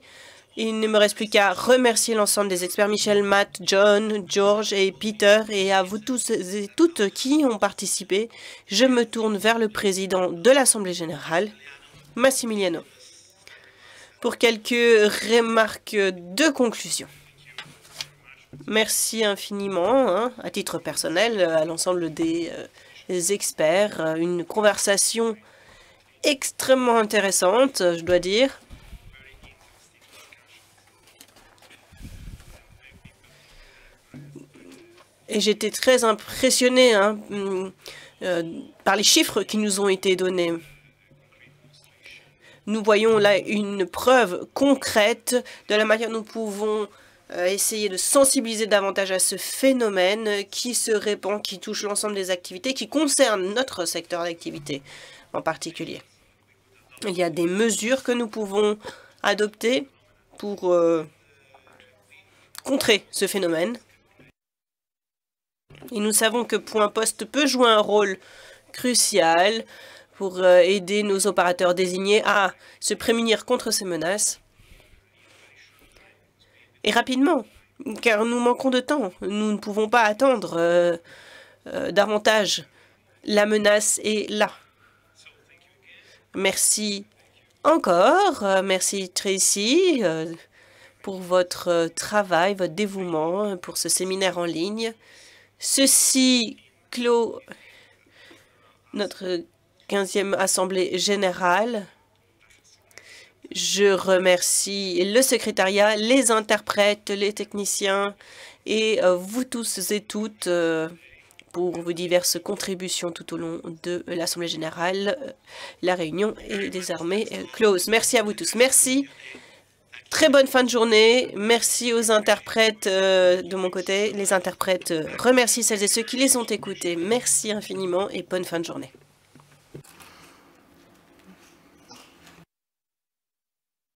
Il ne me reste plus qu'à remercier l'ensemble des experts, Michel, Matt, John, George et Peter, et à vous tous et toutes qui ont participé. Je me tourne vers le président de l'Assemblée générale, Massimiliano pour quelques remarques de conclusion. Merci infiniment, hein, à titre personnel, à l'ensemble des, euh, experts. Euh, une conversation extrêmement intéressante, je dois dire. Et j'étais très impressionné hein, euh, par les chiffres qui nous ont été donnés. Nous voyons là une preuve concrète de la manière dont nous pouvons euh, essayer de sensibiliser davantage à ce phénomène qui se répand, qui touche l'ensemble des activités, qui concerne notre secteur d'activité en particulier. Il y a des mesures que nous pouvons adopter pour euh, contrer ce phénomène. Et nous savons que Point Poste peut jouer un rôle crucial pour euh, aider nos opérateurs désignés à se prémunir contre ces menaces. Et rapidement, car nous manquons de temps. Nous ne pouvons pas attendre euh, euh, davantage. La menace est là. Merci encore. Merci Tracy pour votre travail, votre dévouement pour ce séminaire en ligne. Ceci clôt notre 15e Assemblée générale. Je remercie le secrétariat, les interprètes, les techniciens et euh, vous tous et toutes euh, pour vos diverses contributions tout au long de l'Assemblée générale. La réunion est désormais euh, close. Merci à vous tous. Merci. Très bonne fin de journée. Merci aux interprètes de mon côté. Les interprètes remercient celles et ceux qui les ont écoutés. Merci infiniment et bonne fin de journée.